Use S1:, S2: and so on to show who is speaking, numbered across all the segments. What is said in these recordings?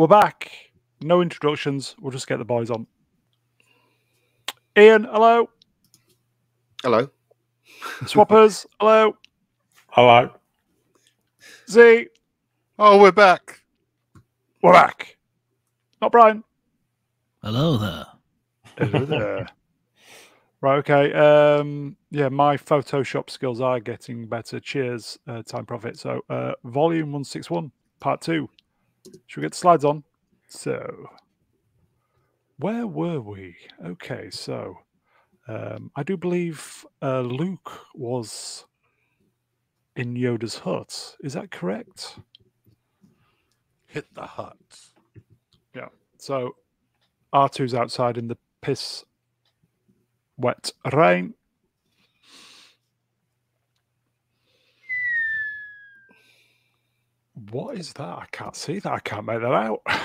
S1: We're back. No introductions. We'll just get the boys on. Ian, hello.
S2: Hello.
S1: Swappers, hello.
S3: Hello.
S1: Z,
S4: Oh, we're back.
S1: we're back. Not Brian.
S5: Hello there.
S1: Hello there. Right, okay. Um, yeah, my Photoshop skills are getting better. Cheers, uh, Time Prophet. So, uh, volume 161, part two. Should we get the slides on? So, where were we? Okay, so um, I do believe uh, Luke was in Yoda's hut. Is that correct?
S4: Hit the hut. Yeah.
S1: So R2's outside in the piss wet rain. What is that? I can't see that. I can't make that out.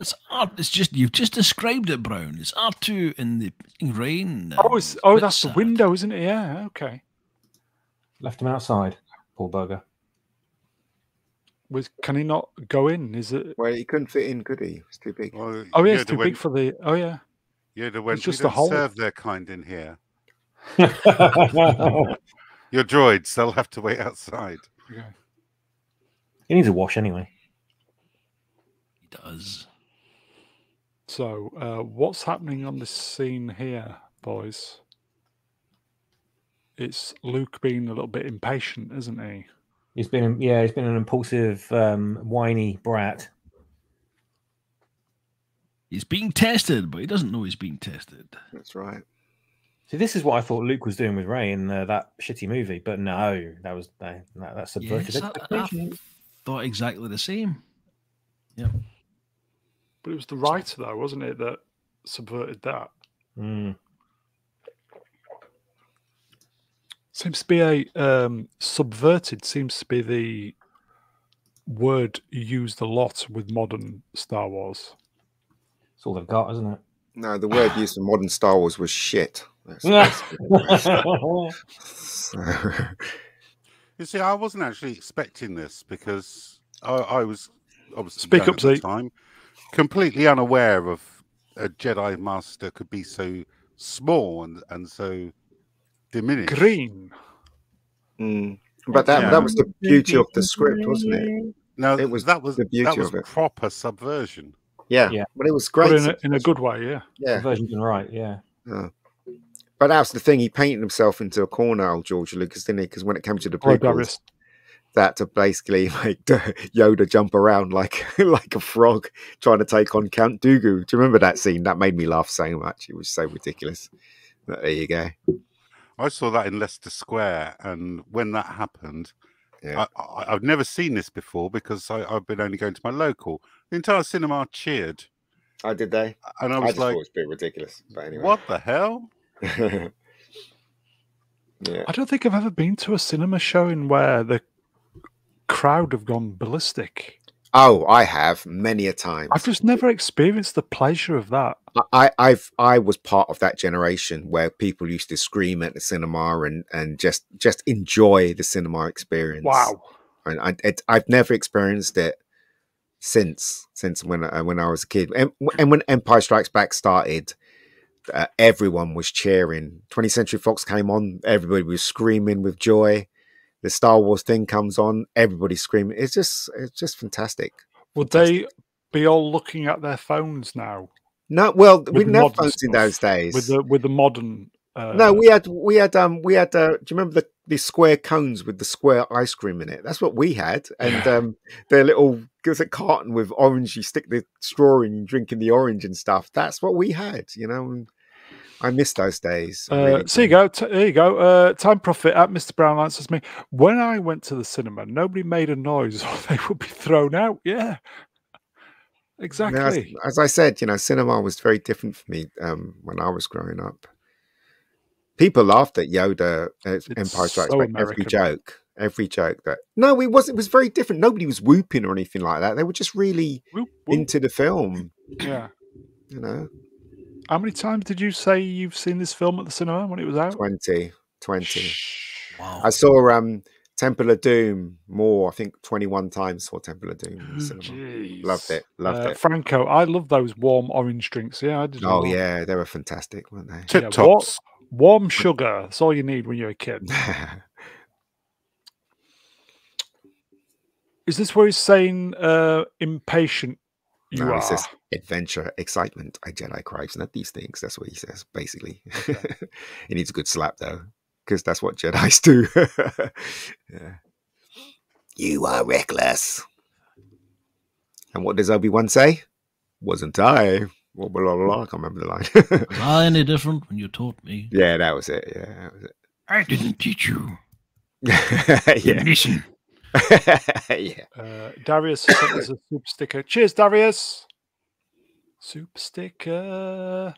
S5: It's R. It's just you've just described it, Brown. It's R two in the rain.
S1: Oh, it's, oh,
S5: bit
S1: that's the window, isn't it? Yeah, okay.
S3: Left him outside. Paul Burger.
S1: Was can he not go in? Is it?
S2: Well, he couldn't fit in, could he? It's too big.
S4: Well,
S1: Oh, yeah, it's too
S4: went,
S1: big for the. Oh, yeah.
S4: Yoda went,
S1: just
S4: we
S1: a
S4: don't
S1: hole."
S4: serve their kind in here.
S3: He's
S4: Your droids, they'll have to wait outside.
S1: Okay.
S3: He needs a wash anyway.
S5: He does.
S1: So, uh, what's happening on this scene here, boys? It's Luke being a little bit impatient, isn't he?
S3: He's been, yeah, he's been an impulsive, um, whiny brat.
S5: He's being tested, but he doesn't know he's being tested.
S2: That's right.
S3: See, this is what I thought Luke was doing with Rey in uh, that shitty movie, but no, that was that, that, that subverted
S5: Yes, I, I
S3: expectations.
S5: Thought exactly the same. Yeah.
S1: But it was the writer, though, wasn't it, that subverted that?
S3: Mm.
S1: Seems to be a um, subverted. Seems to be the word used a lot with modern Star Wars.
S3: It's all they've got, isn't it?
S2: No, the word used in modern Star Wars was shit. That's basically what it is. So-
S4: You see, I wasn't actually expecting this because I, I was obviously
S1: Speak up,
S4: at the time, completely unaware of a Jedi Master could be so small and, and so diminished.
S1: Green.
S2: Mm. But that
S4: Yeah.
S2: that was the beauty of the script, wasn't it?
S4: No,
S2: It was
S4: that was
S2: the beauty
S4: that was
S2: of it.
S4: proper subversion.
S2: Yeah.
S3: Yeah.
S2: But it was
S1: But
S2: great.
S1: in a, in a good way, yeah.
S2: Yeah.
S3: version's been right, yeah.
S2: But that's the thing. He painted himself into a corner, old George Lucas, didn't he? Because when it came to the
S1: Hello,
S2: prequels,
S1: Darius.
S2: that to basically make Yoda jump around like like a frog trying to take on Count Dooku. Do you remember that scene? That made me laugh so much. It was so ridiculous. But there you go.
S4: I saw that in Leicester Square, and when that happened,
S2: Yeah.
S4: I, I, I've never seen this before because I, I've been only going to my local. The entire cinema cheered,
S2: I did they.
S4: and I
S2: I,
S4: was
S2: just thought
S4: like,
S2: it was a bit ridiculous. But anyway.
S4: "What the hell?"
S2: yeah.
S1: I don't think I've ever been to a cinema showing where the crowd have gone ballistic.
S2: Oh, I have many a time.
S1: I've just never experienced the pleasure of that.
S2: I, I've I was part of that generation where people used to scream at the cinema and and just just enjoy the cinema experience.
S1: Wow.
S2: and I, it, I've never experienced it since since when I, when I was a kid. And, and when Empire Strikes Back started, uh, everyone was cheering. 20th Century Fox came on, everybody was screaming with joy. The Star Wars thing comes on, everybody's screaming. It's just it's just fantastic.
S1: Would they be all looking at their phones now
S2: No, well, we
S1: With
S2: didn't have
S1: modern
S2: phones in those days.
S1: with the with the modern? Uh,
S2: no, we had we had um we had uh, do you remember the the square cones with the square ice cream in it? That's what we had, and um their little gives a carton with orange. You stick the straw in, drinking the orange and stuff. That's what we had, you know. I miss those days.
S1: Uh,
S2: really
S1: so you go. T- there you go. Uh, Time Prophet at Mr. Brown answers me. When I went to the cinema, nobody made a noise or they would be thrown out. Yeah,
S2: Yeah, as,
S1: exactly.
S2: as I said, you know, cinema was very different for me um, when I was growing up. People laughed at Yoda, uh, Empire Strikes
S1: so
S2: Back, every joke, every joke. That no, it was. It was very different. Nobody was whooping or anything like that. They were just really
S1: Whoop, whoop.
S2: into the film.
S1: yeah.
S2: You know,
S1: How many times did you say you've seen this film at the cinema when it was out?
S2: 20, 20.
S5: Wow.
S2: I saw um Temple of Doom, more. I think 21 times for Temple of Doom in the cinema.
S1: jeez.
S2: Loved it. Loved
S1: Uh,
S2: it.
S1: Franco, I love those warm orange drinks. Yeah, I did.
S2: Oh yeah, they were fantastic, weren't they?
S4: Tip
S1: Yeah,
S4: tops.
S1: Warm sugar. That's all you need when you're a kid. Is this where he's saying uh, impatient you
S2: no,
S1: are?
S2: he says adventure, excitement. A Jedi craves not these things. That's what he says, basically. he needs a good slap though, because that's what Jedi's do. yeah. You are reckless. And what does Obi Wan say? Wasn't I? Blah, blah, blah, blah. I can't remember the line.
S5: Was I any different when you taught me?
S2: yeah, that was it. Yeah, that was it.
S5: I didn't teach you.
S2: yeah.
S5: Listen.
S2: yeah.
S1: Uh, Darius sent us a super sticker. Cheers, Darius. Super sticker.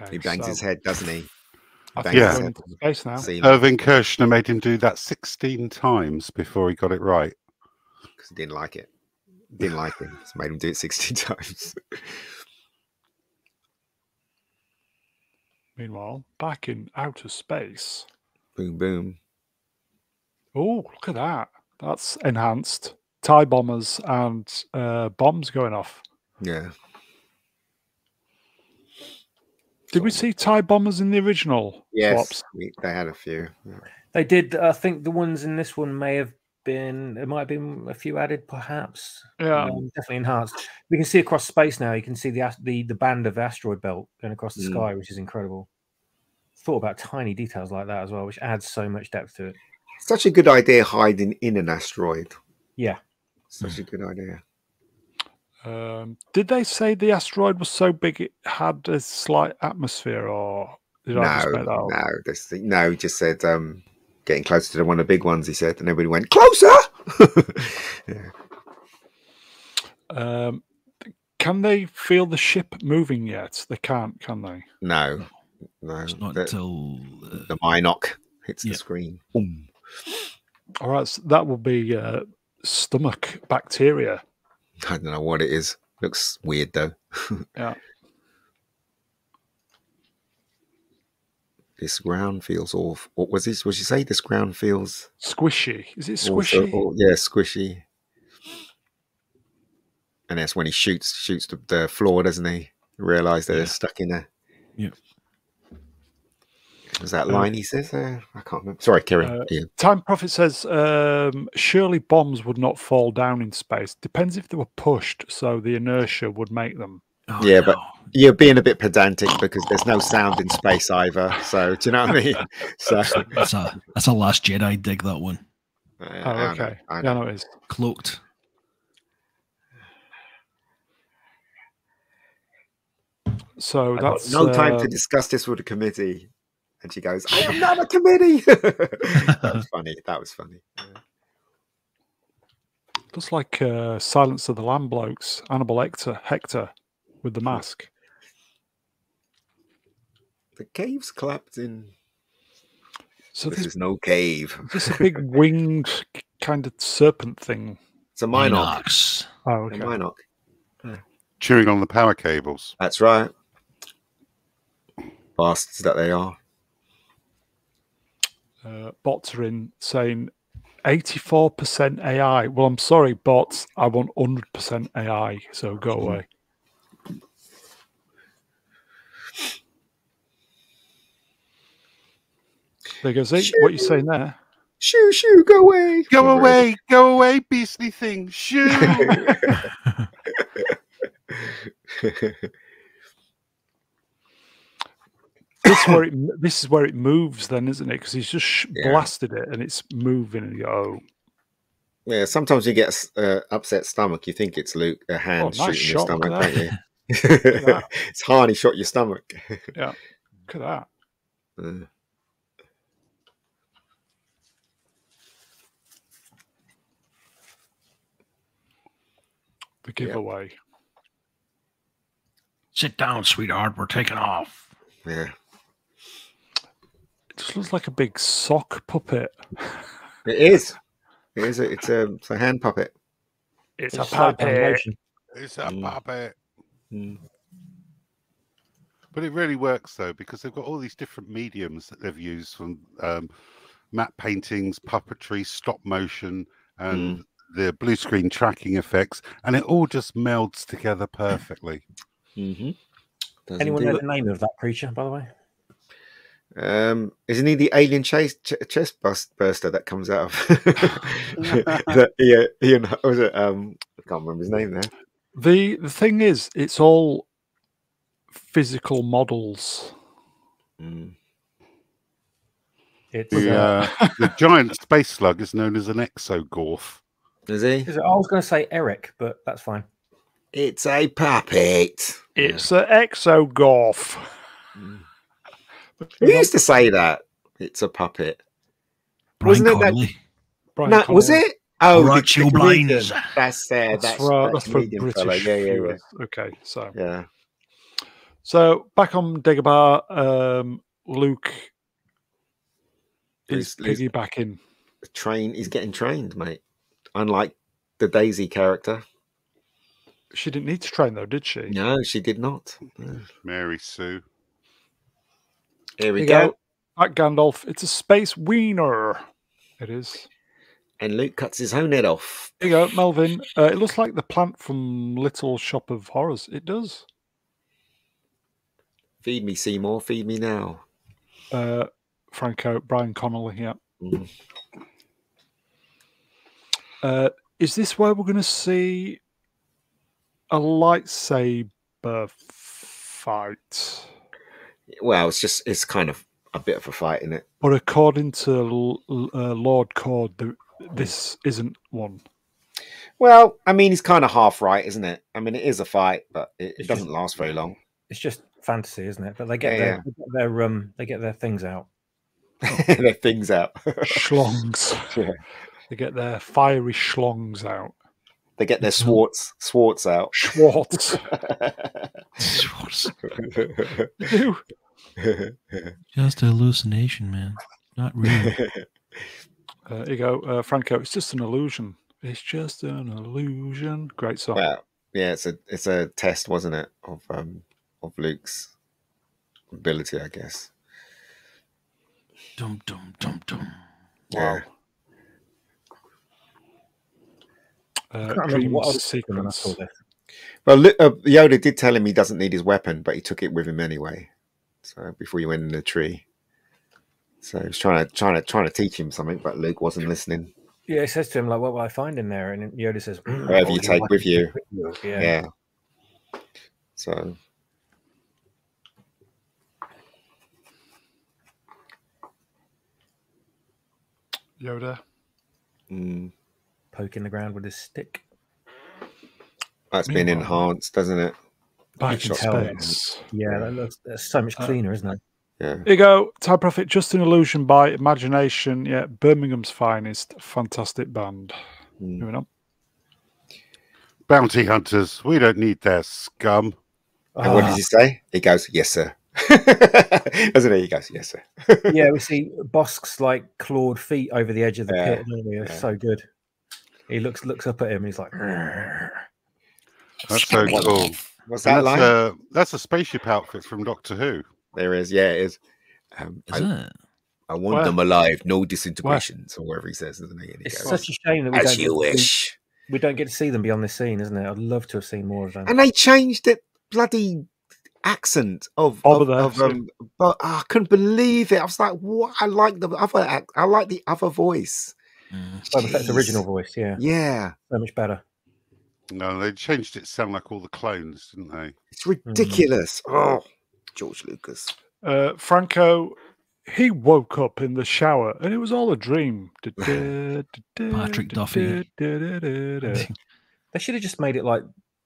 S1: Okay.
S2: He bangs
S1: so
S2: his head, doesn't he?
S1: I
S4: Yeah.
S1: we're
S2: his
S1: going
S2: head
S1: into
S2: on the
S1: space now.
S4: Irvin Kershner made him do that 16 times before he got it right.
S2: 'cause he didn't like it. Didn't like him. So made him do it 16 times.
S1: Meanwhile, back in outer space.
S2: boom, boom.
S1: Oh, look at that. That's enhanced. TIE bombers and uh, bombs going off.
S2: Yeah.
S1: Did we see TIE bombers in the original
S2: Yes.
S1: swaps?
S2: We, they had a few. Yeah.
S3: They did. I think the ones in this one may have been. There might have been a few added, perhaps.
S1: Yeah.
S3: Um, definitely enhanced. We can see across space now. You can see the the the band of the asteroid belt going across the
S2: Mm.
S3: sky, which is incredible. Thought about tiny details like that as well, which adds so much depth to it.
S2: Such a good idea hiding in an asteroid.
S3: Yeah.
S2: Such a good idea.
S1: Um, did they say the asteroid was so big it had a slight atmosphere, or did I just
S2: No,
S1: that
S2: no, this thing, no. Just said um, getting closer to the one of the big ones. He said, and everybody went closer. yeah.
S1: Um, can they feel the ship moving yet? They can't, can they?
S2: No, no.
S5: It's not
S2: The,
S5: until uh,
S2: the Mynock hits
S5: Yeah.
S2: the screen. Boom.
S1: All right, so that will be uh, stomach bacteria.
S2: I don't know what it is. Looks weird though.
S1: Yeah.
S2: This ground feels off. What was this? What you say? This ground feels
S1: Squishy. Is it
S2: also-
S1: squishy?
S2: oh, yeah, squishy. And that's when he shoots shoots the, the floor, doesn't he? Realize they're
S5: Yeah.
S2: stuck in there.
S5: Yeah.
S2: Was that
S1: Uh,
S2: line he says there? I can't remember. Sorry, Kerry.
S1: Uh,
S2: yeah.
S1: Time Prophet says um, surely bombs would not fall down in space. Depends if they were pushed, so the inertia would make them.
S5: Oh,
S2: Yeah, but- You're being a bit pedantic because there's no sound in space either. So do you know what I mean? So
S5: that's a that's a Last Jedi dig. That one
S2: uh,
S1: Oh,
S2: I know,
S1: okay.
S2: I
S1: Yeah, no, it is.
S5: cloaked.
S1: So that's
S2: no time
S1: uh,
S2: to discuss this with the committee. And she goes, I am not a committee. that was funny. That was funny. Yeah.
S1: looks like uh, Silence of the Lamb blokes, Hannibal Hector, Hector with the mask.
S2: The cave's collapsed in.
S1: So
S2: this
S1: this
S2: is no cave.
S1: this a big winged kind of serpent thing.
S2: It's a
S5: Mynocks.
S1: Oh,
S2: A
S1: okay.
S2: Mynock.
S4: Chewing on the power cables.
S2: That's right. Bastards that they are.
S1: Uh, bots are in saying 84% AI. Well, I'm sorry, bots. I want 100% AI, so go
S2: Mhm.
S1: away. There goes. See, what you saying there?
S2: Shoo, shoo, go away.
S4: Go
S2: Remember
S4: away, go away, beastly thing. Shoo.
S1: This is where it. This is where it moves, then, isn't it? Because he's just sh-
S2: Yeah.
S1: blasted it and it's moving, and you go, "Oh,
S2: yeah, sometimes you get a s- uh, upset stomach. You think it's Luke, a hand
S1: Oh, nice
S2: shooting your stomach, don't you?
S1: at that.
S2: it's Harney shot your stomach.
S1: Yeah look at that."
S2: Uh,
S1: The giveaway.
S5: Sit down, sweetheart. We're taking off.
S2: yeah,
S1: It just looks like a big sock puppet.
S2: it is. It is. A, it's a, it's a hand puppet.
S1: It's,
S3: It's
S1: a puppet.
S4: it's a
S2: Mm.
S4: puppet.
S2: Mm.
S4: But it really works though because they've got all these different mediums that they've used from um, matte paintings, puppetry, stop motion, and
S2: Mm.
S4: The blue screen tracking effects, and it all just melds together perfectly.
S2: Mm-hmm.
S3: Anyone know the name of that creature, by the way?
S2: Um, isn't he the alien chase ch- chest bust burster that comes out of? the, yeah, Ian, was it? Um, I can't remember his name there.
S1: The the thing is, it's all physical models.
S2: Mm.
S3: It's
S4: The,
S3: uh,
S4: uh, the giant space slug is known as an exogorth.
S2: Is he?
S3: is it- I was going to say Eric, but that's fine.
S2: It's a puppet.
S1: It's an exogorth.
S2: Mm. Who used to say that? It's a puppet.
S5: Brian
S2: Wasn't it that-
S5: Connolly.
S1: Brian
S2: no, was it? Oh, the-
S5: Right,
S2: the
S5: your
S2: comedian.
S5: blinds.
S2: That's uh,
S1: That's,
S2: that's,
S1: right.
S2: that
S1: That's for British.
S2: fella. Yeah, yeah, yeah.
S1: viewers. Okay, so
S2: Yeah.
S1: so back on Dagobah, um, Luke is
S2: He's- he's-
S1: piggybacking.
S2: Train. He's getting trained, mate. Unlike the Daisy character.
S1: She didn't need to train though, did she?
S2: No, she did not. No.
S4: Mary Sue.
S2: Here we
S1: You
S2: go.
S1: go. At Gandalf, it's a space wiener. It is.
S2: And Luke cuts his own head off.
S1: Here you go, Melvin. Uh, it looks like the plant from Little Shop of Horrors. It does.
S2: Feed me, Seymour. Feed me now.
S1: Uh, Franco, Brian Connolly. Yeah.
S2: Mm.
S1: Uh, is this where we're going to see a lightsaber fight?
S2: Well, it's just it's kind of a bit of a fight in it.
S1: But according to L- L- uh, Lord Cord, the, this isn't one.
S2: Well, I mean, he's kind of half right, isn't it? I mean, it is a fight, but it, it doesn't
S3: just-
S2: last very long.
S3: It's just fantasy, isn't it? But they get
S2: Yeah,
S3: their
S2: yeah.
S3: they get their um they get their things out.
S2: Their things out.
S1: Schlongs.
S2: Yeah.
S1: They get their fiery schlongs out.
S2: They get their swarts swarts out.
S1: Schwartz.
S5: Swords.
S1: They.
S5: Just a hallucination, man. Not real.
S1: Uh, you go, uh, Franco. It's just an illusion. It's just an illusion. Great song.
S2: well, yeah, it's a it's a test, wasn't it, of um of Luke's ability, I guess.
S5: dum dum dum dum.
S1: Wow.
S2: Yeah.
S1: Uh,
S3: I can't remember
S1: dream
S3: what I was thinking when I
S1: sequence.
S2: Well, uh, Yoda did tell him he doesn't need his weapon, but he took it with him anyway. So before he went in the tree, so he was trying to trying to trying to teach him something, but Luke wasn't listening.
S3: Yeah, he says to him like, "What will I find in there?" And Yoda says, "Mm,
S2: Whatever you take with you."
S3: with you." Yeah.
S2: Yeah. So
S1: Yoda.
S2: mm,
S3: poking the ground with his stick.
S2: that's been
S1: Meanwhile-
S2: enhanced, doesn't it?
S1: Back in
S3: can tell
S1: space.
S3: Yeah, that looks that's so much
S1: Uh,
S3: cleaner, isn't it?
S2: Yeah.
S1: Here you go. Time Prophet, just an illusion by imagination. Yeah, Birmingham's finest. Fantastic band.
S2: Mm.
S1: Moving on.
S4: Bounty hunters. We don't need their scum.
S2: And what
S3: Ah,
S2: does he say? He goes, "Yes, sir." Doesn't he? He goes, "Yes, sir."
S3: yeah, we see Bossk's like clawed feet over the edge of the
S2: Yeah,
S3: pit. Don't we? It's
S2: yeah.
S3: so good. He looks looks up at him and he's like, "Grr."
S4: That's so cool.
S2: What's that
S4: that's,
S2: line?
S4: a, that's a spaceship outfit from Doctor Who.
S2: there is, yeah, it is. Um,
S5: Is
S2: I,
S5: it?
S2: I want
S1: Where?
S2: them alive, no disintegrations, or whatever he says, doesn't he? And he
S3: it's
S2: goes,
S3: such a shame that we
S2: As
S3: don't,
S2: you
S3: get to see,
S2: wish.
S3: we don't get to see them beyond this scene, isn't it? I'd love to have seen more of them.
S2: And they changed it bloody accent of,
S1: Over
S2: of,
S1: there,
S2: of, um, but I couldn't believe it. I was like, "What? I like the other act. I like the other voice."
S5: Mm.
S3: Boba Fett's original voice, yeah,
S2: Yeah,
S3: so much better.
S4: No, they changed it to sound like all the clones, didn't they?
S2: it's ridiculous. Oh, George Lucas.
S1: Uh, Franco, he woke up in the shower and it was all a dream.
S5: Patrick Duffy.
S1: Duffy.
S3: They should have just made it like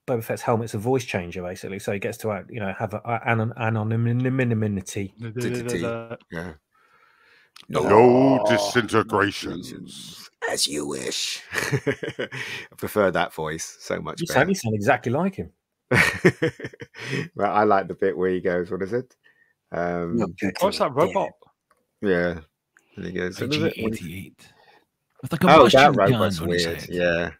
S3: Boba Fett's helmet's a voice changer, basically, so he gets to you know have a, a- an anonymity.
S2: Yeah.
S4: No disintegrations.
S2: As you wish. I prefer that voice so much
S3: You
S2: better.
S3: sound, you sound exactly like him.
S2: well, I like the bit where he goes, what is it? Um,
S1: What's that robot?
S2: yeah. And he goes, what is it? When he-
S5: IG-88. With a
S2: Oh,
S5: combustion
S2: that robot's
S5: on his
S2: weird. Yeah.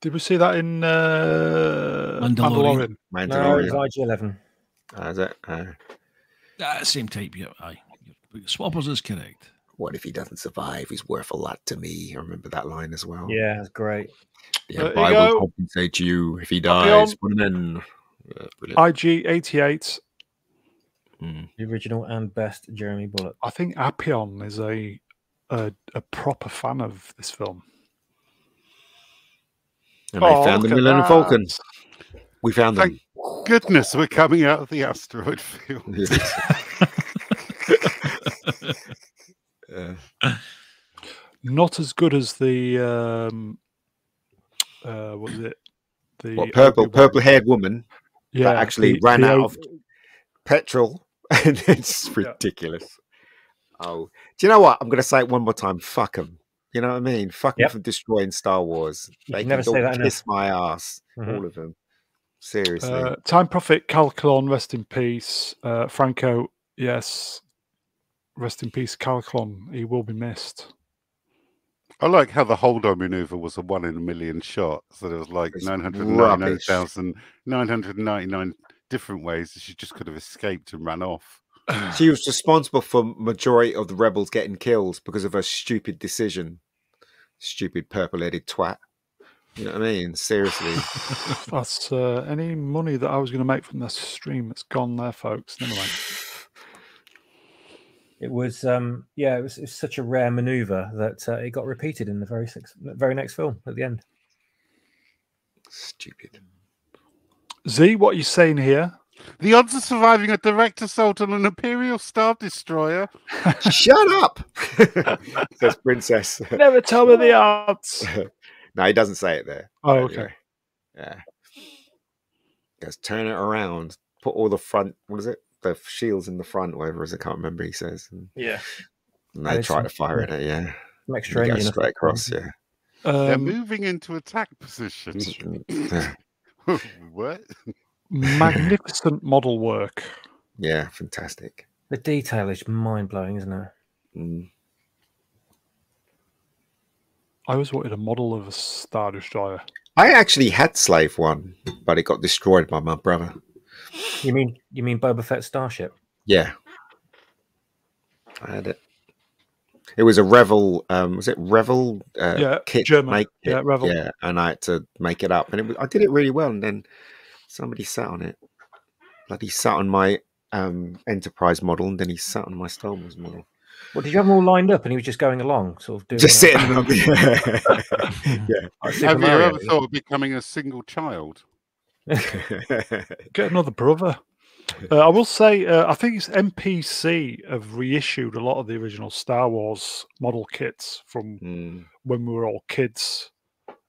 S1: Did we see that in uh,
S5: Mandalorian.
S1: Mandalorian?
S3: No, it's
S2: Mandalorian.
S3: IG Eleven.
S2: Oh, is it? Uh,
S5: Ah, same type, yeah. Aye. Swappers is correct.
S2: What if he doesn't survive? He's worth a lot to me. I remember that line as well.
S3: Yeah, that's great.
S2: The
S1: There you
S2: Empire will compensate you if he dies.
S1: on.
S2: Put him in. Yeah.
S1: IG eighty eight.
S2: Mm.
S3: The original and best Jeremy Bulloch.
S1: I think Appion is a a, a proper fan of this film.
S2: And they
S1: Oh,
S2: found the
S1: look at
S2: Millennium
S1: that.
S2: Falcon. We found them.
S4: Goodness we're coming out of the asteroid field.
S2: Yeah.
S1: Not as good as the um, uh, what was it? The
S2: what purple purple haired woman
S1: Yeah,
S2: that actually
S1: the-
S2: ran
S1: the
S2: out
S1: O-
S2: of petrol and it's
S1: Yeah.
S2: ridiculous. Oh, do you know what? I'm going to say it one more time. Fuck them. You know what I mean? Fuck them
S3: Yep.
S2: for destroying Star Wars.
S3: You
S2: They
S3: can
S2: can
S3: never say
S2: all
S3: that enough.
S2: kiss my ass.
S3: Mhm.
S2: All of them. Seriously.
S1: Uh, Time Prophet, Calculon, rest in peace. Uh, Franco, yes, rest in peace, Calculon. He will be missed.
S4: I like how the hold on maneuver was a one in a million shot. So there was like
S2: It's
S4: 999,000, 999 different ways that she just could have escaped and ran off.
S2: she was responsible for majority of the rebels getting killed because of her stupid decision. Stupid purple headed twat. You know what I mean? Seriously.
S1: That's uh, any money that I was going to make from this stream. It's gone there, folks. Never mind.
S3: It was, um, yeah, it was, it was such a rare maneuver that uh, it got repeated in the very six, very next film at the end.
S2: Stupid.
S1: Z, what are you saying here?
S4: The odds of surviving a direct assault on an Imperial Star Destroyer.
S2: Shut up! Says Princess.
S1: Never tell me the odds.
S2: no, he doesn't say it there.
S1: Oh, okay.
S2: anyway, Yeah. Just turn it around. Put all the front, what is it? The shields in the front, whatever it is. I can't remember, he says. And,
S3: Yeah.
S2: and they try to fire at it, yeah.
S3: Some
S2: And
S3: extra
S2: it straight across, yeah.
S4: They're
S1: Um,
S4: moving into attack position. what?
S1: magnificent model work.
S2: Yeah, fantastic.
S3: The detail is mind blowing, isn't it?
S2: Mm.
S1: I always wanted a model of a Star Destroyer.
S2: I actually had Slave One, but it got destroyed by my brother.
S3: You mean you mean Boba Fett starship?
S2: Yeah. I had it. It was a Revell, um, was it Revell uh,
S1: Yeah,
S2: kit?
S1: German.
S2: Make kit,
S1: Yeah, Revell.
S2: Yeah, and I had to make it up, and it was, I did it really well. And then somebody sat on it. Bloody sat on my um, Enterprise model, and then he sat on my Star Wars model.
S3: Well, did you have them all lined up and he was just going along, sort of doing
S2: Just
S3: a-
S2: sitting on the.
S3: like Super
S4: Have you ever thought of becoming a single child?
S1: Get another brother. Uh, I will say, uh, I think it's MPC have reissued a lot of the original Star Wars model kits from
S2: Mm.
S1: when we were all kids.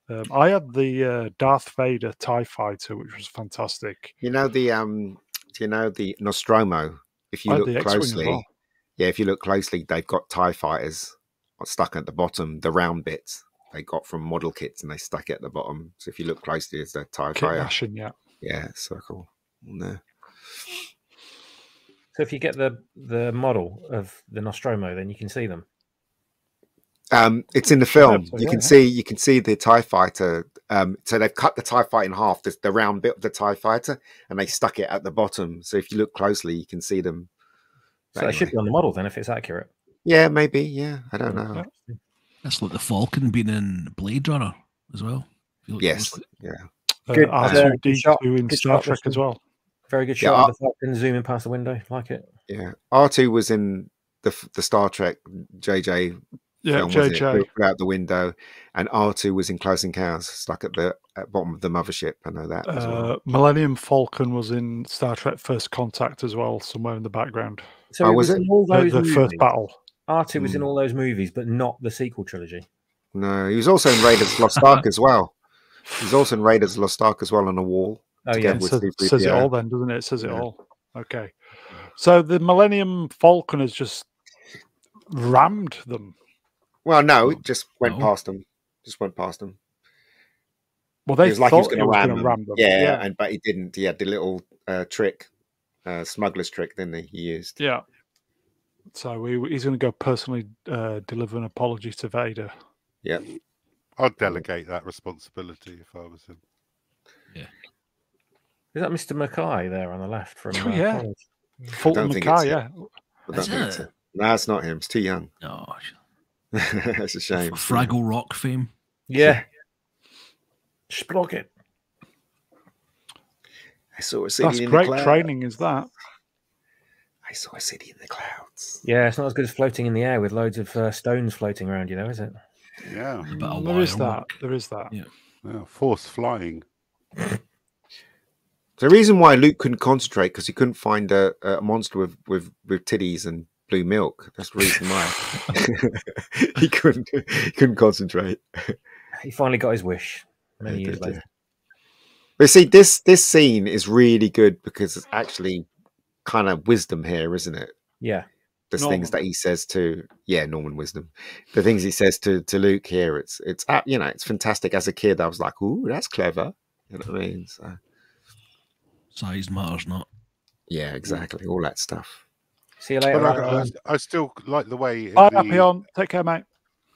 S1: Um, I had the uh, Darth Vader Tie Fighter, which was fantastic.
S2: You know the um. Do you know the Nostromo? If you look
S1: the X-Wing as
S2: closely,
S1: well.
S2: yeah, if you look closely, they've got Tie fighters stuck at the bottom, the round bits they got from model kits, and they stuck it at the bottom. So if you look closely, it's a Tie
S1: Kit
S2: fighter.
S1: mashing, yeah.
S2: Yeah, circle on there.
S3: So if you get the the model of the Nostromo, then you can see them.
S2: Um, it's in the film.
S1: so
S2: you
S1: yeah,
S2: can
S1: yeah.
S2: see you can see the Tie Fighter. Um, so they've cut the Tie Fighter in half. There's the round bit of the Tie Fighter, and they stuck it at the bottom. So if you look closely, you can see them.
S3: So they should be on the model then, if it's accurate.
S2: Yeah, maybe. Yeah, I don't know.
S1: Yeah.
S5: That's like the Falcon being in Blade Runner as well. If
S2: Yes,
S5: closely.
S2: yeah.
S1: Uh,
S3: Good,
S2: uh,
S1: R2D2
S3: good shot,
S1: in
S3: good
S1: Star
S3: shot,
S1: Trek as well.
S3: Very good
S2: Yeah,
S3: shot of the Falcon zooming past the window. Like it.
S2: Yeah, R two was in the the Star Trek JJ
S1: Yeah,
S2: film, wasn't?
S1: JJ.
S2: Threw out the window, and R two was in Close Encounters, stuck at the at bottom of the mothership. I know that as well.
S1: Uh, Millennium Falcon was in Star Trek First Contact as well, somewhere in the background.
S3: So
S2: Oh,
S3: it
S2: was
S3: was
S2: it?
S3: in all
S1: The,
S3: those
S1: the
S3: movies.
S1: first battle.
S3: R2 was in
S2: Hmm.
S3: all those movies, but not the sequel trilogy.
S2: No, he was also in Raiders Lost Ark as well. He's also in Raiders Lost Ark as well on a wall.
S3: Oh yeah.
S1: It says, says it all then, doesn't it? It says it
S2: Yeah.
S1: all. Okay. So the Millennium Falcon has just rammed them.
S2: Well, no, it just went
S5: No.
S2: past them. Just went past them.
S1: Well, they
S2: He was like he was going to ram,
S1: gonna
S2: them.
S1: ram them.
S2: Yeah, and but he didn't. He had the little uh, trick, uh, smuggler's trick, didn't he? He used.
S1: Yeah. So he, he's going to go personally uh, deliver an apology to Vader. Yeah.
S4: I'd delegate that responsibility if I was him. Yeah.
S3: Is that Mr. Mackay there on the left from? Uh,
S1: yeah.
S3: college?
S1: Fulton Mackay, yeah.
S2: I don't
S5: That's
S2: think
S5: it.
S2: No, it's not him. It's too young.
S5: Oh,
S2: That's a shame.
S5: Fraggle Rock fame.
S3: Yeah. Sprocket.
S2: I saw a city
S1: That's
S2: in the
S1: great training, is that?
S2: I saw a city in the clouds.
S3: Yeah, it's not as good as floating in the air with loads of uh, stones floating around, you know, is it?
S4: Yeah,
S5: A bit of
S1: There is that.
S5: work.
S1: There is that.
S5: Yeah.
S4: yeah. Force flying.
S2: The reason why Luke couldn't concentrate because he couldn't find a, a monster with, with with titties and blue milk. That's the reason why he couldn't he couldn't concentrate.
S3: He finally got his wish many
S2: Yeah,
S3: years
S2: did,
S3: later.
S2: yeah. But see, this this scene is really good because it's actually kind of wisdom here, isn't it?
S3: Yeah.
S2: The
S1: Norman.
S2: things that he says to yeah, Norman wisdom. The things he says to to Luke here, it's it's you know it's fantastic. As a kid, I was like, ooh, that's clever. You know what I mean? So,
S5: Size matters not.
S2: yeah, exactly. All that stuff.
S3: See you later.
S4: I, I, I still like the way in
S1: Bye,
S4: the-
S1: happy on. Take care, mate.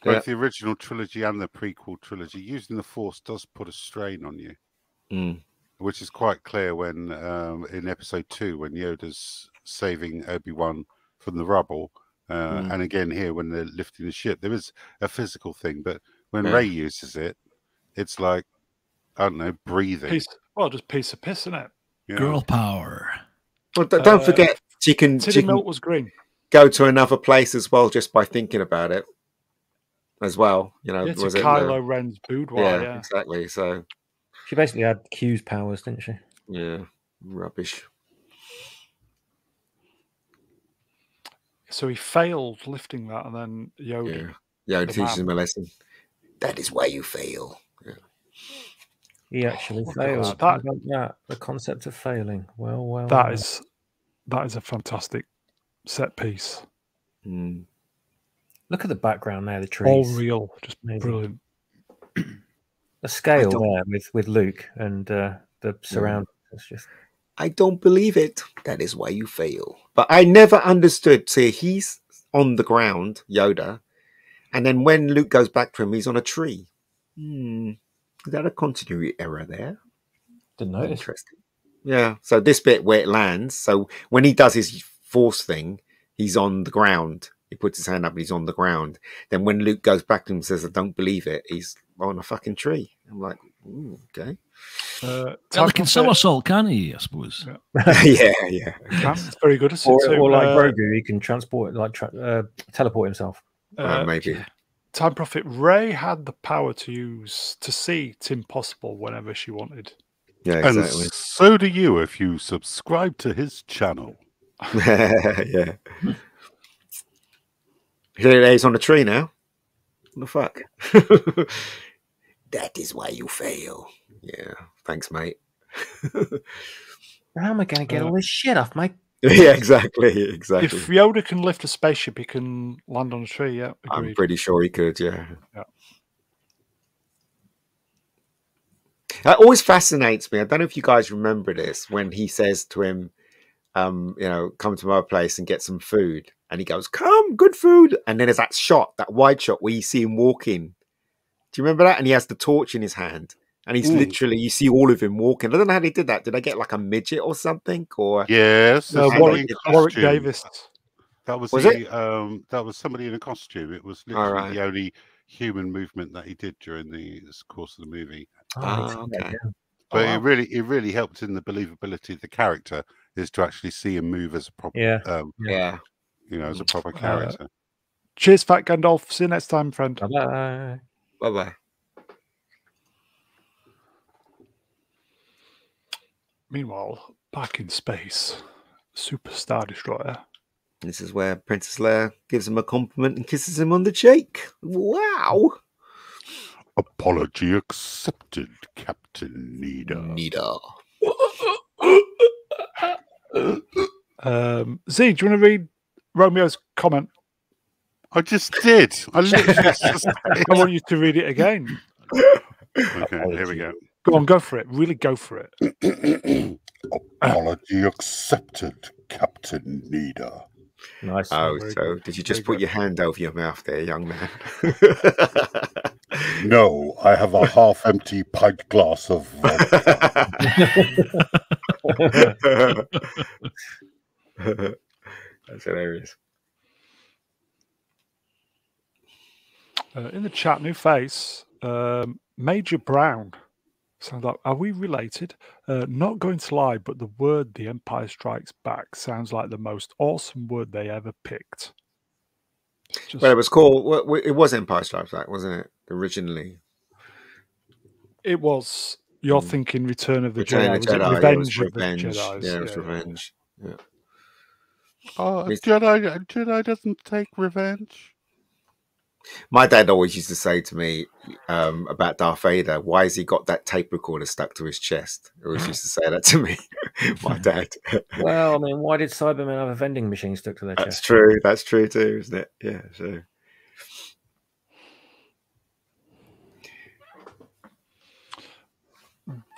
S4: both
S2: Yeah.
S4: the original trilogy and the prequel trilogy, using the Force does put a strain on you,
S2: Mm.
S4: Which is quite clear when um, in Episode Two when Yoda's saving Obi Wan from the rubble, uh,
S2: Mm.
S4: and again here when they're lifting the ship, there is a physical thing, but when
S2: Yeah.
S4: Rey uses it, it's like I don't know, breathing.
S1: Piece, well, just piece of piss, isn't it?
S4: you know?
S5: Girl power.
S2: Well, don't
S1: Uh,
S2: forget she can
S1: Titty
S2: she can
S1: was green.
S2: go to another place as well just by thinking about it as well. You know,
S1: Yeah, to
S2: was it the-
S1: Kylo Ren's boudoir.
S2: yeah,
S1: Yeah.
S2: exactly. So
S3: She basically had Q's powers, didn't she?
S2: yeah, rubbish.
S1: So he failed lifting that, and then Yoda.
S2: Yeah, yeah.
S1: The
S2: teaches
S1: man.
S2: him a lesson. That is why you fail. Yeah.
S3: He actually
S1: Oh,
S3: failed.
S1: God, that-
S3: about that? The concept of failing. Well, well.
S1: That
S3: well.
S1: is that is a fantastic set piece.
S2: Mm.
S3: Look at the background there, the trees.
S1: All real, just
S3: Amazing.
S1: brilliant.
S3: The scale there with, with Luke and uh, the surroundings. It's just
S2: I don't believe it. That is why you fail. But I never understood. See, he's on the ground, Yoda, and then when Luke goes back to him, he's on a tree. Hmm. Is that a continuity error there?
S3: didn't notice.
S2: Interesting. Yeah. So this bit where it lands. So when he does his force thing, he's on the ground. He puts his hand up and he's on the ground. Then when Luke goes back to him and says, I don't believe it, he's on a fucking tree. I'm like, "Ooh, okay.
S1: Uh,
S5: Well,
S1: time
S5: he can
S1: for-
S5: somersault, can he? I suppose.
S1: Yeah.
S2: yeah, yeah.
S1: can. Very good at
S3: Or,
S1: too.
S3: or like
S1: Uh,
S3: Grogu, he can transport, like tra- uh, teleport himself.
S2: Uh,
S1: uh,
S2: maybe.
S1: Time Prophet Rey had the power to use to see Tim Possible whenever she wanted.
S2: Yeah,
S4: And so do you if you subscribe to his channel.
S2: yeah. Here he's on the tree now. What the fuck? That is why you fail. Yeah. Thanks, mate.
S3: How am I going to get
S1: Uh,
S3: all this shit off my?
S2: yeah, exactly. Exactly.
S1: If Yoda can lift a spaceship, he can land on a tree. Yeah,
S2: I'm pretty sure he could, yeah.
S1: Yeah.
S2: That always fascinates me. I don't know if you guys remember this when he says to him, um, you know, come to my place and get some food. And he goes, Come, good food. And then there's that shot, that wide shot where you see him walking. Do you remember that? And he has the torch in his hand. And he's
S4: Mm.
S2: literally, you see all of him walking. I don't know how they did that. Did I get like a midget or something? Or
S4: Yes,
S1: Uh,
S4: there's
S2: Warwick-
S1: Warwick
S4: costume.
S1: Davis.
S4: That was,
S2: Was
S4: the, um that was somebody in a costume. It was literally
S2: right.
S4: the only human movement that he did during the course of the movie.
S2: Ah,
S3: it's-
S2: okay.
S3: yeah.
S4: But
S1: wow.
S4: it really it really helped in the believability of the character is to actually see him move as a proper
S3: Yeah.
S4: um,
S2: yeah.
S4: you know, as a proper
S1: Uh,
S4: character.
S1: Cheers, Fat Gandalf. See you next time, friend.
S3: Bye-bye.
S2: Bye bye.
S1: Meanwhile, back in space, Super Star Destroyer.
S2: This is where Princess Leia gives him a compliment and kisses him on the cheek. Wow.
S4: Apology accepted, Captain Needa.
S2: Needa.
S1: Um, Z, do you want to read Romeo's comment?
S4: I just did. I literally just
S1: I want you to read it again.
S4: Okay, here we go.
S1: Go on, go for it. Really go for it.
S4: Apology accepted, Captain Needa.
S3: Nice.
S2: Oh,
S1: Very
S2: so
S1: good.
S2: did you just
S1: Very
S2: put
S1: good.
S2: your hand over your mouth there, young man?
S4: No, I have a half empty pint glass of vodka.
S2: That's hilarious.
S1: Uh, in the chat, new face, um, Major Brown. Sounds like, are we related? Uh, not going to lie, but the word "The Empire Strikes Back" sounds like the most awesome word they ever picked. Just,
S2: Well, it was called. wa- wa- It was Empire Strikes Back, wasn't it? Originally,
S1: it was. You're
S2: Mm.
S1: thinking Return of the
S2: Return
S1: Jedi.
S2: of
S1: Was
S2: the
S1: it
S2: Jedi. yeah, it
S1: Revenge
S2: was
S1: of the
S2: revenge.
S1: Jedi.
S2: Yeah, it was revenge. Yeah.
S4: Oh, a
S2: It's-
S4: Jedi, a Jedi doesn't take revenge.
S2: My dad always used to say to me um, about Darth Vader, "Why has he got that tape recorder stuck to his chest?" He always used to say that to me. My dad.
S3: Well, I mean, why did Cybermen have a vending machine stuck to their
S2: That's
S3: chest?
S2: That's true. That's true too, isn't it? Yeah. So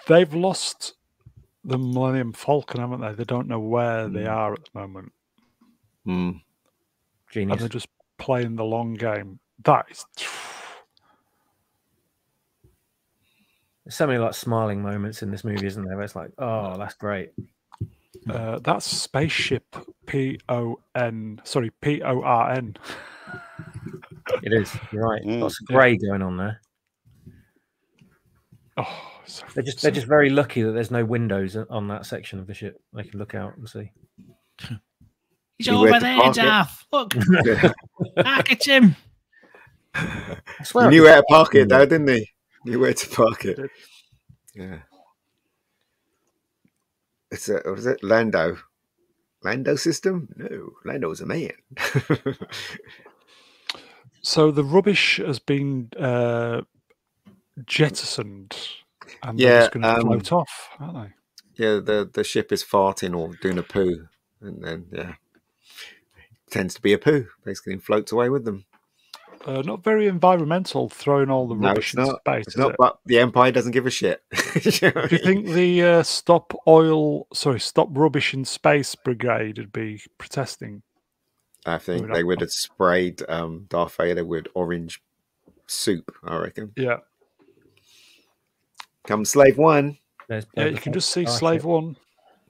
S1: They've lost the Millennium Falcon, haven't they? They don't know where they
S2: Mm.
S1: are at the moment,
S2: mm.
S1: and they're just playing the long game. That is.
S3: There's so many like smiling moments in this movie, isn't there? Where it's like, oh, that's great.
S1: Uh, that's spaceship P O N. Sorry, P O R N.
S3: It is. You're right.
S4: Mm,
S3: Lots of
S1: yeah.
S3: grey going on there.
S1: Oh, so,
S3: They're just
S1: so-
S3: they're just very lucky that there's no windows on that section of the ship. They can look out and see.
S5: He's
S2: You
S5: over there,
S2: park it?
S5: Look,
S2: Yeah.
S5: back at him.
S2: He knew where to park it, though, didn't he? Knew where to park it. Yeah. It's a was it Lando? Lando system? No, Lando was a man.
S1: So the rubbish has been uh, jettisoned, and they're
S2: Yeah,
S1: just going to
S2: um,
S1: float off, aren't they?
S2: yeah, the the ship is farting or doing a poo, and then yeah, tends to be a poo. Basically, and floats away with them.
S1: Uh, not very environmental, throwing all the
S2: No,
S1: rubbish
S2: it's
S1: in space.
S2: It's not, but the Empire doesn't give a shit. You know
S1: Do you think the uh, Stop Oil, sorry, Stop Rubbish in Space Brigade would be protesting?
S2: I think
S1: Maybe
S2: they
S1: not.
S2: would have sprayed um, Darth Vader with orange soup. I reckon.
S1: Yeah,
S2: Come, Slave One.
S1: yeah. You can just see
S3: Starship.
S1: Slave One.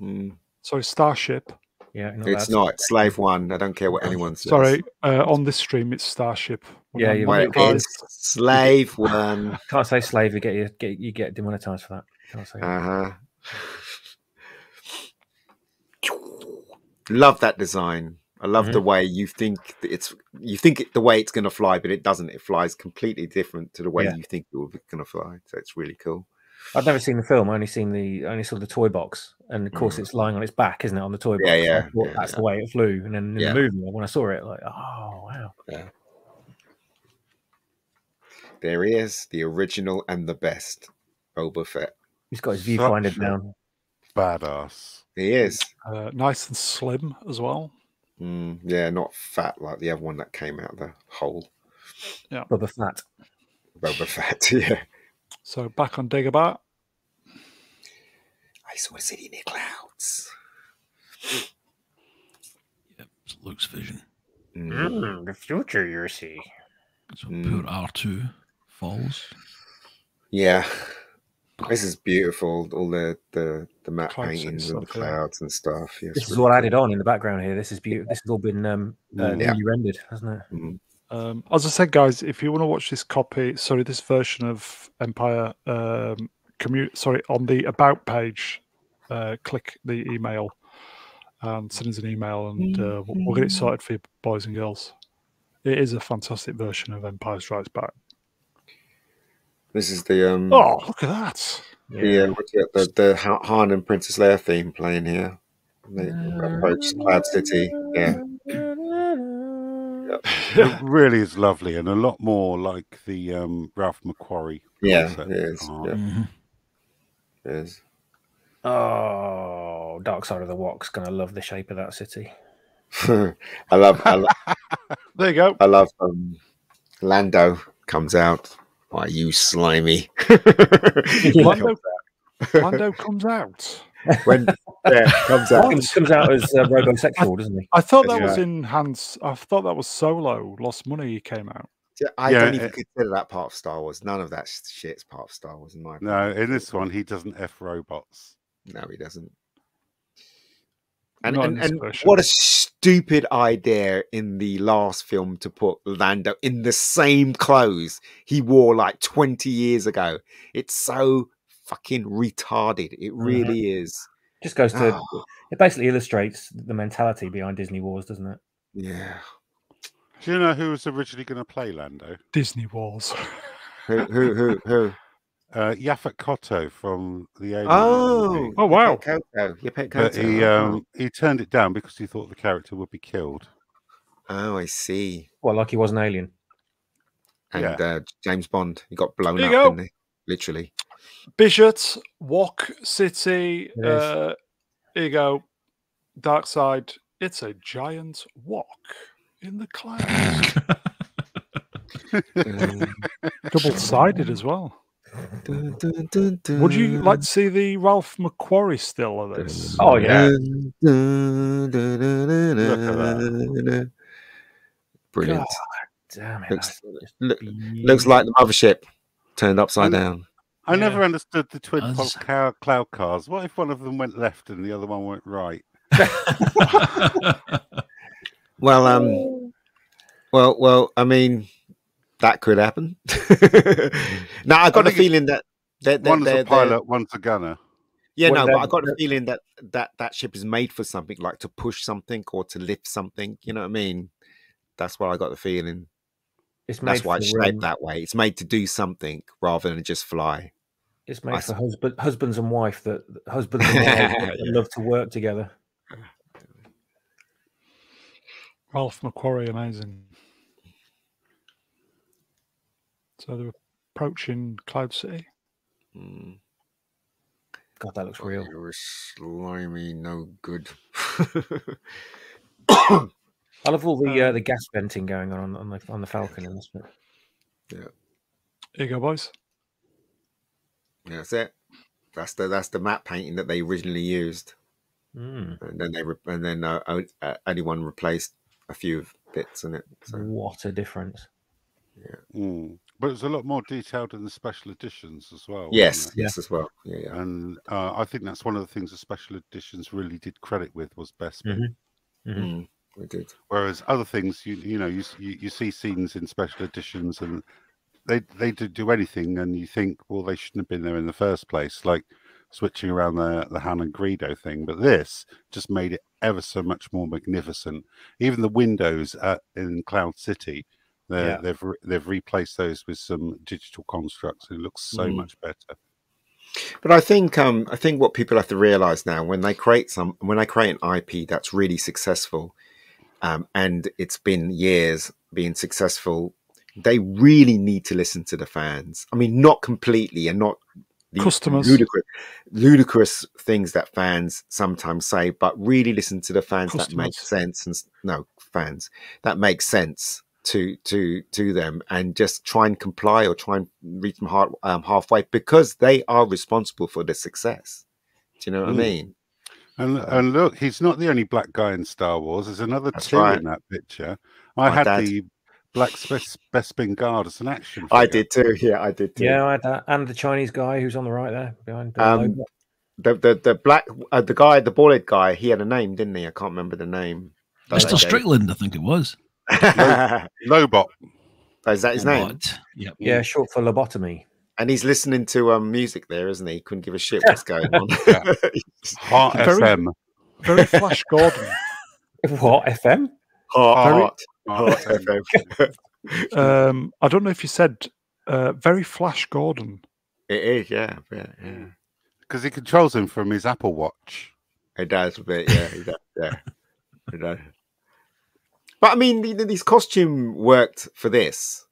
S2: Mm,
S1: Sorry, Starship.
S3: Yeah,
S2: it's
S3: allowed to-
S2: not Slave One. I don't care what anyone says.
S1: Sorry, uh, on this stream it's Starship.
S3: Yeah,
S1: I'm
S3: you
S2: Well,
S3: might-
S1: monetized-
S2: it's Slave One.
S3: Can't say slave. You get you get you get demonetized for that.
S2: Uh huh. Love that design. I love the way you think it's you think it, the way it's going to fly, but it doesn't. It flies completely different to the way
S3: Yeah.
S2: you think it will be going to fly. So it's really cool.
S3: I've never seen the film. I only seen the I only saw the toy box, and of course
S2: Mm.
S3: it's lying on its back, isn't it, on the toy box?
S2: Yeah,
S3: So I
S2: yeah,
S3: thought
S2: yeah,
S3: that's
S2: yeah.
S3: the way it flew. And then in
S2: Yeah.
S3: the movie, when I saw it, like, oh wow,
S2: There he is, the original and the best Boba Fett.
S3: he's got his
S4: Such
S3: viewfinder
S4: a-
S3: down.
S4: Badass.
S2: He is.
S1: uh, nice and slim as well.
S2: Mm, yeah, not fat like the other one that came out of the hole. Yeah.
S3: Boba Fett.
S2: Boba Fett. Yeah.
S1: So back on Dagobah.
S2: I saw a city in the clouds.
S5: Yep, it's Luke's vision.
S2: Mm.
S3: the future, you see.
S5: So
S2: Mm.
S5: poor R2 falls.
S2: Yeah. This is beautiful. All the the, the map
S1: Clouds and
S2: paintings and the
S1: stuff, yeah.
S2: clouds and stuff. Yeah,
S3: This
S2: it's
S3: is
S2: really
S3: all
S2: cool.
S3: added on in the background here. This is beautiful. This has all been um, uh,
S2: Mm, yeah.
S3: rendered, hasn't it?
S2: Mm.
S1: Um, as I said, guys, if you want to watch this copy, sorry, this version of Empire, um, commute, sorry, on the about page, uh, click the email and send us an email, and uh, we'll, we'll get it sorted for you, boys and girls. It is a fantastic version of Empire Strikes Back.
S2: This is the um
S1: Oh, look at that!
S2: the, uh, what's the the Han and Princess Leia theme playing here. They approach Cloud City. Yeah.
S4: It really is lovely and a lot more like the um, Ralph McQuarrie.
S2: Yeah, it is.
S4: art.
S2: Yeah,
S5: Mhm.
S2: it is.
S3: Oh, Dark Side of the Walk's gonna love the shape of that city.
S2: I love I, lo-
S1: There you go.
S2: I love um Lando comes out. Why you slimy?
S1: Lando, Lando comes out.
S2: when yeah, comes out.
S3: Comes, comes out as uh, robosexual, doesn't he?
S1: I thought that was in Hans. I thought that was Solo. Lost Money. He came out.
S2: Yeah, I
S4: Yeah,
S2: don't even
S4: it-
S2: consider that part of Star Wars. None of that shit's part of Star Wars in my
S4: No, in this one, he doesn't F robots.
S2: No, he doesn't. And, and, and what a stupid idea in the last film to put Lando in the same clothes he wore like 20 years ago. It's so fucking retarded. It really is.
S3: Just goes to
S2: Oh,
S3: it basically illustrates the mentality behind Disney Wars, doesn't it?
S2: yeah.
S4: Do you know who was originally going to play Lando?
S1: Disney Wars.
S2: Who, who, who, who?
S4: Uh, Yaphet Kotto from the Alien
S2: Oh,
S4: movie.
S1: Oh, wow.
S2: Yaphet Kotto. Yaphet
S4: But he um, he turned it down because he thought the character would be killed.
S2: oh, I see.
S3: Well, like he was an alien.
S2: And
S4: Yeah.
S2: uh, James Bond, he got blown
S1: There
S2: up,
S1: you go.
S2: didn't he? Literally.
S1: Bishops, Walk City.
S3: It is.
S1: Uh, here you go. Dark Side. It's a giant walk in the clouds.
S2: Um,
S1: Double sided as well.
S2: Dun, dun, dun, dun.
S1: Would you like to see the Ralph McQuarrie still of this?
S3: Oh, yeah.
S2: Brilliant.
S3: Damn it.
S2: Looks, look, looks like the mothership turned upside
S4: And-
S2: down.
S4: I
S5: Yeah.
S4: never understood the twin
S5: Us.
S4: pulse cloud cars. What if one of them went left and the other one went right?
S2: Well, um, well, well. I mean, that could happen. now I got a feeling that they're, they're,
S4: one's
S2: they're-
S4: a pilot, one's a gunner.
S2: Yeah,
S3: Well,
S2: no, but I
S3: then-
S2: got a feeling that that that ship is made for something, like to push something or to lift something. You know what I mean? That's what I got the feeling.
S3: It's made
S2: That's why it's shaped that way. It's made to do something rather than just fly.
S3: It's made
S2: s-
S3: for husband, husbands and wife that husbands and wives that
S2: Yeah.
S3: love to work together.
S1: Ralph McQuarrie, amazing. So they're approaching Cloud City.
S2: Mm.
S3: God, that looks real.
S2: You're slimy, no good.
S3: I love all the uh,
S1: Um,
S3: the gas venting going on on the on the Falcon in this bit. Yeah.
S1: Here you go, boys.
S2: Yeah, that's it. That's the that's the matte painting that they originally used,
S3: Mm,
S2: and then they re- and then uh, uh, anyone replaced a few bits in it. So
S3: what a difference!
S4: Mm. But it was a lot more detailed in the special editions as well.
S2: yes, yes, as well. Yeah, yeah.
S4: And uh, I think that's one of the things the special editions really did credit with was best. bit.
S3: Mhm. Mhm.
S2: Mm, we did.
S4: Whereas other things, you you know, you, you you see scenes in special editions and they they do do anything, and you think, well, they shouldn't have been there in the first place, like switching around the the Han and Greedo thing. But this just made it ever so much more magnificent. Even the windows at, in Cloud City, they're-
S3: Yeah.
S4: they've re- they've replaced those with some digital constructs. It looks so
S2: Mm.
S4: much better.
S2: But I think um, I think what people have to realize now when they create some when they create an IP that's really successful, um, and it's been years being successful, they really need to listen to the fans. I mean, not completely and not the
S1: Customers.
S2: ludicrous, ludicrous things that fans sometimes say, but really listen to the fans that make sense and no fans that make sense to to to them and just try and comply or try and reach them half, um, halfway because they are responsible for the success. Do you know what
S4: Mm.
S2: I mean?
S4: And and look, he's not the only black guy in Star Wars. There's another
S2: That's
S4: two
S2: right.
S4: in that picture. I
S2: My
S4: had
S2: dad.
S4: the Black Spes- Bespin Guard as an action.
S2: I did too. Yeah, I did too.
S3: Yeah, I had that, and the Chinese guy who's on the right there behind. the
S2: Um. The the the black uh, the guy the bald guy he had a name didn't he? I can't remember the name.
S5: Mr. Strickland, I think it was.
S4: Lobot.
S2: Is that his name?
S5: What? Yep.
S3: yeah, short for lobotomy.
S2: And he's listening to um music there, isn't he? Couldn't give a shit what's going on.
S4: Yeah. Heart
S1: Very-
S4: FM.
S1: Very Flash Gordon.
S3: What FM?
S2: Heart,
S4: Heart
S2: heart,
S4: FM.
S2: FM.
S1: Um, I don't know if you said uh, very Flash Gordon.
S2: It is, yeah, yeah, yeah.
S4: Because he controls him from his Apple Watch.
S2: It does a bit, yeah, it does, yeah, it does. But I mean, the, the- these costume worked for this,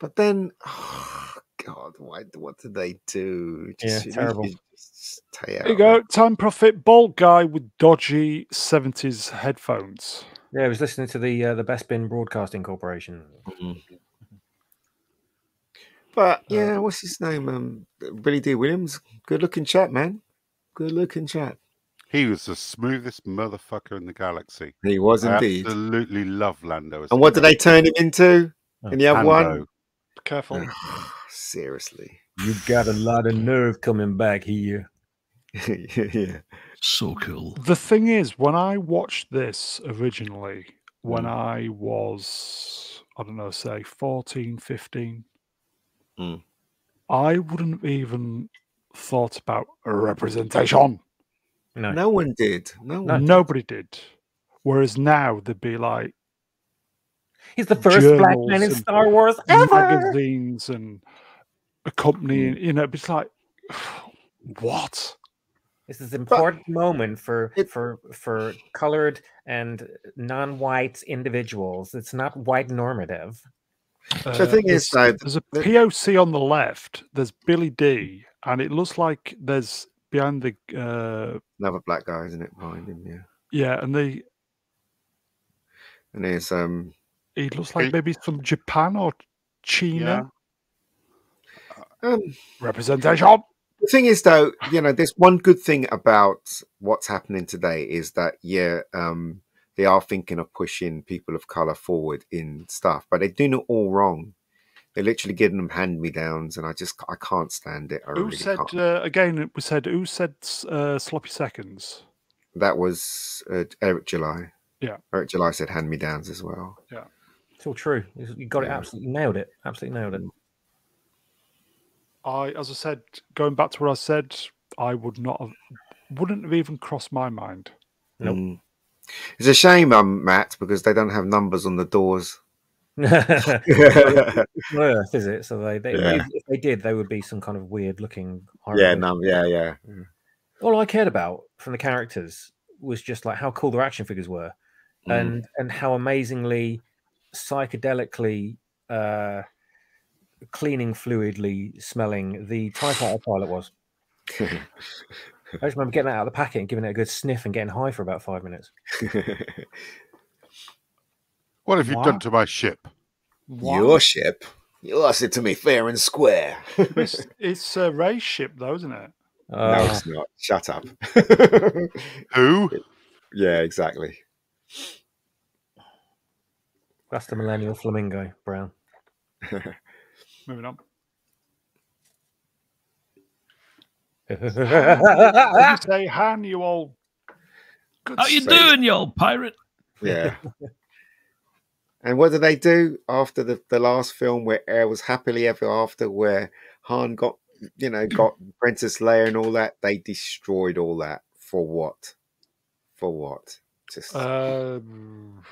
S2: but then, oh God, why? What did they do?
S3: Yeah, terrible.
S2: need just
S1: There you go. Time Prophet, bald guy with dodgy 70s headphones.
S3: Yeah, I was listening to the uh, the Bespin Broadcasting Corporation.
S2: Mhm. But yeah, what's his name? Um, Billy Dee Williams. Good looking chap, man. Good looking chap.
S4: He was the smoothest motherfucker in the galaxy.
S2: He was
S4: I
S2: indeed.
S4: absolutely love Lando. as
S2: And what did they turn him into in the other one?
S4: Lando.
S1: Careful.
S2: Seriously.
S3: You got a lot of nerve coming back here.
S2: yeah.
S5: So cool.
S1: The thing is, when I watched this originally, when
S2: Mm.
S1: I was, I don't know, say 14, 15,
S2: Mm.
S1: I wouldn't even thought about representation.
S3: No.
S2: No one did. No one.
S1: Nobody did. Whereas now they'd be like
S3: He's the first black man in Star Wars ever.
S1: magazines and accompanying,
S2: Mm.
S1: you know, it's like, what?
S3: This is an important moment for
S2: it-
S3: for for colored and non-white individuals. It's not white normative.
S2: So the thing is,
S1: there's,
S2: though,
S1: there's a POC on the left. There's Billy Dee, and it looks like there's behind the uh,
S2: Another black guy, isn't it? Behind him, yeah.
S1: yeah, and the
S2: And there's um.
S1: he looks like
S4: He-
S1: maybe it's from Japan or China.
S2: um
S1: Representation.
S2: The thing is, though, you know, there's one good thing about what's happening today is that, yeah, um, they are thinking of pushing people of color forward in stuff, but they're doing it all wrong. They're literally giving them hand me downs, and I just I can't stand it. I
S1: Who
S2: really
S1: said
S2: can't.
S1: uh, again? It was said. Who said uh, sloppy seconds?
S2: That was uh, Eric July.
S1: Yeah.
S2: Eric July said hand me downs as well.
S3: Yeah, it's all true. You got it absolutely nailed it. Absolutely nailed it.
S1: I, as I said, going back to what I said, I would not have, wouldn't have even crossed my mind.
S3: Nope.
S2: Mm. It's a shame, um, Matt, because they don't have numbers on the doors.
S3: Earth, is it? So they, they
S2: Yeah.
S3: if they did, they would be some kind of weird looking.
S2: yeah, no, yeah, yeah.
S3: All I cared about from the characters was just like how cool their action figures were,
S2: Mm.
S3: and and how amazingly psychedelically uh, cleaning fluidly smelling the Fighter pilot was. I just remember getting that out of the packet and giving it a good sniff and getting high for about five minutes.
S4: What have you done to my ship?
S2: Your ship? You lost it to me fair and square.
S1: It's, it's a race ship, though, isn't it?
S2: no,
S3: Uh,
S2: it's not. Shut up.
S4: Who?
S2: yeah, exactly.
S3: that's the Millennial Flamingo, Brown.
S1: Moving on.
S3: That's
S1: Did you say, Han, you old. Good
S5: How you
S1: sake.
S5: doing, you old pirate?
S2: Yeah. And what did they do after the, the last film where Air was happily ever after, where Han got, you know, got Princess Leia and all that? They destroyed all that. For what? For what? Just
S1: Um,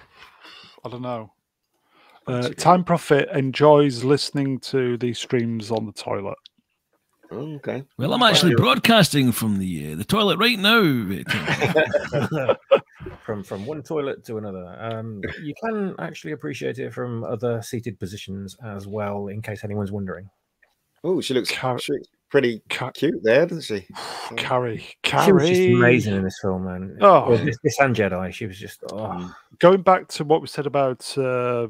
S1: I don't know. Uh. Time Prophet enjoys listening to these streams on the toilet.
S2: Oh, okay.
S5: Well, I'm actually broadcasting from the uh, the toilet right now.
S3: from from one toilet to another. Um, you can actually appreciate it from other seated positions as well, in case anyone's wondering.
S2: Oh, she looks,
S1: Car-
S2: she pretty
S1: Ca-
S2: cute there, doesn't she?
S1: Carrie, Carrie,
S3: She was just
S1: Carrie.
S3: amazing in this film, man.
S1: Oh.
S3: Well, this, this and Jedi, she was just. Oh,
S2: Mm.
S1: Going back to what we said about uh,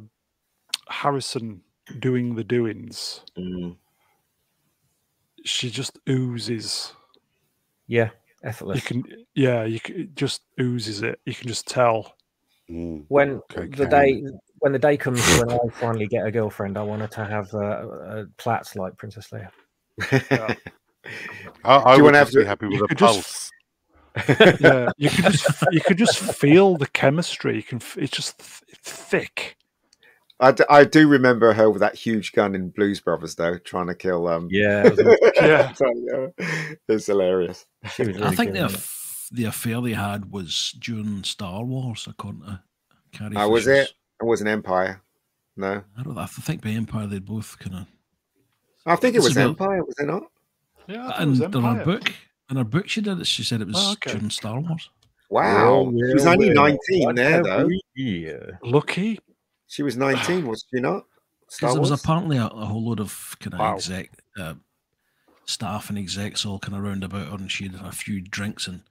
S1: Harrison doing the doings,
S2: Mm.
S1: she just oozes.
S3: yeah,
S1: You can, yeah, you can, it just oozes it. You can just tell.
S4: Mm.
S3: when
S4: Okay,
S3: the day when the day comes when I finally get a girlfriend, I want her to have uh, uh, plaits like Princess Leia.
S1: Yeah.
S4: I, I
S2: Do you
S4: would
S2: wanna
S4: be happy with a
S1: could just-
S4: pulse.
S1: yeah, you can just you can just feel the chemistry. You can. It's just th- it's thick.
S2: I, d- I do remember her with that huge gun in Blues Brothers, though, trying to kill. Um,
S3: Yeah, it was awesome.
S1: Yeah.
S2: Yeah, it's hilarious.
S3: she was
S5: I think the aff- the affair they had was during Star Wars, according to Carrie.
S2: Oh, was it? It was an Empire. No,
S5: I don't. I think by Empire they both kind of.
S2: I think it was
S5: is what-
S2: Empire. Was it not?
S1: Yeah, I
S5: And in her book, in her book, she did it. She said it was
S1: Oh, okay.
S5: during Star Wars.
S2: Wow, she was only nineteen there, though.
S3: Yeah.
S1: Lucky.
S2: She was nineteen, was she not? Star
S5: Because there was apparently a, a whole load of kind of
S1: Wow.
S5: exec uh, staff and execs all kind of round about her, and she had a few drinks, and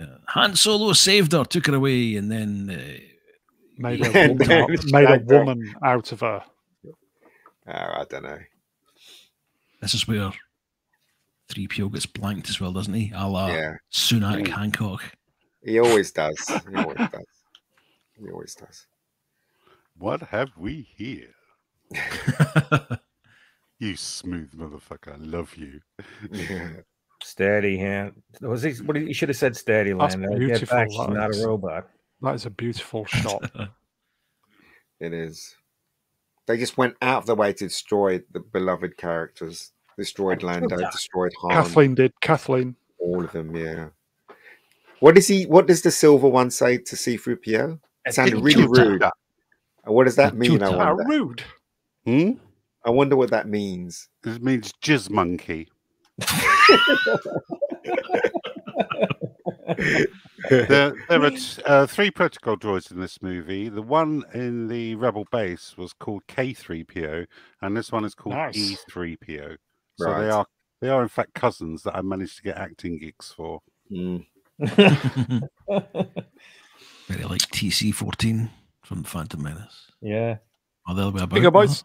S5: uh, Han Solo saved her, took her away, and then uh,
S1: Made
S5: Yeah.
S1: a woman, out,
S2: She
S1: made a woman out of her.
S2: Oh, I don't know.
S5: this is where three PO gets blanked as well, doesn't he? A la
S2: Yeah,
S5: Sunak
S2: Mm.
S5: Hancock.
S2: he always does. He always does. He always does.
S4: What have we here? You smooth motherfucker. I love you.
S2: Yeah.
S3: Steady hand. Was he? What he, he should have said steady
S1: That's
S3: land. Get
S1: beautiful,
S3: back, she's not a robot.
S1: That is a beautiful shot.
S2: It is. They just went out of the way to destroy the beloved characters. Destroyed Lando, destroyed Han,
S1: Kathleen did. Kathleen.
S2: all of them. Yeah. What does he? What does the silver one say to C-3PO? It sounded really rude. And what does that mean? I
S1: How
S2: wonder.
S1: rude.
S4: Hmm?
S2: I wonder what that means.
S4: It means jizz monkey. there, there are t- uh, three protocol droids in this movie. The one in the Rebel base was called K3PO, and this one is called
S1: Nice.
S4: E3PO. So
S2: Right.
S4: they are they are in fact cousins that I managed to get acting gigs for.
S2: Mm.
S5: Very like TC fourteen from Phantom Menace.
S3: yeah.
S5: Oh, they'll be about.
S1: Bigger boys.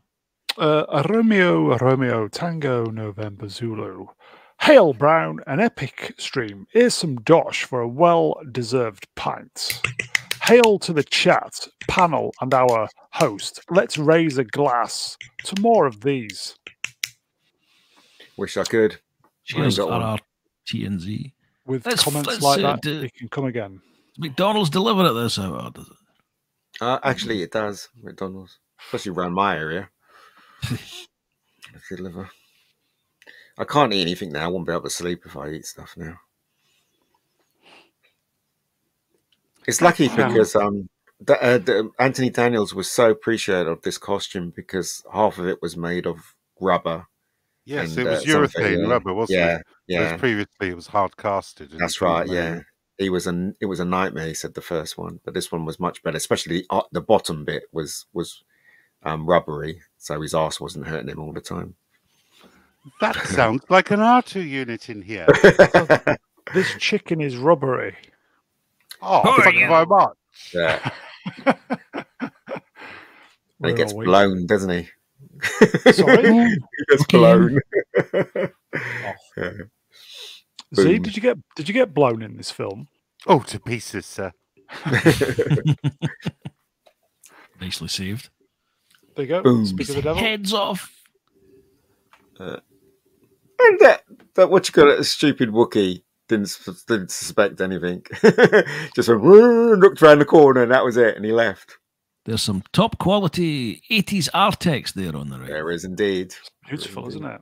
S1: Uh, Romeo, Romeo, Tango, November, Zulu. Hail Brown, an epic stream. Here's some dosh for a well deserved pint. Hail to the chat, panel, and our host. Let's raise a glass to more of these.
S2: Wish I could.
S5: Cheers,
S2: got one.
S5: RRTNZ.
S1: With
S5: Let's-
S1: comments
S5: let's,
S1: like
S5: uh,
S1: that,
S5: do-
S1: you can come again.
S5: McDonald's deliver at this hour? Does it?
S2: Uh, actually, it does. McDonald's, especially around my area. Deliver. I can't eat anything now. I won't be able to sleep if I eat stuff now. It's lucky because um, the, uh, the, Anthony Daniels was so appreciative of this costume because half of it was made of rubber.
S4: Yes,
S2: And,
S4: it
S2: uh,
S4: was
S2: something,
S4: urethane rubber, wasn't
S2: Yeah,
S4: it? Whereas
S2: yeah,
S4: previously it was hard casted. and
S2: that's right. Yeah, he was an it was a nightmare. He said the first one, but this one was much better. Especially the, uh, the bottom bit was was um, rubbery, so his ass wasn't hurting him all the time.
S4: That sounds like an R2 unit in here.
S1: This chicken is rubbery.
S4: Oh,
S5: Oh,
S4: thank you
S5: yeah.
S4: very much.
S2: Yeah, and he gets blown, doesn't he?
S1: Sorry?
S2: he gets
S5: Okay.
S2: blown. Yeah.
S1: Z, did you get did you get blown in this film?
S4: Oh, to pieces, sir.
S5: Nicely saved.
S1: There you go.
S2: Boom.
S1: Speak of the devil.
S5: Heads off.
S2: And that, that what you call it, a stupid Wookie didn't didn't suspect anything. Just went, looked around the corner, and that was it, and he left.
S5: There's some top quality 80s Artex there on the right.
S2: There is indeed.
S1: Beautiful, isn't it?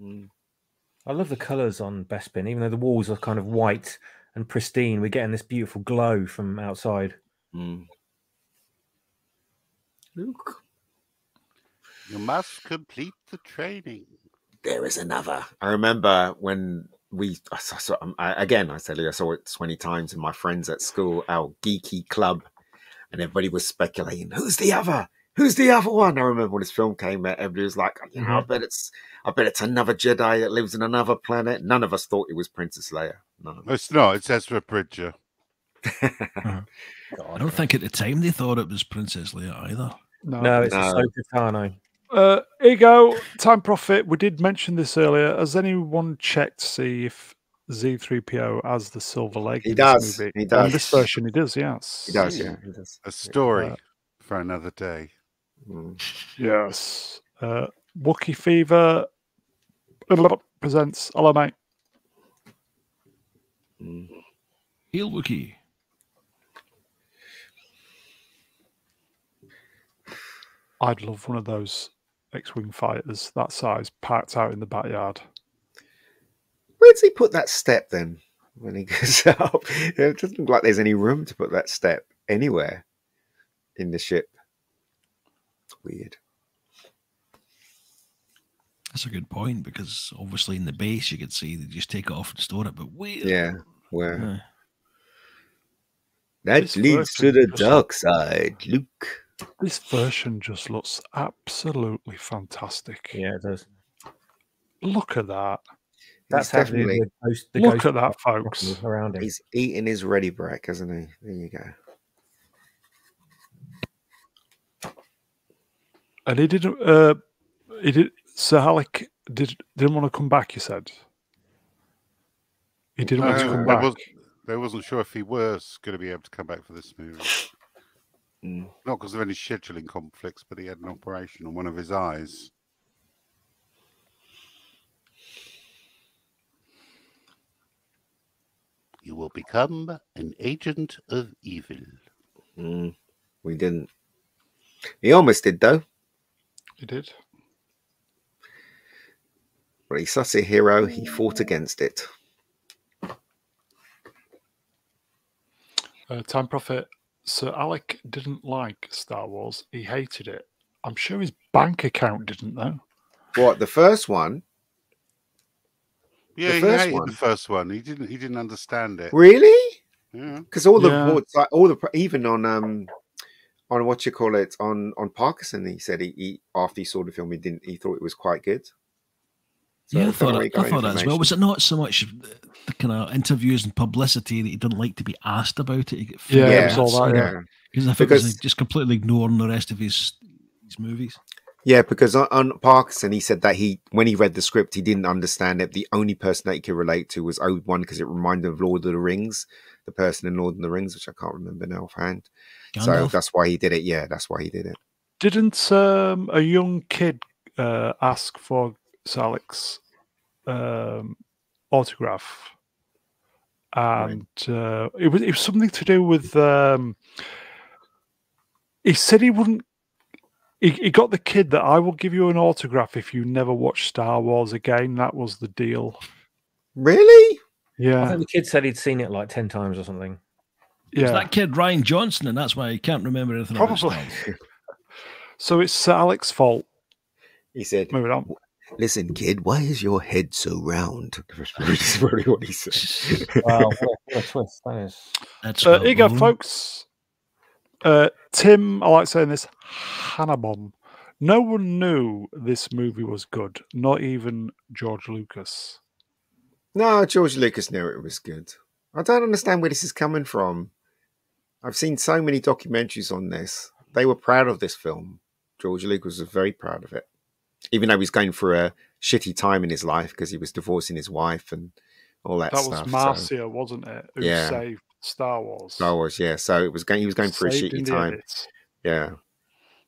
S2: Mm.
S3: I love the colours on Bespin, even though the walls are kind of white and pristine. We're getting this beautiful glow from outside.
S2: Mm. Luke,
S4: You must complete the training.
S2: there is another. I remember when we I saw, saw- um, I, again. I said I saw it twenty times, and my friends at school, our geeky club, and everybody was speculating, "Who's the other? Who's the other one?" I remember when this film came out, everybody was like, "You know, I bet it's, I bet it's another Jedi that lives in another planet." None of us thought it was Princess Leia. None of us.
S4: It's not. It's Ezra Bridger.
S5: I don't think at the time they thought it was Princess Leia either.
S1: No.
S3: No, it's
S2: No.
S3: Ahsoka Tano.
S1: Uh, here you go. Time Prophet. We did mention this earlier. Has anyone checked to see if Z3PO has the silver leg?
S2: He
S1: in this
S2: does.
S1: movie?
S2: He
S1: In
S2: does.
S1: this version, he does. Yes.
S2: He does, yeah, he does.
S4: A story
S1: Uh,
S4: for another day.
S2: Mm.
S1: Yes. Uh, Wookie Fever presents. Hello, mate.
S2: Mm.
S5: Hail Wookie.
S1: I'd love one of those X-wing fighters that size parked out in the backyard.
S2: Where does he put that step then when he goes up? It doesn't look like there's any room to put that step anywhere in the ship. It's weird.
S5: That's a good point because obviously in the base you could see they just take it off and store it, but wait.
S2: Yeah, where
S5: Uh,
S2: that
S1: This
S2: leads to the dark side, Luke.
S1: This version just looks absolutely fantastic.
S3: Yeah, it does.
S1: Look at that.
S3: That's
S2: He's
S3: the,
S2: definitely
S3: the, ghost, the
S1: Look
S3: ghost
S1: at that, folks.
S3: around him.
S2: he's eating his Ready Brek, hasn't he? There you go.
S1: And he didn't. Uh, he did. Sir Alec did didn't want to come back. He said he didn't want to
S4: Uh,
S1: come
S4: there
S1: back.
S4: was- They wasn't sure if he was going to be able to come back for this movie.
S2: Mm.
S4: Not because of any scheduling conflicts, but he had an operation on one of his eyes. You will become an agent of evil.
S2: Mm, we didn't. He almost did though.
S1: He did.
S2: But he's such a hero. He fought against it.
S1: Uh, Time Prophet. Sir Alec didn't like Star Wars. He hated it. I'm sure his bank account didn't though.
S2: What the first one?
S4: Yeah, he hated
S2: one?
S4: the first one. He didn't. He didn't understand it.
S2: Really?
S4: Yeah.
S2: Because all the
S1: Yeah.
S2: reports, like all the even on um on what you call it on on Parkinson, he said he, he after he saw the film, he didn't. He thought it was quite good. So
S5: yeah, I thought,
S2: know where
S5: it,
S2: he
S5: I thought that as well. Was it not so much uh, the, the kind of interviews and publicity that he didn't like to be asked about it?
S1: Yeah,
S2: it
S1: was all that,
S2: yeah.
S5: Because I think it was
S2: Because-
S5: like just completely ignoring the rest of his his movies.
S2: Yeah, because on, on Parkinson, he said that he, when he read the script, he didn't understand it. The only person that he could relate to was Obi Wan because it reminded him of Lord of the Rings, the person in Lord of the Rings, which I can't remember now offhand. So that's why he did it. Yeah, that's why he did it.
S1: Didn't um, a young kid uh, ask for Sir Alec's um, autograph?
S2: Right.
S1: And uh, it was it was something to do with. Um, he said he wouldn't. He, he got the kid that I will give you an autograph if you never watch Star Wars again. That was the deal.
S2: Really?
S3: I
S1: Yeah,
S3: think the kid said he'd seen it like 10 times or something.
S5: It's
S1: yeah.
S5: that kid Rian Johnson, and that's why he can't remember anything.
S1: Probably. So it's Sir Alec's fault.
S2: He said,
S1: Moving on.
S2: "Listen, kid, why is your head so round?" That's really what he said.
S3: Wow, what a, twist that is.
S5: That's
S1: Uh,
S5: well
S1: here you go, folks. Uh, Tim, I like saying this, Hannabom. No one knew this movie was good, not even George Lucas.
S2: No, George Lucas knew it was good. I don't understand where this is coming from. I've seen so many documentaries on this. They were proud of this film. George Lucas was very proud of it, even though he's going through a shitty time in his life because he was divorcing his wife and all that, stuff.
S1: That was
S2: stuff. so-
S1: Marcia, wasn't it? Who
S2: Yeah.
S1: saved Star Wars.
S2: Star Wars, yeah. So it was going. He was going through a shitty time. Yeah,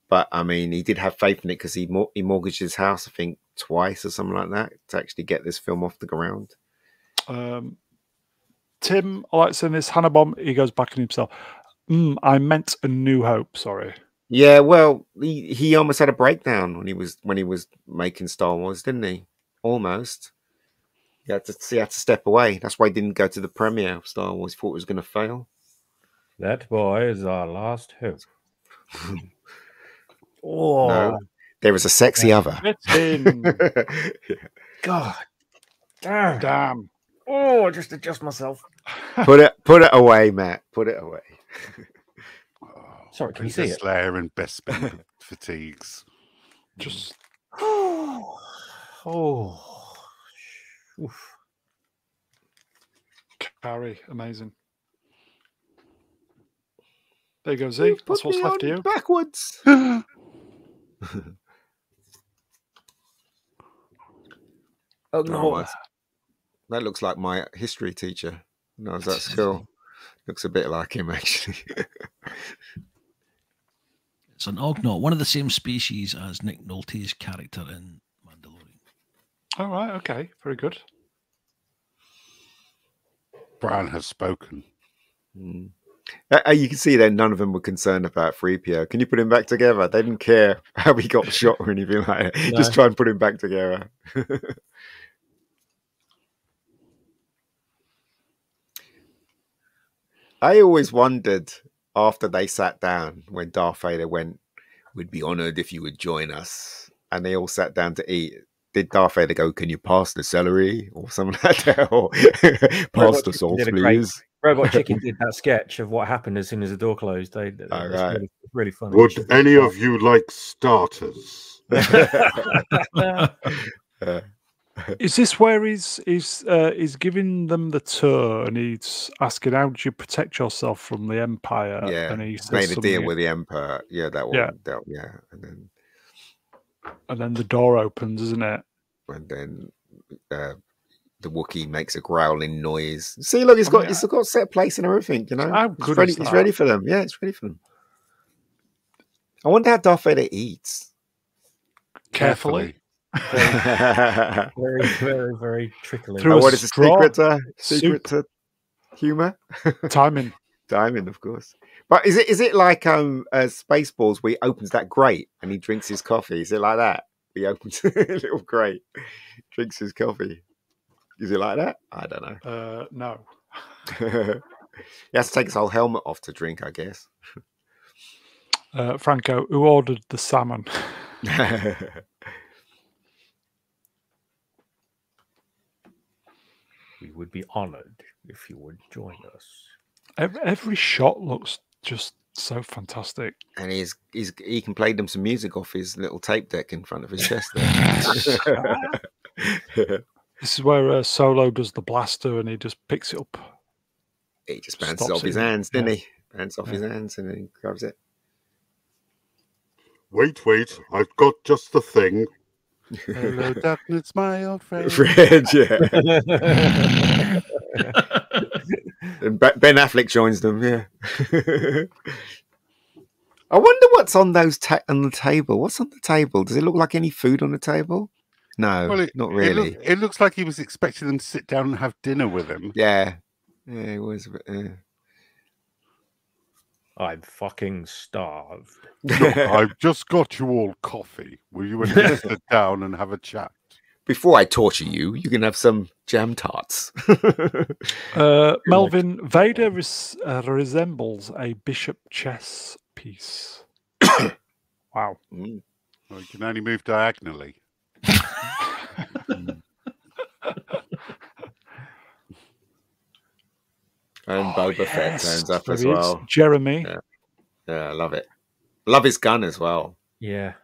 S2: but I mean, he did have faith in it because he mor- he mortgaged his house, I think, twice or something like that to actually get this film off the ground.
S1: Um, Tim, I like saying this, Hannabom, he goes back on himself. Mm, I meant a new hope, sorry.
S2: Yeah, well, he, he almost had a breakdown when he was when he was making Star Wars, didn't he? Almost. He had to he had to step away. That's why he didn't go to the premiere of Star Wars. He thought it was going to fail.
S3: That boy is our last hope. oh,
S2: No. There was a sexy other.
S1: It's in.
S3: God. Damn.
S1: Damn.
S3: Oh, just adjust myself.
S2: put it put it away, Matt. Put it away.
S4: Oh,
S3: Sorry, can you see
S4: Princess
S3: it?
S4: Leia and best spent fatigues.
S1: Just mm.
S3: oh. Oof.
S1: Carrie. Amazing. There you go, Z.
S2: You
S1: That's
S2: put
S1: what's
S2: me
S1: left of you.
S2: Backwards.
S3: Oh
S2: Oh,
S3: no.
S2: that's- that looks like my history teacher. No, is that school? Looks a bit like him actually.
S5: It's an Ugnaught, one of the same species as Nick Nolte's character in Mandalorian.
S1: All right. Okay. Very good.
S4: Bran has spoken.
S2: Hmm. Uh, you can see that none of them were concerned about 3PO. Can you put him back together? They didn't care how he got shot or anything like that. Just try and put him back together. I always wondered after they sat down when Darth Vader went, We'd be honored if you would join us. And they all sat down to eat. Did Darth Vader go, Can you pass the celery? Or something like that? Or pass the
S3: Chicken
S2: salt,
S3: great-
S2: please?
S3: Robot Chicken did that sketch of what happened as soon as the door closed. They, it
S2: Oh,
S3: was
S2: right.
S3: really, really funny.
S4: Would any of you like starters?
S2: Uh,
S1: Is this where he's he's uh, he's giving them the tour and he's asking how do you protect yourself from the Empire?
S2: yeah,
S1: and he says
S2: made a deal with the Emperor. Yeah, that one.
S1: Yeah.
S2: That, yeah, and then
S1: and then the door opens, isn't it?
S2: and then uh, the Wookiee makes a growling noise. See, look, he's
S1: I
S2: got
S1: mean,
S2: he's got set place and everything. You know,
S1: How
S2: he's
S1: good
S2: ready.
S1: is
S2: He's ready for them. Yeah, it's ready for them. I wonder how Darth Vader eats.
S1: Carefully.
S3: very, very, very trickly.
S1: Through
S2: Oh, what is the
S1: straw
S2: secret? Uh, secret
S1: soup.
S2: to humor,
S1: Timing.
S2: diamond, of course. But is it is it like um uh, Spaceballs where he opens that grate and he drinks his coffee? Is it like that? He opens a little grate, drinks his coffee. Is it like that? I don't know.
S1: Uh, no.
S2: he has to take his whole helmet off to drink, I guess.
S1: Uh, Franco, who ordered the salmon?
S3: We would be honored if you would join us.
S1: Every, every shot looks just so fantastic.
S2: and he's he's he can play them some music off his little tape deck in front of his chest. There.
S1: This is where uh, Solo does the blaster and he just picks it up.
S2: he just bounces
S1: Stops
S2: off his hands, didn't
S1: Yeah.
S2: he? Bounces off his hands and then he grabs it.
S4: Wait, wait, I've got just the thing. Hello, darkness, my old friend.
S2: Fred, yeah. And Ben Affleck joins them. Yeah. I wonder what's on those ta- on the table. What's on the table? Does it look like any food on the table? No,
S4: Well, it,
S2: not
S4: It,
S2: really.
S4: look- it looks like he was expecting them to sit down and have dinner with him.
S2: yeah, yeah, it was. a bit, uh,
S3: I'm fucking starved.
S4: Look, I've just got you all coffee. Will you at least sit down and have a chat?
S2: Before I torture you, you can have some jam tarts.
S1: Uh, Melvin Vader res- uh, resembles a bishop chess piece. wow.
S2: Mm.
S4: Well, you can only move diagonally.
S2: And
S1: Oh,
S2: Boba Fett turns up
S1: there
S2: as
S1: is.
S2: well.
S1: Jeremy.
S2: Yeah. Yeah, I love it. Love his gun as well.
S3: Yeah.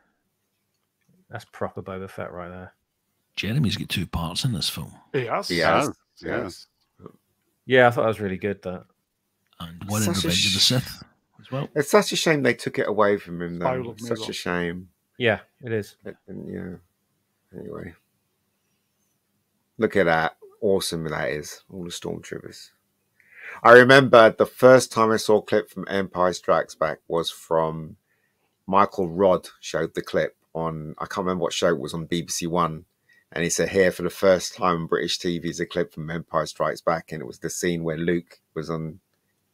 S3: That's proper Boba Fett right there.
S5: Jeremy's got two parts in this film,
S1: He has.
S2: He has.
S4: Yeah.
S2: Yes.
S3: Yeah, I thought that was really good. That
S5: and one in
S2: Such a
S5: Revenge of the Sith as well.
S2: It's such a shame they took it away from him, though.
S1: Love
S2: Such
S1: Mirror.
S2: a shame.
S3: yeah, it is.
S2: But, and, yeah. Anyway. Look at that. Awesome that is. All the stormtroopers. I remember the first time I saw a clip from Empire Strikes Back was from Michael Rodd showed the clip on I can't remember what show it was on BBC One. And he said here for the first time on British TV is a clip from Empire Strikes Back. And it was the scene where Luke was on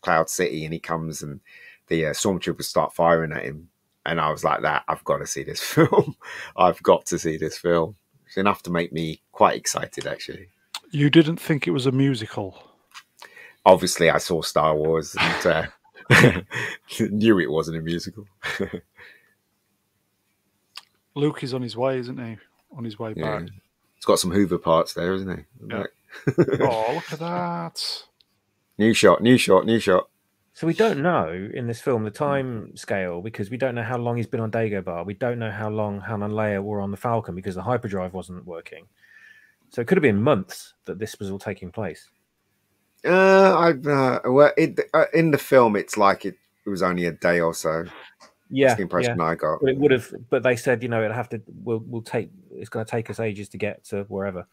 S2: Cloud City and he comes and the uh, stormtroopers start firing at him. And I was like that I've got to see this film. I've got to see this film. It's enough to make me quite excited actually.
S1: You didn't think it was a musical.
S2: Obviously I saw Star Wars and uh, knew it wasn't a musical
S1: Luke is on his way, isn't he? On his way
S2: yeah
S1: back.
S2: it's got some Hoover parts there isn't he?
S1: Yeah. Oh, look at that.
S2: new shot new shot new shot
S3: So we don't know in this film the time scale because we don't know how long he's been on Dagobah. We don't know how long Han and Leia were on the Falcon because the hyperdrive wasn't working. So it could have been months that this was all taking place.
S2: Uh, I uh, well it, uh, in the film it's like it, it was only a day or so
S3: Yeah,
S2: that's the
S3: yeah.
S2: impression I got
S3: But it would have. But they said, you know, it'll have to. We'll, we'll take. It's going to take us ages to get to wherever.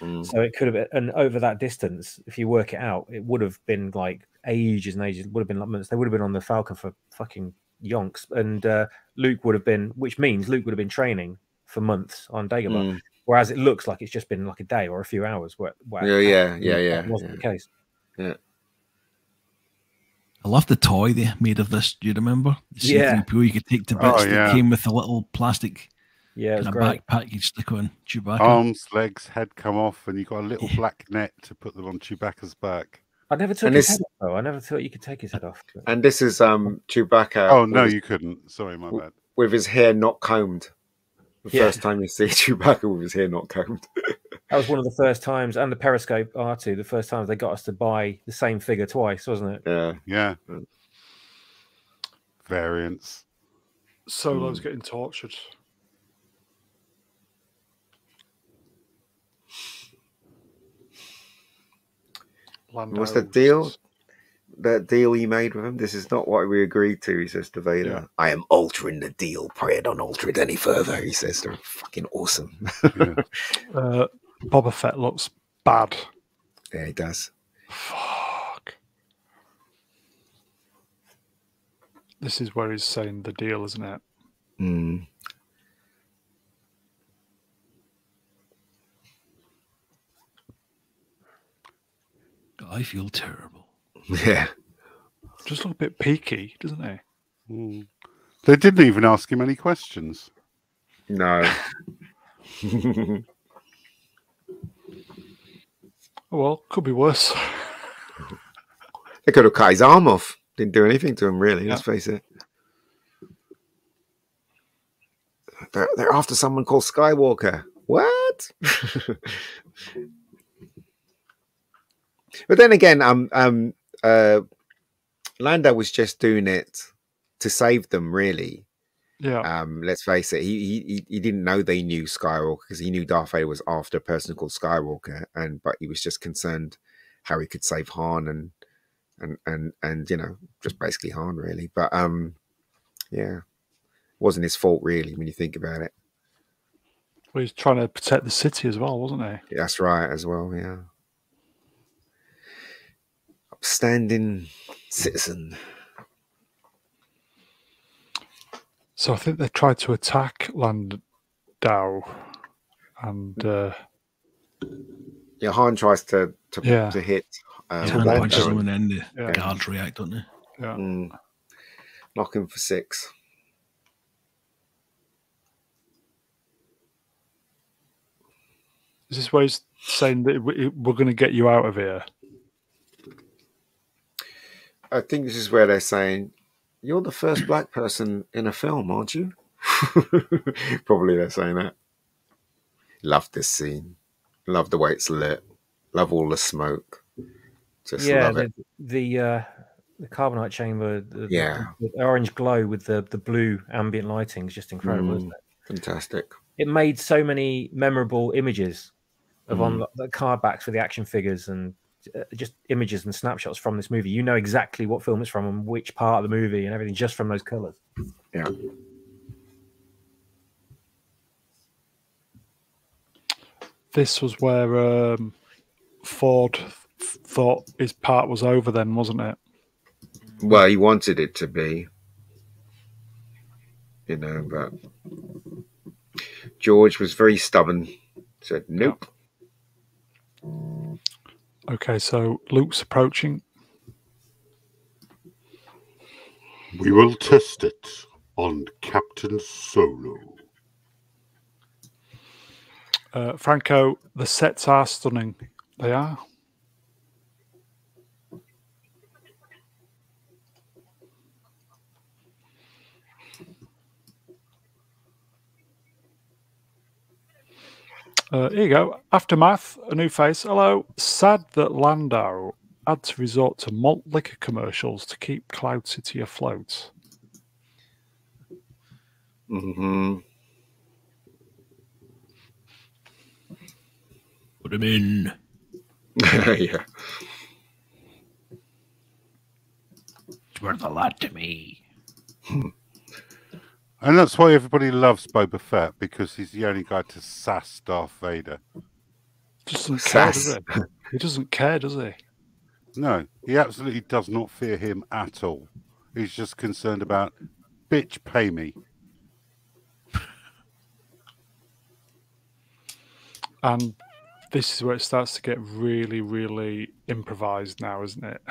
S2: Mm.
S3: So it could have. And over that distance, if you work it out, it would have been like ages and ages. It would have been like months. They would have been on the Falcon for fucking yonks, and uh, Luke would have been, which means Luke would have been training for months on Dagobah.
S2: Mm.
S3: Whereas it looks like it's just been like a day or a few hours. Where, where
S2: Yeah, yeah, yeah, yeah,
S3: wasn't
S2: yeah.
S3: the case.
S5: I love the toy they made of this. Do you remember? The
S3: Yeah.
S5: C3PO you could take to
S4: Oh,
S5: bits
S4: yeah.
S5: that came with a little plastic
S3: Yeah,
S5: kind of backpack you'd stick on Chewbacca.
S4: Arms, legs, head come off, and you got a little black net to put them on Chewbacca's back.
S3: I never took
S2: And
S3: his
S2: this-
S3: head off. Though. I never thought you could take his head off.
S2: and this is um Chewbacca
S4: oh no,
S2: his,
S4: you couldn't. Sorry, my bad.
S2: with his hair not combed the
S3: Yeah.
S2: first time you see Chewbacca with his hair not combed
S3: That was one of the first times, and the Periscope R2, the first times they got us to buy the same figure twice, wasn't it?
S2: yeah
S4: Yeah.
S2: Mm.
S4: Variants.
S1: Solo's
S2: Hmm.
S1: getting tortured.
S2: What's the
S1: Lando's-
S2: deal? that deal he made with him. This is not what we agreed to, he says to Vader.
S1: Yeah.
S2: I am altering the deal. Pray don't alter it any further, he says. They're fucking awesome.
S4: Yeah.
S1: Uh, Boba Fett looks bad.
S2: yeah, he does.
S1: Fuck. This is where he's saying the deal, isn't it?
S2: Mm.
S5: I feel terrible.
S2: Yeah.
S1: Just look a bit peaky, doesn't he?
S4: Mm. They didn't even ask him any questions.
S2: No.
S1: Oh, well, could be worse.
S2: they could have cut his arm off. Didn't do anything to him, really. Let's face it. They're, they're after someone called Skywalker. What? but then again, um, um, uh, Lando was just doing it to save them, really.
S1: Yeah.
S2: Um, let's face it, he, he he didn't know they knew Skywalker because he knew Darth Vader was after a person called Skywalker, and but he was just concerned how he could save Han and and and and you know just basically Han really. But um, yeah, wasn't his fault really when you think about it.
S1: Well, he's trying to protect the city as well, wasn't he?
S2: That's right as well. Yeah, upstanding citizen.
S1: So I think they tried to attack Lando, and uh,
S2: Yeah, Han tries to to,
S1: Yeah.
S2: to hit. Um,
S5: His hand punches them
S2: and,
S5: and then the
S1: Yeah.
S5: guards react, don't they?
S1: yeah,
S2: mm, knock him for six.
S1: is this where he's saying that we're going to get you out of here?
S2: I think this is where they're saying, "You're the first black person in a film, aren't you?" Probably they're saying that. Love this scene. Love the way it's lit. Love all the smoke. Just
S3: yeah,
S2: love
S3: the
S2: it.
S3: the, uh, the carbonite chamber, the, the-
S2: Yeah.
S3: the, orange glow with the the blue ambient lighting is just incredible,
S2: Mm.
S3: isn't it?
S2: Fantastic.
S3: It made so many memorable images of on
S2: Mm.
S3: the, the card backs for the action figures and uh, just images and snapshots from this movie. You know exactly what film it's from and which part of the movie and everything just from those colors.
S2: Yeah.
S1: This was where um, Ford th- thought his part was over. Then, wasn't it?
S2: Well, he wanted it to be, you know, but George was very stubborn. Said nope.
S1: Okay, so Luke's approaching.
S4: We will test it on Captain Solo.
S1: Uh, Franco, the sets are stunning. They are. Uh, here you go. Aftermath, a new face. Hello. Sad that Lando had to resort to malt liquor commercials to keep Cloud City afloat.
S2: Mm-hmm.
S5: Put him in.
S2: yeah.
S5: It's worth a lot to me.
S4: And that's why everybody loves Boba Fett because he's the only guy to sass Darth Vader.
S1: Doesn't care, does
S2: Sass.
S1: he? He doesn't care, does he?
S4: No, he absolutely does not fear him at all. He's just concerned about, bitch, pay me.
S1: And this is where it starts to get really, really improvised now, isn't it?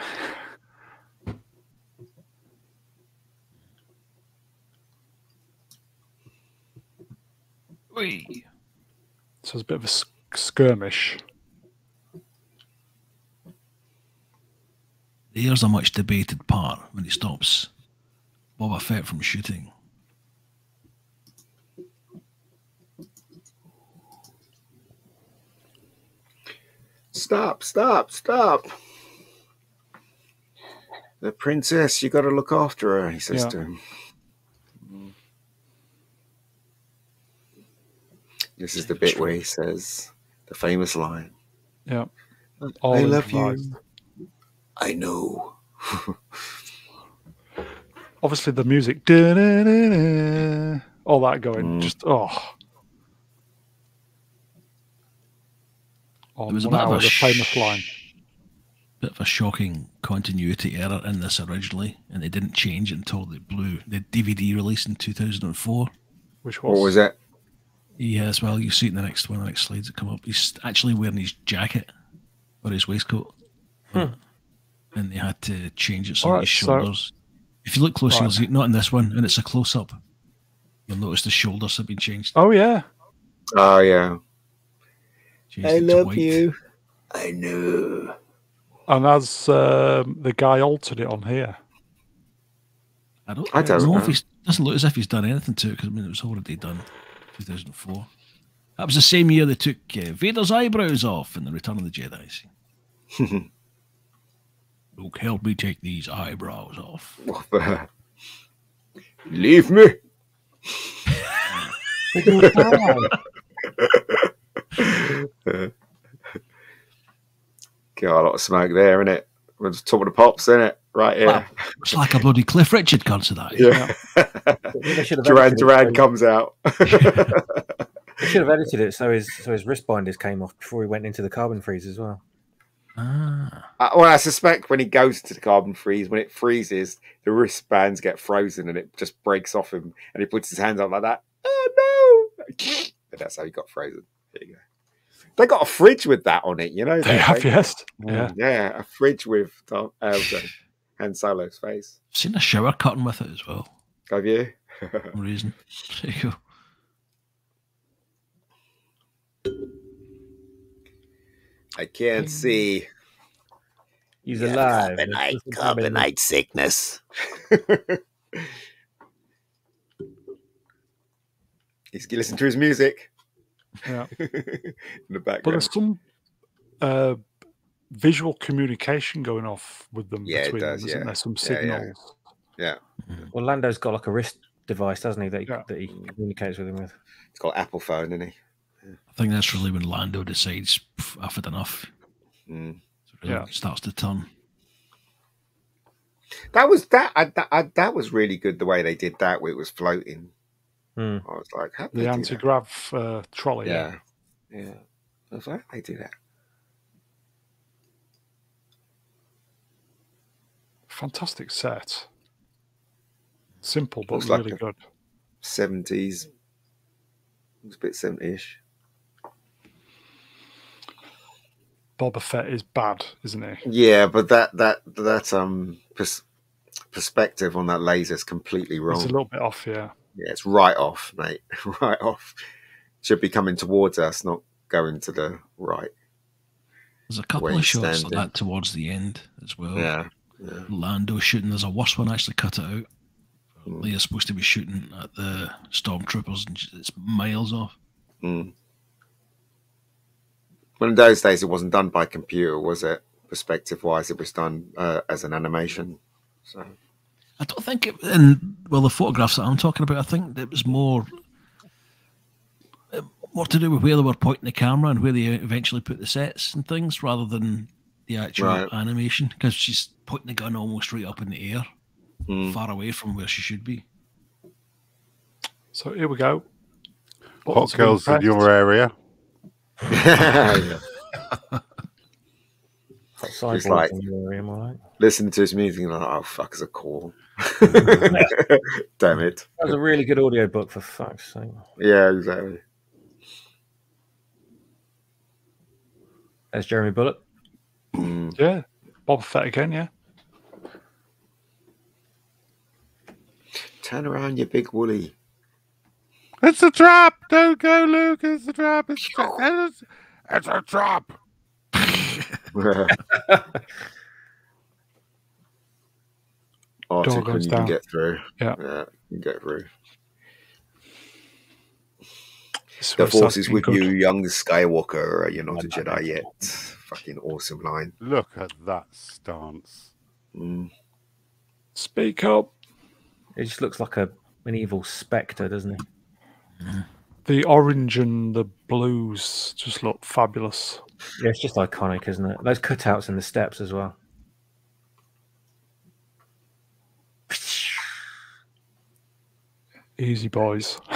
S5: Whee.
S1: So it's a bit of a skirmish.
S5: There's a much debated part when he stops Boba Fett from shooting.
S2: Stop, stop, stop. The princess, you got to look after her, he says
S1: Yeah.
S2: to him. This is the bit where he says the famous line
S1: Yeah.
S2: I love
S1: improvised.
S2: you. I know.
S1: Obviously, the music, all that going,
S2: Mm.
S1: just oh. On
S5: It was a bit of a
S1: the famous line.
S5: bit of a shocking continuity error in this originally, and they didn't change it until the blue the DVD release in 2004.
S1: Which was,
S2: What was that?
S5: Yes, well, you see it in the next one, the next slides that come up. He's actually wearing his jacket or his waistcoat. and they had to change it so
S1: Alright,
S5: his
S1: so-
S5: shoulders. if you look closely,
S1: Right.
S5: you'll see not in this one, and it's a close up. You'll notice the shoulders have been changed.
S1: Oh yeah.
S2: Oh yeah.
S5: changed it to white.
S2: I know.
S1: And as um, the guy altered it on here.
S5: I don't,
S2: I don't
S5: know,
S2: know.
S5: if he's doesn't look as if he's done anything to it because I mean it was already done, 2004. That was the same year they took uh, Vader's eyebrows off in the Return of the Jedi. see. Luke, help me take these eyebrows off.
S2: Leave me. Got a lot of smoke there, isn't it? We're just talking the pops, isn't it? Right here.
S5: It's like a bloody Cliff Richard concert. That is.
S2: yeah.
S3: They should
S2: Duran Duran comes out.
S3: They should have edited it so his so his wrist binders came off before he went into the carbon freeze as well.
S5: Ah,
S2: Uh, well, I suspect when he goes to the carbon freeze, when it freezes, the wristbands get frozen and it just breaks off him, and he puts his hands up like that. Oh no! And that's how he got frozen. There you go. They got a fridge with that on it, you know.
S1: They have, yes. Yeah.
S2: yeah, a fridge with Tom, sorry, Han Solo's face.
S5: I've seen a shower curtain with it as well.
S2: Have you?
S5: For reason. There you go.
S2: I can't see.
S3: He's alive.
S2: Carbonite, carbonite sickness. He's listening to his music
S1: Yeah.
S2: in the background.
S1: But
S2: background.
S1: there's some uh, visual communication going off with them
S2: Yeah, it
S1: between
S2: does,
S1: them, isn't
S2: yeah.
S1: there? Some
S2: Yeah, yeah.
S1: signals.
S2: Yeah,
S3: Well, Lando's got like a wrist device, doesn't he? That he,
S1: Yeah.
S3: that he communicates with him with.
S2: it's called Apple phone, isn't he?
S5: I think that's really when Lando decides "Pff, I've had enough.
S2: Mm.
S5: So really
S1: Yeah.
S5: starts to turn.
S2: That was that. I, that I, that was really good. The way they did that, where it was floating.
S3: Hmm.
S2: I was like, how
S1: The anti grav uh, trolley.
S2: that? Yeah, yeah. I was like, how they do that?
S1: Fantastic set. Simple but
S2: Looks like
S1: really
S2: a-
S1: good.
S2: Seventies. It was a bit seventy-ish.
S1: Boba Fett is bad, isn't he?
S2: Yeah, but that that that um pers- perspective on that laser is completely wrong.
S1: It's a little bit off, yeah.
S2: Yeah, it's right off, mate. right off. Should be coming towards us, not going to the right.
S5: There's a couple of
S2: he's
S5: shots like that towards the end as well.
S2: Yeah. Yeah.
S5: Lando shooting. There's a worse one actually cut it out.
S2: Mm.
S5: Leia's supposed to be shooting at the stormtroopers, and it's miles off.
S2: Mm. Well, in those days, it wasn't done by computer, was it? Perspective wise, it was done uh, as an animation. So
S5: I don't think it. And well, the photographs that I'm talking about, I think it was more uh, more to do with where they were pointing the camera and where they eventually put the sets and things, rather than the actual
S2: Right.
S5: animation. Because she's putting the gun almost right up in the air,
S2: mm.
S5: far away from where she should be.
S1: So here we go.
S4: Hot
S1: Buttons have
S4: girls in your area.
S2: Yeah.
S3: Got cyborgs
S2: like-
S3: in the area, right?
S2: Listening to his music, and like, oh fuck, is a call. Damn it!
S3: That was a really good audio book for fuck's sake.
S2: Yeah, exactly.
S3: There's Jeremy Bulloch.
S2: Mm.
S1: Yeah. Boba Fett again, yeah.
S2: Turn around, you big woolly.
S4: It's a trap! Don't go, Luke. It's a trap. It's a trap. It's, it's a trap.
S2: Arctic
S1: Door goes
S2: you
S1: down.
S2: can get through.
S1: Yeah.
S2: yeah, you can get through.
S1: This
S2: The
S1: where it starts
S2: force is with
S1: good.
S2: you, young Skywalker. You're not a
S3: Yeah,
S2: Jedi yet. Fucking awesome line.
S4: Look at that stance.
S2: Mm.
S1: Speak up.
S3: It just looks like a an evil spectre, doesn't it?
S1: The orange and the blues just look fabulous.
S3: Yeah, it's just iconic, isn't it? Those cutouts in the steps as well.
S1: Easy boys.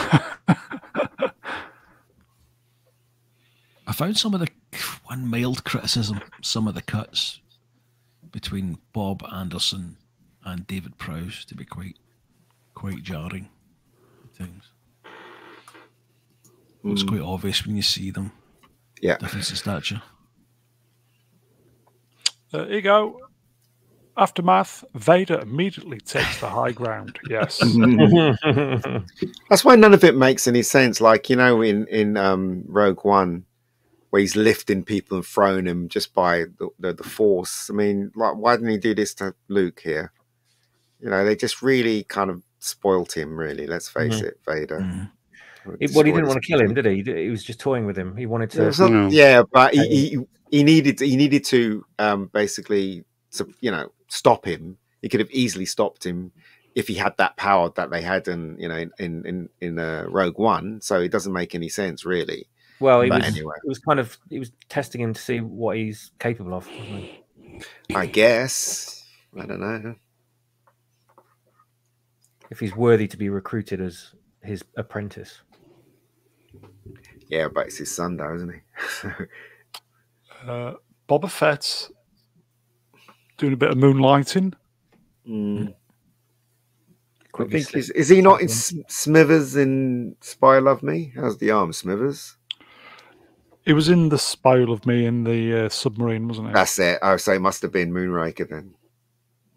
S5: I found some of the one mild criticism, some of the cuts between Bob Anderson and David Prowse to be quite quite jarring. at Things. It's
S2: Mm.
S5: quite obvious when you see them.
S2: Yeah.
S5: Difference in stature.
S1: There you go. aftermath. Vader immediately takes the high ground. Yes.
S2: That's why none of it makes any sense. Like you know, in in um, Rogue One, where he's lifting people and throwing them just by the, the, the Force. I mean, like, why didn't he do this to Luke here? You know, they just really kind of spoilt him. Really, let's face
S3: Mhm.
S2: it, Vader.
S5: Mhm.
S3: It- well, he didn't want to kill him, did he? He- He was just toying with him. He wanted to.
S2: it's not-
S4: No.
S2: yeah, but he, he he needed he needed to um, basically to, you know stop him. He could have easily stopped him if he had that power that they had in you know in in in, in uh, Rogue One. So it doesn't make any sense really.
S3: Well, he
S2: But
S3: was.
S2: anyway.
S3: It was kind of. He was testing him to see what he's capable of.
S2: I guess I don't know.
S3: If he's worthy to be recruited as his apprentice.
S2: Yeah, but it's his son though, isn't he?
S1: Uh, Boba Fett doing a bit of moonlighting.
S2: Mm. I think is, is he not in
S3: slip
S2: S- Smithers in Spy Love Me? How's the arm, Smithers?
S1: He was in the Spile of Me in the uh, submarine, wasn't it?
S2: That's it. Oh, so it must have been Moonraker then,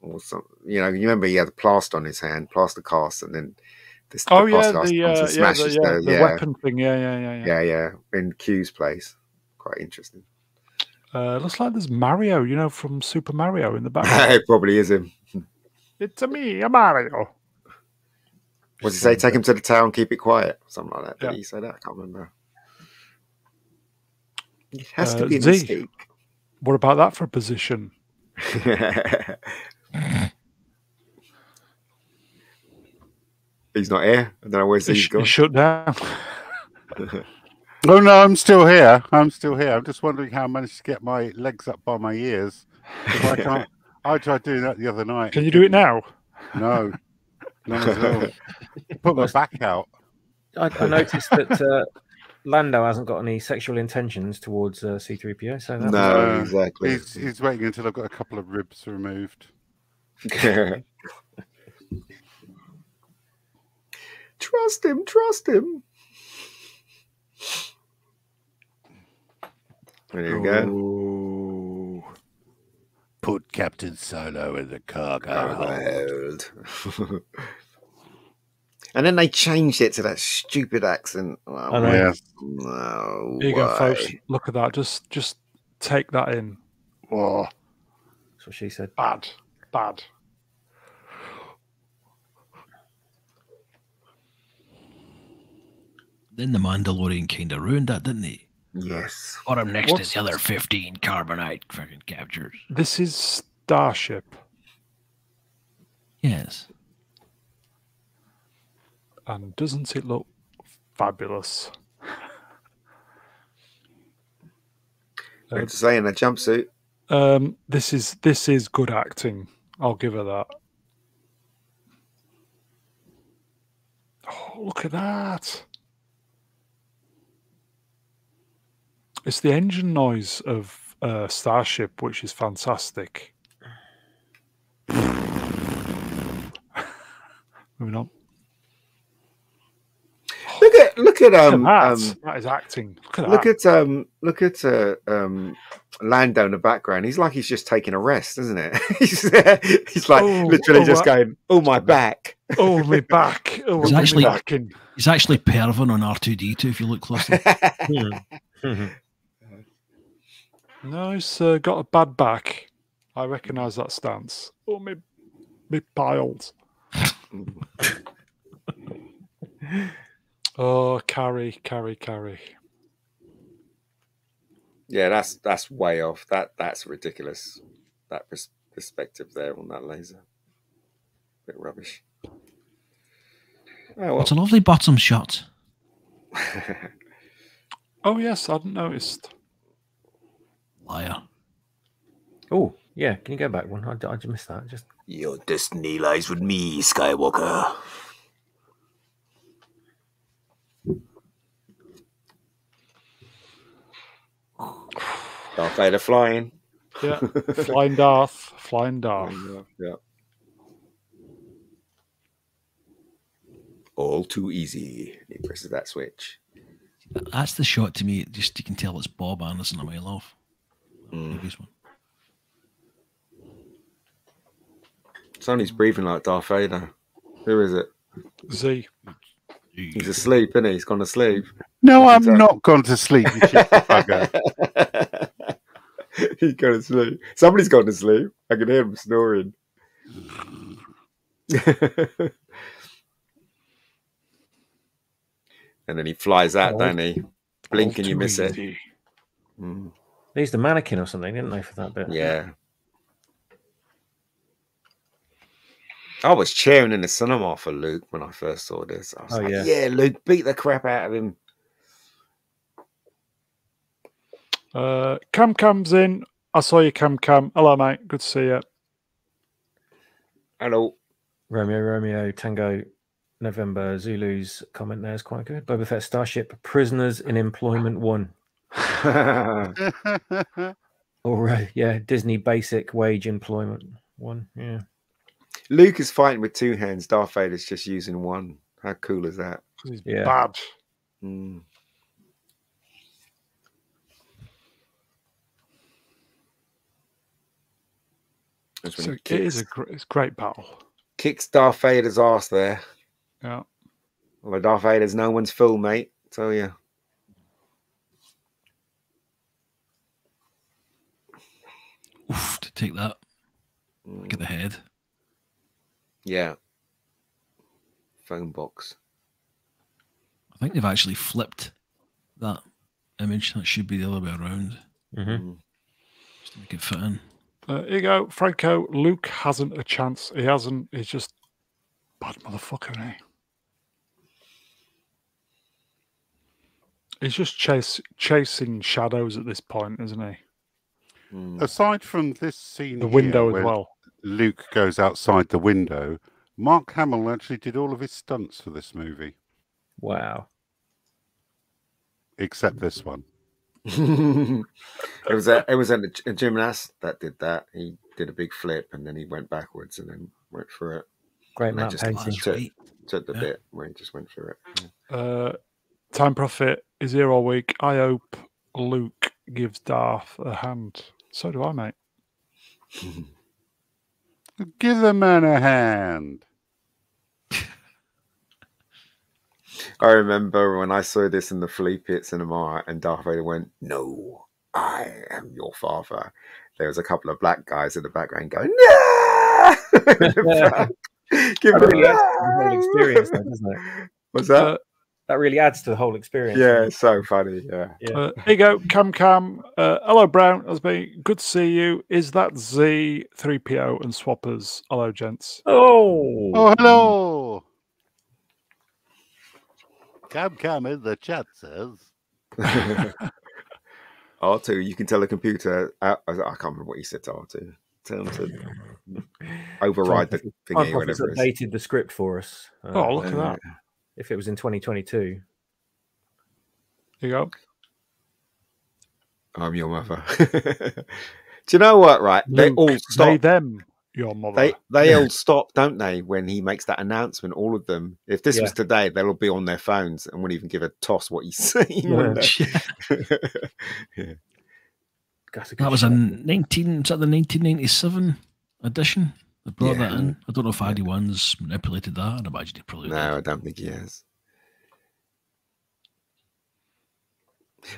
S2: or something. You know, you remember he had the plaster on his hand, plaster cast, and then this.
S1: oh
S2: the
S1: yeah,
S2: plaster
S1: the, uh,
S2: and
S1: yeah, the,
S2: smashes
S1: yeah,
S2: the,
S1: the
S2: yeah,
S1: weapon thing. Yeah, yeah, yeah, yeah.
S2: yeah, yeah, in Q's place. Quite interesting.
S1: Uh, looks like there's Mario, you know, from Super Mario in the background.
S2: it probably is him.
S1: it's a me, a Mario.
S2: What did he say? Take him to the town, keep it quiet, something like that. Did
S1: Yeah.
S2: he say that? I can't remember. It has to
S1: Uh,
S2: be a
S1: Z.
S2: mistake.
S1: What about that for a position?
S2: He's not here. I don't know where's
S1: He,
S2: he
S1: sh- he
S2: gone.
S1: shut down.
S4: Oh no, I'm still here. I'm still here. I'm just wondering how I managed to get my legs up by my ears. I can't. I tried doing that the other night.
S1: Can you do it now?
S4: No, not at all. Put my back out.
S3: I, I noticed that uh, Lando hasn't got any sexual intentions towards uh, C3PO. So that was-
S2: No,
S4: Uh,
S2: exactly.
S4: He's, he's waiting until I've got a couple of ribs removed.
S2: trust him, trust him. There you go.
S4: Put Captain Solo in the cargo
S2: Hold. and then they changed it to that stupid accent. Oh,
S3: I know.
S4: Yes.
S2: No.
S1: Here you go, folks. Look at that. Just, just take that in.
S4: Oh,
S3: That's what she said.
S1: Bad, bad.
S5: Then the Mandalorian kind of ruined that, didn't he?
S2: Yes.
S5: Or I'm next
S1: What's-
S5: to the other 15 carbonite fucking captures.
S1: This is Starship,
S5: Yes.
S1: And doesn't it look fabulous?
S2: What to say in a jumpsuit?
S1: Um, this is this is good acting. I'll give her that. Oh, look at that! It's the engine noise of uh, Starship, which is fantastic. Moving on.
S2: Look at look at
S1: Look at
S2: um,
S1: that.
S2: um
S1: that is acting. Look at
S2: look
S1: that.
S2: at um look at uh, um Lando in the background. He's like he's just taking a rest, isn't it? he's, he's like
S1: Oh,
S2: literally
S1: oh,
S2: just
S1: uh,
S2: going, "Oh my back."
S1: oh, my back. Oh,
S5: It's
S1: my
S5: actually-
S1: back in.
S5: He's actually perving on R2D2 if you look closely.
S1: No, he's uh, got a bad back. I recognise that stance. Oh, me, me piles. oh, carry, carry, carry.
S2: yeah, that's that's way off. That that's ridiculous. That pers- perspective there on that laser, bit rubbish. Oh
S5: It's a lovely bottom shot.
S1: Oh, yes, I hadn't noticed.
S5: Liar.
S3: Oh, yeah. Can you go back one? I, I just missed that. Just
S2: Your destiny lies with me, Skywalker. Darth Vader flying.
S1: Yeah, flying Darth, flying Darth.
S2: Yeah. All too easy. He presses that switch.
S5: That's the shot to me. Just you can tell it's Bob Anderson a mile off.
S2: Mm.
S5: Previous one.
S2: Sonny's breathing like Darth Vader. Who is it?
S1: Z.
S2: He's asleep, isn't he? He's gone to sleep.
S4: No, I'm
S2: Exactly.
S4: not gone to sleep. You bugger.
S2: He's gone to sleep. Somebody's gone to sleep. I can hear him snoring. and then he flies out,
S3: Oh,
S2: doesn't he? Blink and you miss it.
S1: Tweety.
S2: Mm,
S3: They used a mannequin or something, didn't they, for that bit?
S2: yeah. I was cheering in the cinema for Luke when I first saw this. I was
S3: Oh,
S2: like,
S3: yeah.
S2: yeah, Luke, beat the crap out of him.
S1: Uh, Cam Cam's in. I saw you, Cam Cam. Hello, mate. Good to see you.
S2: Hello.
S3: Romeo, Romeo, Tango, November, Zulu's comment there is quite good. Boba Fett Starship, Prisoners in Employment One. Or, uh, yeah, Disney Basic Wage Employment One. Yeah.
S2: Luke is fighting with two hands. Darth Vader's just using one. How cool is that?
S1: he's
S3: Yeah.
S1: bad.
S2: Mm.
S1: So
S2: he
S1: it
S2: kicks,
S1: is a gr- it's a great battle.
S2: kicks Darth Vader's ass there.
S1: Yeah.
S2: Well, Darth Vader's no one's fool, mate. Tell you.
S5: Oof, to take that. Get the head.
S2: Yeah. Phone box.
S5: I think they've actually flipped that image. That should be the other way around.
S3: hmm
S2: Mm.
S5: Just to make it fit in.
S1: Uh, here you go, Franco. Luke hasn't a chance. He hasn't. He's just bad motherfucker, isn't he? He's just chase, chasing shadows at this point, isn't he?
S2: Mm.
S4: Aside from this scene,
S1: The
S4: here
S1: window as well.
S4: Luke goes outside the window. Mark Hamill actually did all of his stunts for this movie,
S3: Wow.
S4: except this one.
S2: it was a, it was a, a gymnast that did that. He did a big flip and then he went backwards and then went through it.
S3: Great
S2: And they
S3: map
S2: just-
S3: painting.
S2: Took- Took the
S5: Yeah.
S2: bit where he just went through it.
S1: Uh, Time Prophet is here all week. I hope Luke gives Darth a hand. So do I, mate.
S4: Give the man a hand.
S2: I remember when I saw this in the flea pit cinema and Darth Vader went, No, I am your father. There was a couple of black guys in the background going, No! Give
S3: That
S2: him a-
S3: the whole experience, though, doesn't it?
S2: What's that?
S1: Uh,
S3: That really adds to the whole experience.
S2: yeah, it's so funny. Yeah.
S3: Yeah.
S1: Uh, here you go, Cam Cam. Uh, hello, Brown. It's been good to see you. Is that Z, 3PO, and Swappers? Hello, gents.
S3: Oh.
S4: Oh, hello. Cam Cam in the chat says.
S2: R2, you can tell a computer. Uh, I can't remember what you said to R2. Tell him to override the
S3: Time
S2: thingy,
S3: Prophet's
S2: whatever
S3: updated the script for us. Uh,
S1: Oh, look at that.
S3: If it was in 2022.
S1: Here you go.
S2: I'm your mother. Do you know what? Right, they
S1: Luke,
S2: all
S1: They,
S2: stop.
S1: them, your mother.
S2: They they all stop, don't they? When he makes that announcement, all of them. If this was today, they'll all be on their phones and wouldn't even give a toss what he's saying. wouldn't they?
S3: That's a good
S5: That was a 19, is that the 1997 edition? They brought that in. I don't know if Addy One's manipulated that. I'd imagine he probably
S2: no,
S5: did.
S2: I don't think he has.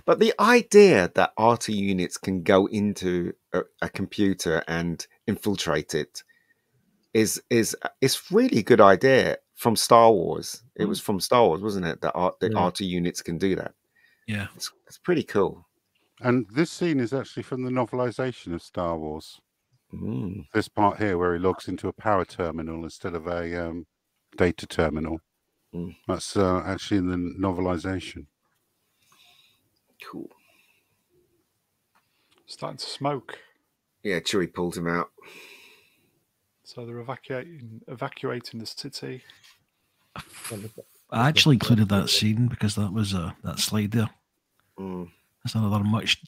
S2: But the idea that R2 units can go into a, a computer and infiltrate it is is it's really a good idea from Star Wars. It hmm. was from Star Wars, wasn't it? That R, the
S3: Yeah.
S2: R2 units can do that.
S5: Yeah.
S2: It's, it's pretty cool.
S4: And this scene is actually from the novelization of Star Wars.
S2: Mm.
S4: This part here, where he logs into a power terminal instead of a um, data terminal.
S2: Mm.
S4: That's uh, actually in the novelization.
S2: Cool.
S1: starting to smoke.
S2: Yeah, Chewie pulled him out.
S1: So they're evacuating evacuating the city.
S5: I actually included that scene because that was uh, that slide there.
S2: Mm.
S5: That's another much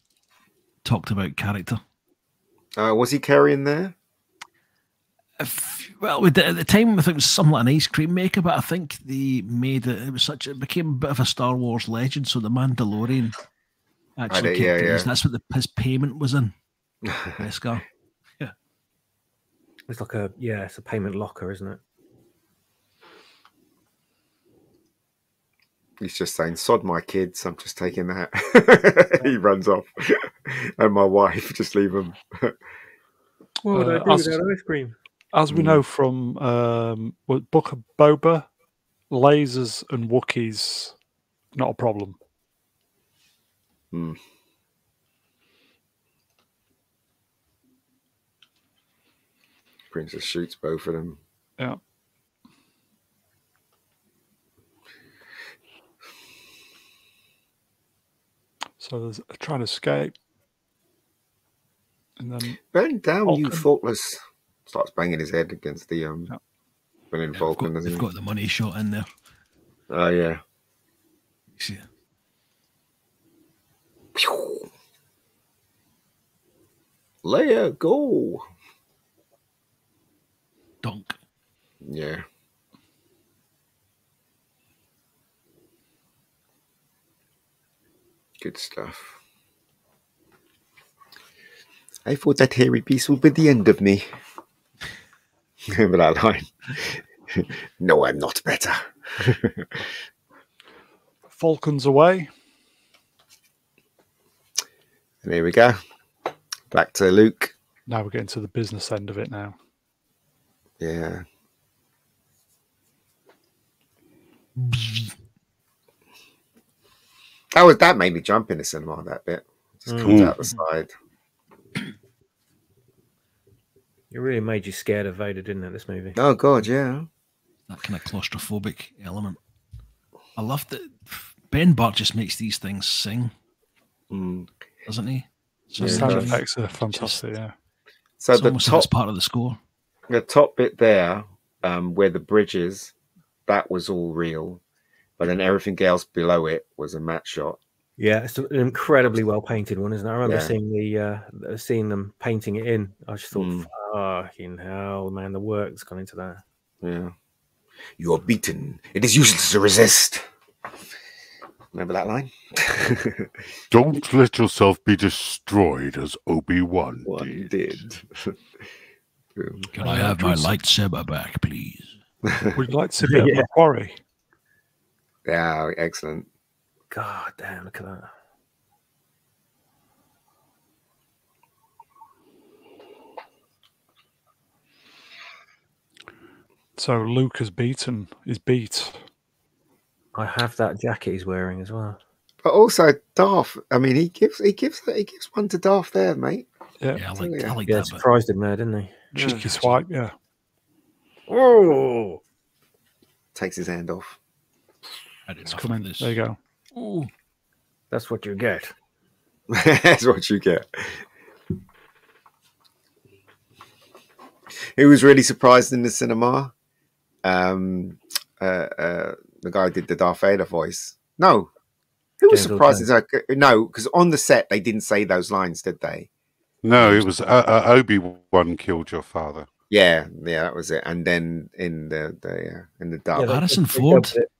S5: talked about character.
S2: Uh, was he carrying there?
S5: Well, we did, at the time, I think it was something like an ice cream maker, but I think they made it. It was such. It became a bit of a Star Wars legend. So the Mandalorian actually
S2: it,
S5: kept
S2: yeah, yeah.
S5: That's what the, his payment was in. Beskar.
S3: Yeah, it's like a yeah, it's a payment locker, isn't it?
S2: He's just saying, "Sod my kids." I'm just taking that. he runs off, and my wife just leave him.
S3: What would
S1: Uh,
S3: I do
S1: us-
S3: without ice cream?
S1: As we
S2: Mm.
S1: know from um, Book of Boba, lasers and Wookiees, not a problem.
S2: Princess shoots both of them.
S1: Yeah. So there's a trying to escape. And then
S2: Burn down, you thoughtless! Starts banging his head against the um,
S1: Yeah.
S2: William
S5: They've
S2: Vulcan,
S5: got,
S2: doesn't
S5: they've
S2: he?
S5: got the money shot in there.
S2: Oh yeah.
S5: You see,
S2: Pew! Leia, go!
S5: dunk.
S2: Yeah. Good stuff. I thought that hairy piece would be the end of me. Remember that line? no, I'm not better.
S1: Falcons away.
S2: And here we go. Back to Luke.
S1: Now we're getting to the business end of it now.
S2: Yeah. That was that made me jump in the cinema. That bit just comes
S4: Mm.
S2: out the side.
S3: It really made you scared of Vader, didn't it? This movie.
S2: Oh god, yeah.
S5: That kind of claustrophobic element. I love that Ben Burtt just makes these things sing,
S2: Mm.
S5: doesn't he? So
S2: Yeah,
S1: Sound effects are fantastic. Yeah.
S2: So
S5: it's
S2: the
S5: almost like
S2: top
S5: it's part of the score.
S2: the top bit there, um, where the bridge is, that was all real. But then everything else below it was a matte shot.
S3: Yeah, it's an incredibly well painted one, isn't it? I remember
S2: Yeah.
S3: seeing the uh, seeing them painting it in. I just thought,
S2: Mm.
S3: fucking hell, man, the work's gone into that.
S2: Yeah. You are beaten. It is useless to resist. Remember that line?
S4: Don't let yourself be destroyed as Obi Wan
S2: One
S4: did.
S2: did.
S5: Can I have my lightsaber back, please?
S1: Would you like to see a bit
S3: Yeah.
S1: of Macquarie?
S2: Yeah, excellent.
S3: God damn, look at that.
S1: So Luke has beaten. Is beat.
S3: I have that jacket he's wearing as well.
S2: But also Darth. I mean, he gives he gives he gives one to Darth there, mate.
S1: Yeah.
S5: Yeah, I like,
S2: yeah.
S5: I like
S3: Yeah,
S5: that. But
S3: surprised him there, didn't he?
S1: Cheeky swipe. Yeah.
S3: Oh,
S2: Takes his hand off.
S5: I did
S1: It's
S5: enough
S1: coming.
S5: this.
S1: There you go.
S5: Ooh,
S3: that's what you get.
S2: That's what you get. Who was really surprised in the cinema? Um, uh, uh, the guy did the Darth Vader voice. No, who was surprised? is that- No, because on the set they didn't say those lines, did they?
S4: No, it was uh, uh, Obi Wan killed your father.
S2: Yeah, yeah, that was it. And then in the the uh, in the dub,
S3: Yeah,
S5: Harrison Ford.
S3: it.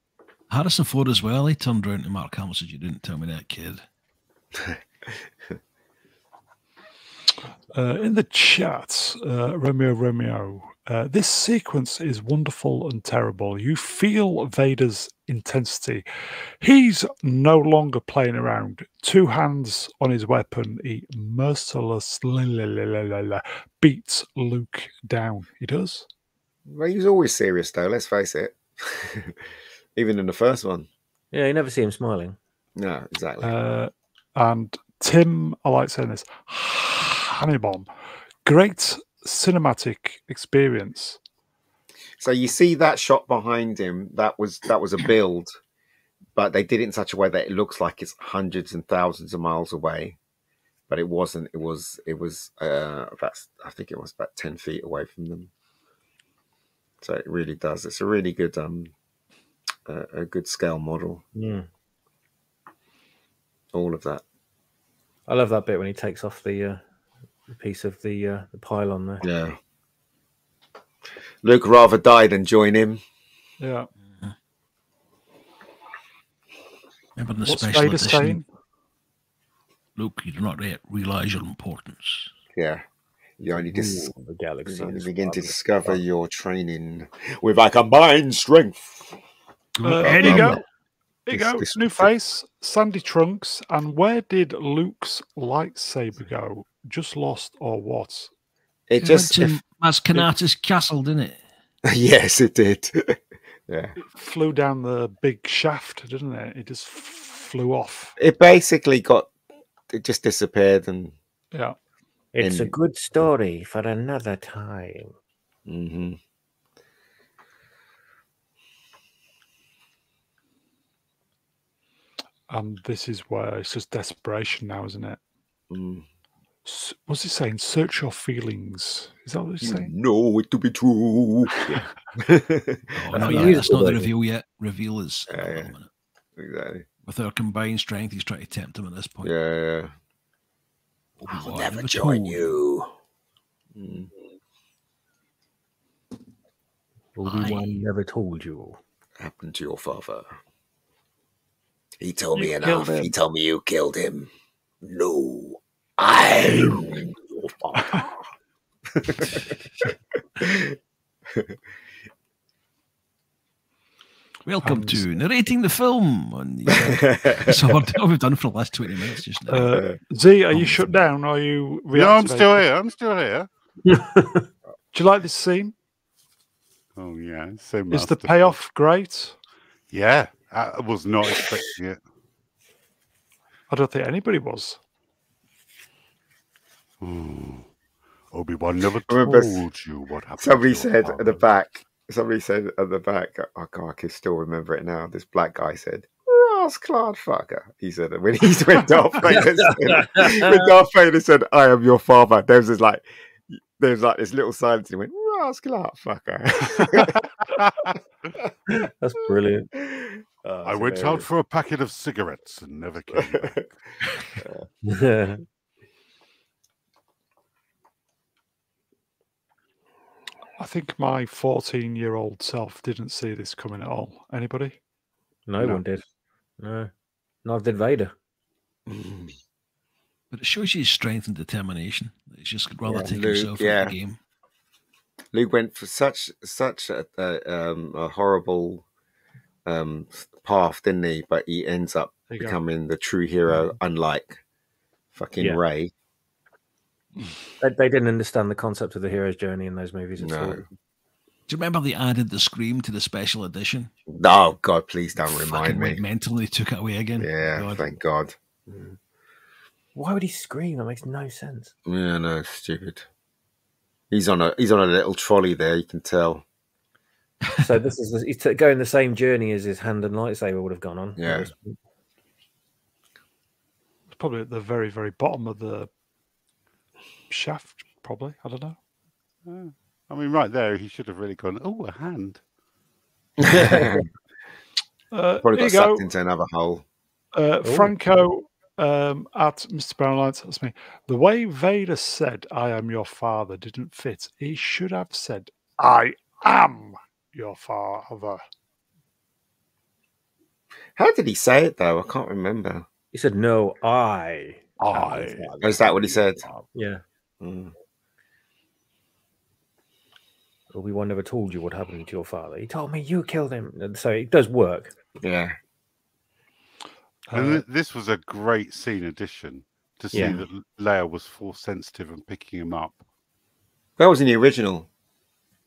S5: Harrison Ford as well. He turned around to Mark Hamill and said, "You didn't tell me that, kid."
S1: Uh, in the chat, uh, Romeo Romeo, uh, this sequence is wonderful and terrible. You feel Vader's intensity. He's no longer playing around. Two hands on his weapon, he mercilessly beats Luke down. He does.
S2: well, he was always serious though. Let's face it. Even in the first one.
S3: Yeah, you never see him smiling.
S2: No, exactly.
S1: Uh, and Tim, I like saying this, Hannibal, great cinematic experience.
S2: So you see that shot behind him. That was that was a build, but they did it in such a way that it looks like it's hundreds and thousands of miles away, but it wasn't. It was it was uh, about I think it was about ten feet away from them. So it really does. It's a really good um uh, a good scale model.
S3: Mm.
S2: All of that.
S3: I love that bit when he takes off the, uh, the piece of the uh, the pylon there.
S2: Yeah. Luke rather die than join him.
S1: Yeah.
S5: Remember the
S1: What's
S5: special
S1: Vader
S5: edition?
S1: saying?
S5: Luke, you do not yet realize your importance.
S2: Yeah. You only dis-
S3: Ooh, the galaxy.
S2: you only begin to discover your training with our combined strength.
S1: Uh,
S5: Here
S1: here you
S5: you
S1: go.
S5: go.
S1: Here you go.
S2: this-
S1: New face, Sandy Trunks. And where did Luke's lightsaber go? Just lost or what?
S2: It
S5: It
S2: just
S5: went to Mascanatus Castle, didn't it?
S2: yes, it did. yeah,
S1: It flew down the big shaft, didn't it? It just flew off.
S2: it basically got it just disappeared and.
S1: Yeah.
S3: It's a good story for another time.
S2: hmm
S1: And this is where it's just desperation now, isn't it?
S2: Mm.
S1: S- What's he saying? Search your feelings. Is that what he's
S2: You
S1: saying?
S2: know it to be true. Yeah.
S5: Oh, not
S3: Yeah.
S5: yet. That's not the reveal yet. Reveal is
S2: Yeah, yeah. exactly.
S5: with our combined strength. He's trying to tempt him at this point.
S2: Yeah, yeah.
S5: Obi-Wan never told.
S2: you. Mm.
S3: Obi-Wan never told you.
S2: Happened to your father. He told
S1: You
S2: me
S1: killed
S2: enough. He told me you killed him. No, I'm your father.
S5: Welcome
S1: Um,
S5: to narrating the film. On the, so what what we've done for the last twenty minutes just now.
S1: Uh, Z, are you shut down? Are you
S4: No, I'm still here. I'm still here.
S1: Do you like this scene?
S4: Oh yeah, it's so
S1: Is the payoff great?
S4: Yeah, I was not expecting it.
S1: I don't think anybody was. Hmm.
S4: Obi Wan never
S2: I remember
S4: told you what happened. to
S2: Somebody
S4: your
S2: said at the back. Somebody said at the back. Oh God, I can still remember it now. This black guy said, "Ross Claude fucker." He said it when he when Darth Vader said, when Darth Vader said, "I am your father." There was this like, there was like this little silence. And he went, "Ross Claude fucker."
S3: That's brilliant.
S2: Oh,
S4: I
S2: it's
S4: went out for a packet of cigarettes and never came back.
S3: no
S1: I think my 14 year old self didn't see this coming at all. Anybody?
S4: No.
S3: one did. No. Neither did Vader.
S2: Mm.
S5: but it shows you his strength and determination. It's just rather
S2: Yeah,
S5: take
S2: Luke,
S5: himself out of the game.
S2: Luke went for such such a, a, um, a horrible um, path, didn't he? But he ends up
S1: There go.
S2: becoming the true hero, unlike fucking
S3: Yeah.
S2: Rey.
S3: They, they didn't understand the concept of the hero's journey in those movies at
S2: No.
S3: all.
S5: Do you remember they added the scream to the special edition?
S2: Oh God, please don't
S5: Fucking
S2: remind
S5: went
S2: me.
S5: mental. They took it away again.
S2: Yeah,
S5: God.
S2: thank God.
S3: Why would he scream? That makes no sense.
S2: Yeah, no, stupid. He's on a he's on a little trolley there. You can tell.
S3: So this is the, he's going the same journey as his hand and lightsaber would have gone on.
S2: Yeah.
S1: It's probably at the very, very bottom of the shaft, probably. I don't know.
S4: I mean, right there, he should have really gone. Oh, a hand.
S1: Uh,
S2: Probably got
S1: you go.
S2: sucked into another hole.
S1: Uh. Franco um, at Mr. Barrelites, that's me. The way Vader said, I am your father, didn't fit. He should have said, I am your father.
S2: How did he say it though? I can't remember.
S3: He said, "No, I."
S1: I.
S3: father."
S2: Is that what he said?
S3: Yeah.
S2: Mm.
S3: Obi Wan never told you what happened to your father. He told me you killed him. And So it does work.
S2: Yeah.
S4: And
S1: Uh,
S4: th- this was a great scene addition to see
S3: Yeah.
S4: that Leia was force sensitive and picking him up.
S2: That was in the original.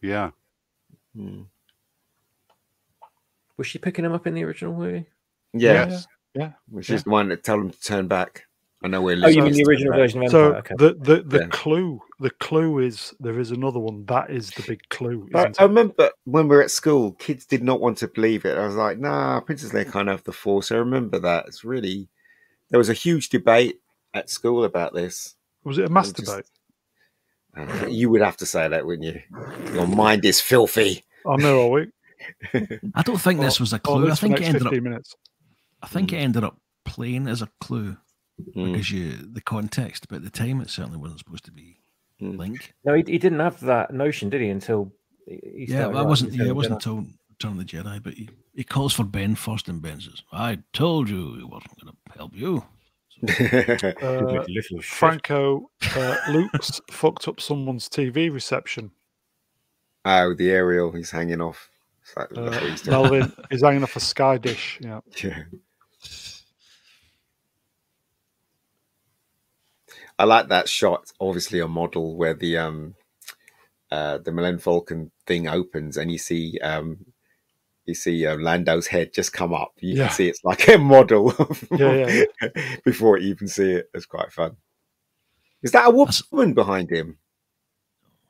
S4: Yeah.
S2: Mm.
S3: Was she picking him up in the original movie?
S2: Yeah.
S1: Yeah, yeah,
S2: Which is the one that tell him to turn back. I know where.
S3: Oh, you mean the original
S2: turn
S3: version of
S1: So
S3: Okay.
S1: the the, the
S2: Yeah.
S1: clue the clue is there is another one that is the big clue.
S2: I, I remember when we were at school, kids did not want to believe it. I was like, "Nah, Princess Leia can't have the Force." I remember that. It's really there was a huge debate at school about this.
S1: Was it a
S2: just-
S1: masturbate?
S2: Uh, you would have to say that, wouldn't you? Your mind is filthy.
S1: I'm there all week.
S5: I don't think this was a clue. I think it ended up.
S1: 15 minutes.
S5: I think it ended up playing as a clue
S2: Mm.
S5: because you the context, but at the time it certainly wasn't supposed to be
S2: Mm.
S5: link.
S3: No, he, he didn't have that notion, did he? Until he, he
S5: Yeah, well, I wasn't. Yeah, it wasn't
S3: Jedi.
S5: until Return of the Jedi, but he, he calls for Ben first, and Ben says, "I told you he wasn't going to help you."
S1: Uh,
S3: little.
S1: Franco, uh, Luke's fucked up someone's TV reception.
S2: oh, the aerial, he's hanging off. It's
S1: Uh,
S2: he's.
S1: Melvin is hanging off a sky dish. Yeah.
S2: Yeah. I like that shot. Obviously, a model where the um, uh, the Millennium Falcon thing opens, and you see um, you see uh, Lando's head just come up. You
S1: Yeah.
S2: can see it's like a model
S1: Yeah,
S2: before you even see it. It's quite fun. Is that a woman behind him?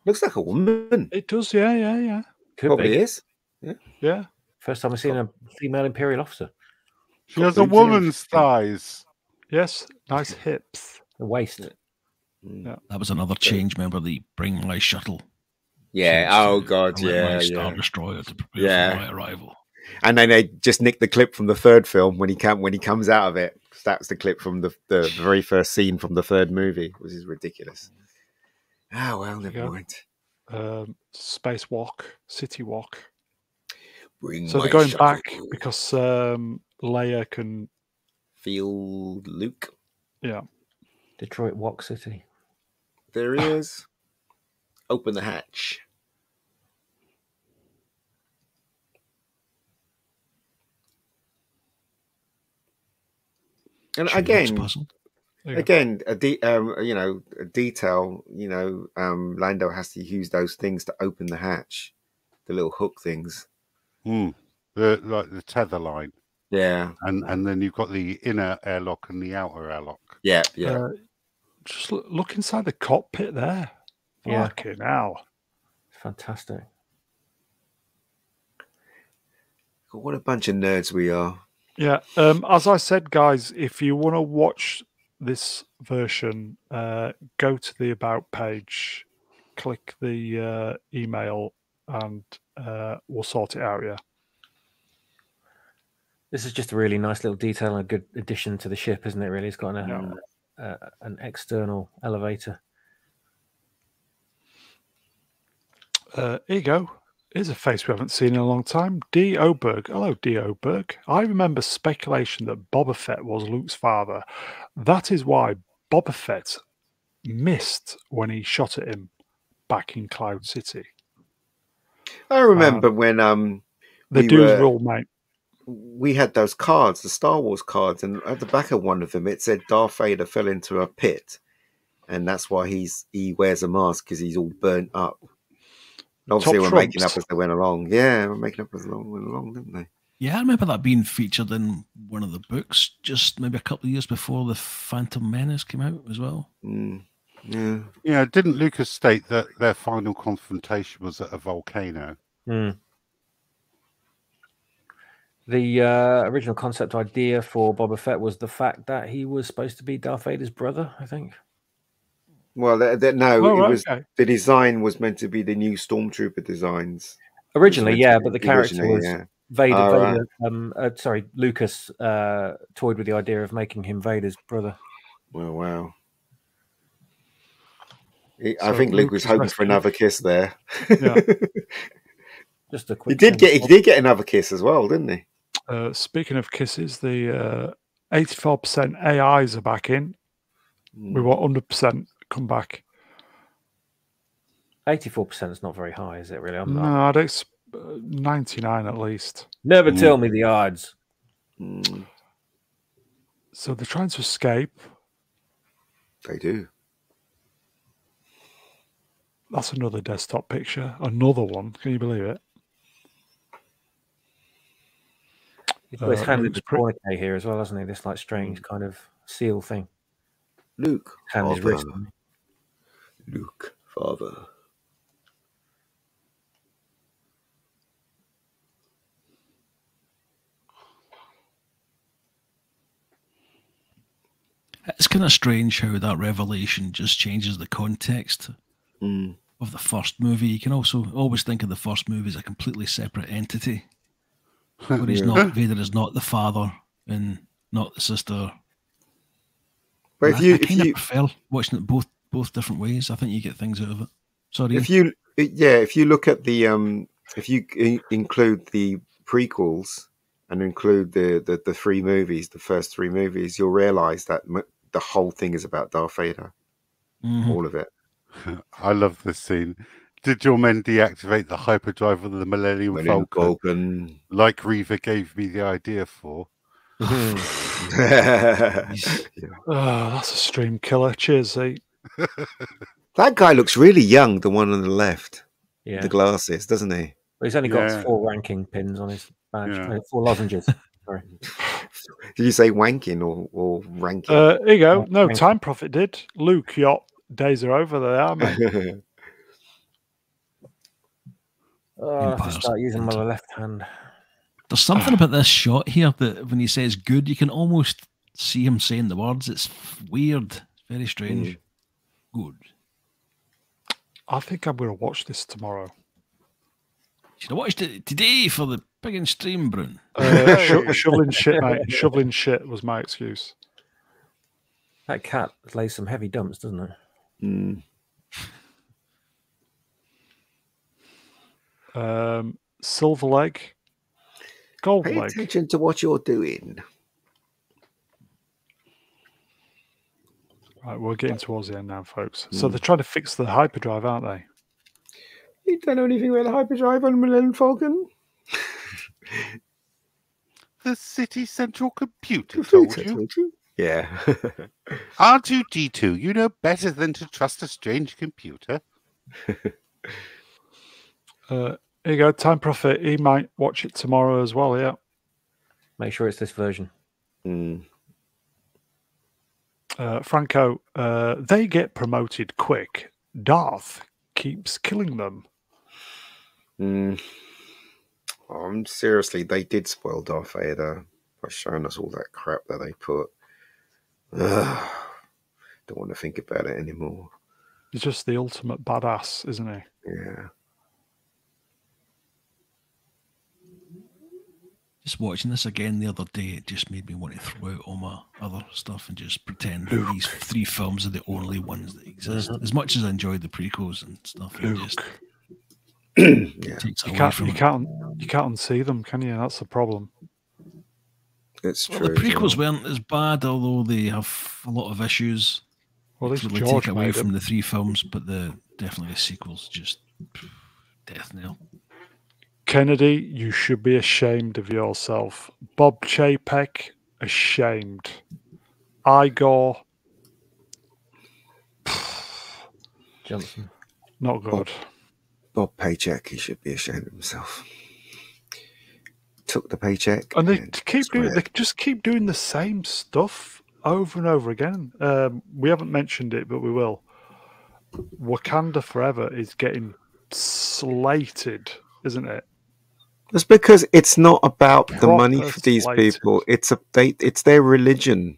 S2: Looks like a woman.
S1: It does. Yeah, yeah, yeah.
S3: Could
S2: Probably
S3: be.
S2: is.
S1: Yeah. yeah.
S3: First time I've seen a female imperial officer.
S4: She has a woman's thighs.
S1: Yes. Nice hips.
S3: The waist.
S2: Mm.
S5: That was another change. Remember the bring my shuttle.
S2: Yeah.
S5: Change
S2: Oh God. Yeah.
S5: my Star
S2: Yeah.
S5: Destroyer to prepare
S2: Yeah.
S5: for my arrival.
S2: And then they just nicked the clip from the third film when he came when he comes out of it. That's the clip from the, the very first scene from the third movie, which is ridiculous. Ah well, never
S1: go.
S2: mind.
S1: Um, space walk, city walk.
S2: Bring
S1: So they're going
S2: shuttle.
S1: back because um, Leia can.
S2: feel Luke.
S1: Yeah.
S3: Detroit Walk City.
S2: There he is. Open the hatch. And
S5: She looks
S2: again,
S1: you go.
S2: again a de- um, you know a detail you know um lando has to use those things to open the hatch the little hook things
S4: Hmm. The like the tether line,
S2: yeah
S4: and and then you've got the inner airlock and the outer airlock.
S2: yeah yeah
S1: Uh, just look, look inside the cockpit there.
S3: Yeah.
S1: Fucking hell.
S3: Fantastic.
S2: what a bunch of nerds we are
S1: Yeah. Um, as I said, guys, if you want to watch this version, uh, go to the About page, click the uh, email, and uh, we'll sort it out. Yeah.
S3: This is just a really nice little detail and a good addition to the ship, isn't it? Really, it's got an,
S1: Yeah.
S3: Uh, an external elevator.
S1: Uh, here you go. Here's a face we haven't seen in a long time. D. Oberg. Hello, D. Oberg. I remember speculation that Boba Fett was Luke's father. That is why Boba Fett missed when he shot at him back in Cloud City.
S2: i remember when um
S1: The
S2: We
S1: dude's
S2: were-
S1: rule, mate.
S2: We had those cards the star wars cards and at the back of one of them it said darth vader fell into a pit and that's why he's he wears a mask because he's all burnt up and obviously
S1: Top
S2: we're making up as they went along yeah we're making up as they went along didn't they
S5: Yeah, I remember that being featured in one of the books just maybe a couple of years before the Phantom Menace came out as well.
S2: Mm, yeah
S4: Yeah, didn't Lucas state that their final confrontation was at a volcano?
S3: Hmm. The uh, original concept idea for Boba Fett was the fact that he was supposed to be Darth Vader's brother. I think.
S2: Well, th th no,
S1: Oh,
S2: it was
S1: okay.
S2: the design was meant to be the new stormtrooper designs.
S3: Originally, yeah, but the character was
S2: yeah.
S3: Vader.
S2: Oh,
S3: Vader um, uh, sorry, Lucas uh, toyed with the idea of making him Vader's brother.
S2: Well, wow. He- I think Luke
S1: Luke
S2: was hoping for another kiss there.
S1: Yeah.
S3: Just a quick.
S2: he did get he did get another kiss as well, didn't he?
S1: Uh, speaking of kisses, the uh, 84% AIs are back in.
S2: Mm.
S1: We want 100% come back.
S3: Eighty-four percent is not very high, is it? Really? I'm
S1: No,
S3: not.
S1: I'd ex- uh, 99 at least.
S3: Never
S2: Mm.
S3: tell me the odds.
S2: Mm,
S1: So they're trying to escape.
S2: they do.
S1: That's another desktop picture. Another one. Can you believe it?
S3: He's always
S1: Uh,
S3: handed
S1: Luke's
S3: the
S1: pre-
S3: tourniquet here as well, hasn't he? This like strange kind of seal thing.
S2: Luke,
S3: Hand his
S2: father.
S3: wrist.
S2: Luke, father.
S5: It's kind of strange how that revelation just changes the context
S2: Mm.
S5: of the first movie. You can also always think of the first movie as a completely separate entity, where he's
S2: Yeah.
S5: not Vader is not the father and not the sister.
S2: But if
S5: I,
S2: you
S5: I
S2: if
S5: kind
S2: you
S5: of prefer watching it both both different ways. I think you get things out of it. Sorry,
S2: if you yeah if you look at the um if you include the prequels and include the, the the three movies the first three movies you'll realize that M- the whole thing is about Darth Vader.
S5: Mhm.
S2: All of it.
S4: I love this scene. Did your men deactivate the hyperdrive of the Millennium
S2: Millennium
S4: Falcon,
S2: Falcon.
S4: like Reaver gave me the idea for?
S5: He's-
S1: Oh, that's a stream killer. Cheers, Z.
S2: that guy looks really young, the one on the left.
S3: Yeah,
S2: The glasses, doesn't he?
S3: But he's only got
S4: Yeah.
S3: four ranking pins on his badge.
S4: Yeah.
S3: uh, Four lozenges. Sorry.
S2: Did you say wanking or, or ranking?
S1: Uh, here you go. No,
S3: thank
S1: Time Prophet did. Luke, your days are over. They are, mate.
S3: Oh, I have to start using my left hand.
S5: There's something about this shot here that when he says good, you can almost see him saying the words. It's weird. It's very strange. Good.
S1: I think I'm going to watch this tomorrow.
S5: You Should have watched it today for the big and stream, Brun.
S1: Uh, sho- shoveling shit, mate. Shoveling shit was my excuse.
S3: That cat lays some heavy dumps, doesn't it?
S2: Mm.
S1: Um, silver leg, gold
S2: Pay
S1: leg.
S2: attention to what you're doing.
S1: Right, we're getting towards the end now, folks. So they're trying to fix the hyperdrive, aren't they?
S2: You don't know anything about the hyperdrive on Millennium Falcon?
S4: The city central computer told you.
S2: Yeah.
S4: R2D2, you know better than to trust a strange computer.
S1: Uh, here you go. Time Prophet. He might watch it tomorrow as well. Yeah.
S3: Make sure it's this version.
S2: Mm.
S1: Uh, Franco. Uh, they get promoted quick. Darth keeps killing them.
S2: Mm. Um, seriously, they did spoil Darth Vader by showing us all that crap that they put. Ugh. Don't want to think about it anymore.
S1: He's just the ultimate badass, isn't he?
S2: Yeah.
S5: Just watching this again the other day, it just made me want to throw out all my other stuff and just pretend that these three films are the only ones that exist. As much as I enjoyed the prequels and stuff, it just
S2: yeah.
S5: takes
S1: You
S5: away
S1: can't.
S5: from
S1: You
S5: it.
S1: can't. You can't unsee them, can you? That's the problem.
S2: It's
S5: Well,
S2: true.
S5: the prequels
S2: well.
S5: weren't as bad, although they have a lot of issues.
S1: Well, at
S5: Which really
S1: George
S5: take away from
S1: them.
S5: the three films, but the definitely the sequels just pff, death nail.
S1: Kennedy, you should be ashamed of yourself. Bob Chapek, ashamed. Igor,
S3: Johnson.
S1: not good.
S2: Bob Paycheck, he should be ashamed of himself. Took the paycheck.
S1: And they
S2: and
S1: keep doing. They just keep doing the same stuff over and over again. Um, we haven't mentioned it, but we will. Wakanda Forever is getting slated, isn't it?
S2: It's because it's not about the money for these
S1: slated.
S2: people. It's a they. It's their religion.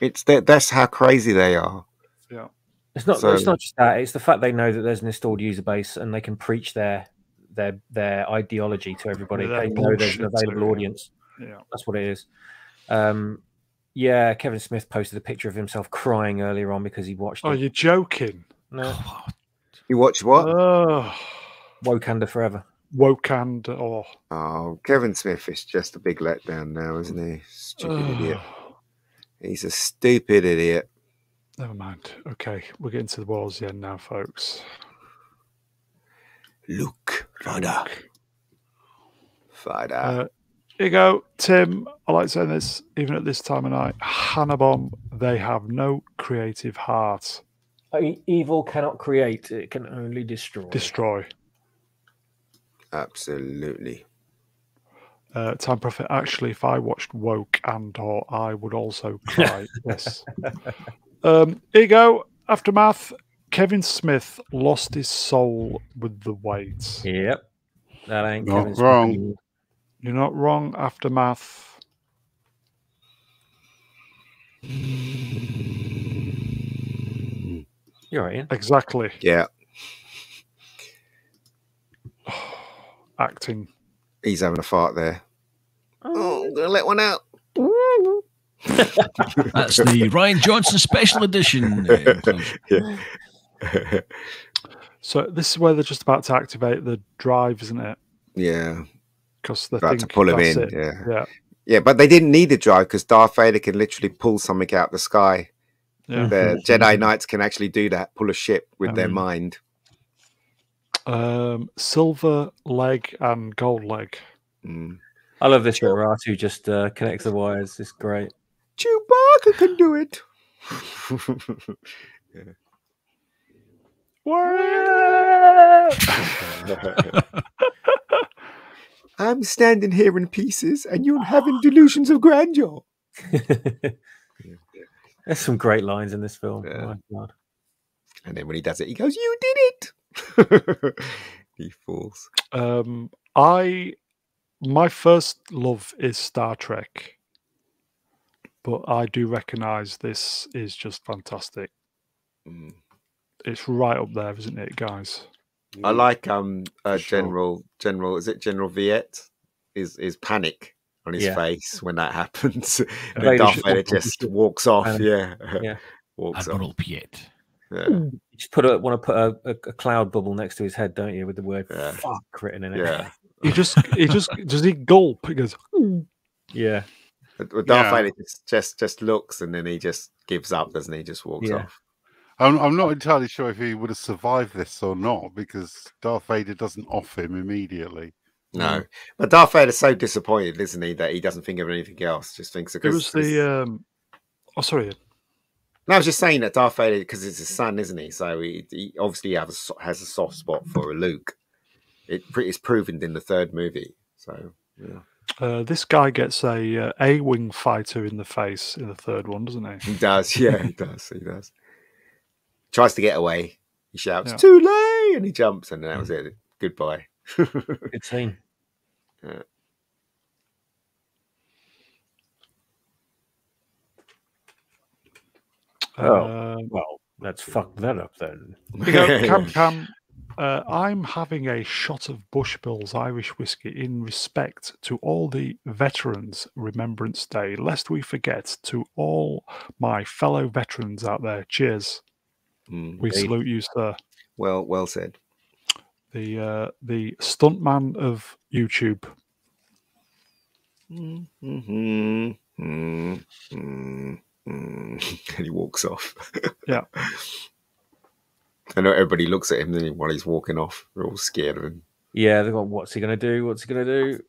S2: It's their, that's how crazy they are.
S1: Yeah.
S3: It's not.
S2: So-
S3: it's not just that. It's the fact they know that there's an installed user base and they can preach their their their ideology to everybody. They know there's an available
S1: yeah.
S3: audience.
S1: Yeah.
S3: That's what it is. Um, yeah, Kevin Smith posted a picture of himself crying earlier on because he watched
S1: Oh,
S3: it.
S1: you're joking.
S3: No.
S2: You watch what?
S1: Oh,
S3: Wakanda forever.
S1: Wokand. or
S2: Oh, Kevin Smith is just a big letdown now, isn't he? Stupid idiot. He's a stupid idiot.
S1: never mind. Okay, we're getting to the walls the end now, folks.
S2: Luke Vader. Vader.
S1: Uh, here you go, Tim. I like saying this, even at this time of night. Hannabomb, they have no creative heart.
S3: Evil cannot create; it can only destroy.
S1: Destroy.
S2: Absolutely.
S1: Uh, Time Prophet. Actually, if I watched Woke and or I would also cry. yes. Um, here you go. Aftermath. Kevin Smith lost his soul with the weight.
S3: Yep, that ain't
S4: Not
S3: Kevin
S4: wrong.
S3: anymore.
S1: You're not wrong. Aftermath.
S3: You're right, Ian.
S1: Exactly.
S2: Yeah.
S1: Acting.
S2: He's having a fart there. Oh, I'm going to let one out.
S5: That's the Rian Johnson special edition.
S2: Yeah.
S1: So this is where they're just about to activate the drive, isn't it?
S2: yeah.
S1: Because they
S2: About to pull him in.
S1: it.
S2: Yeah.
S1: Yeah.
S2: Yeah, but they didn't need a drive because Darth Vader can literally pull something out of the sky
S1: Yeah.
S2: The Jedi Knights can actually do that, pull a ship with their
S1: Um,
S2: mind.
S1: Um, silver leg and gold leg.
S2: Mm.
S3: I love this bit where R2 just uh, connects the wires. It's great.
S2: Chewbacca can do it. I'm standing here in pieces, and you're having delusions of grandeur.
S3: There's some great lines in this film.
S2: Yeah.
S3: My God.
S2: And then when he does it, he goes, "You did it!" he falls.
S1: Um, I my first love is Star Trek, but I do recognize this is just fantastic.
S2: Mm.
S1: It's right up there, isn't it, guys?
S2: I like um uh,
S4: sure.
S2: General General. Is it General Viet? Is is panic on his
S3: Yeah.
S2: face when that happens? and Darth
S3: just
S2: Vader
S3: walks off
S2: just walks off.
S3: Um,
S2: yeah,
S3: yeah.
S2: walks off.
S5: Admiral Piet.
S2: Yeah.
S3: You just put a want to put a, a, a cloud bubble next to his head, don't you, with the word
S2: Yeah.
S3: "fuck" written in it?
S2: Yeah.
S1: He just he just does he gulp? He goes,
S3: yeah.
S2: But but Darth
S4: Yeah.
S2: Vader just, just just looks and then he just gives up, doesn't he? Just walks
S3: Yeah.
S2: off.
S4: I'm, I'm not entirely sure if he would have survived this or not because Darth Vader doesn't off him immediately.
S2: No, but Darth Vader's so disappointed, isn't he, that he doesn't think of anything else. Just thinks of.
S1: it
S2: because
S1: was the um. Oh, sorry.
S2: No, I was just saying that Darth Vader, because it's his son, isn't he? So he, he obviously has a, has a soft spot for a Luke. It it's proven in the third movie. So yeah.
S1: Uh, this guy gets a uh, a wing fighter in the face in the third one, doesn't he?
S2: he does. Yeah, he does. He does. Tries to get away. He shouts,
S1: Yeah.
S2: "Too late!" and he jumps, and that was it. Goodbye.
S3: Good scene. Oh.
S1: Um,
S3: Well, let's fuck that up then.
S1: Here we go, Cam Cam. Uh, I'm having a shot of Bushmills Irish whiskey in respect to all the Veterans Remembrance Day, lest we forget to all my fellow veterans out there. Cheers.
S2: Mm,
S1: We
S3: Indeed.
S1: salute you, sir.
S2: well, well said.
S1: The uh, the stuntman of YouTube.
S2: Mm, mhm, mm, and he walks off.
S1: Yeah.
S2: I know everybody looks at him then while he's walking off. They're all scared of him.
S3: Yeah, they've got what's he gonna do? What's he gonna do?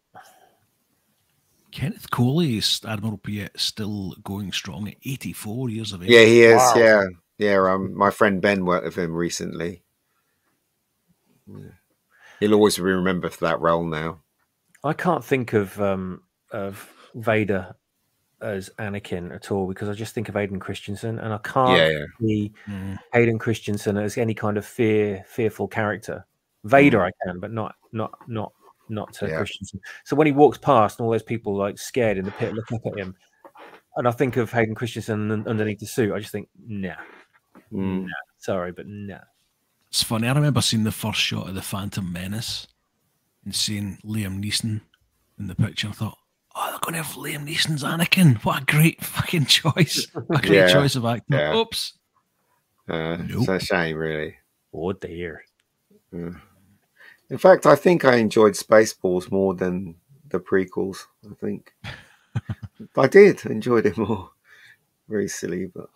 S5: Kenneth Coley's Admiral Piet still going strong at 84 years of age.
S2: Yeah, he is.
S3: Wow.
S2: Yeah, yeah. Um, my friend Ben worked with him recently. Yeah. He'll always be remembered for that role now.
S3: I can't think of um of Vader as Anakin at all because I just think of Aiden Christensen and I can't
S2: Yeah, yeah.
S3: see
S5: Mm.
S3: Hayden Christensen as any kind of fear fearful character. Vader I can, but not not not not to
S2: Yeah.
S3: Christensen. So when he walks past and all those people like scared in the pit look up at him, and I think of Hayden Christensen underneath the suit, I just think, nah,
S2: Mm.
S3: sorry, but nah.
S5: It's funny. I remember seeing the first shot of the Phantom Menace and seeing Liam Neeson in the picture. I thought, oh, they're going to have Liam Neeson's Anakin. What a great fucking choice. A great
S2: Yeah,
S5: choice of actor.
S2: yeah.
S5: Oops.
S2: Uh,
S5: Nope.
S2: It's a shame, really.
S3: Oh dear.
S2: In fact, I think I enjoyed Spaceballs more than the prequels. I think I did enjoyed it more. Very silly, but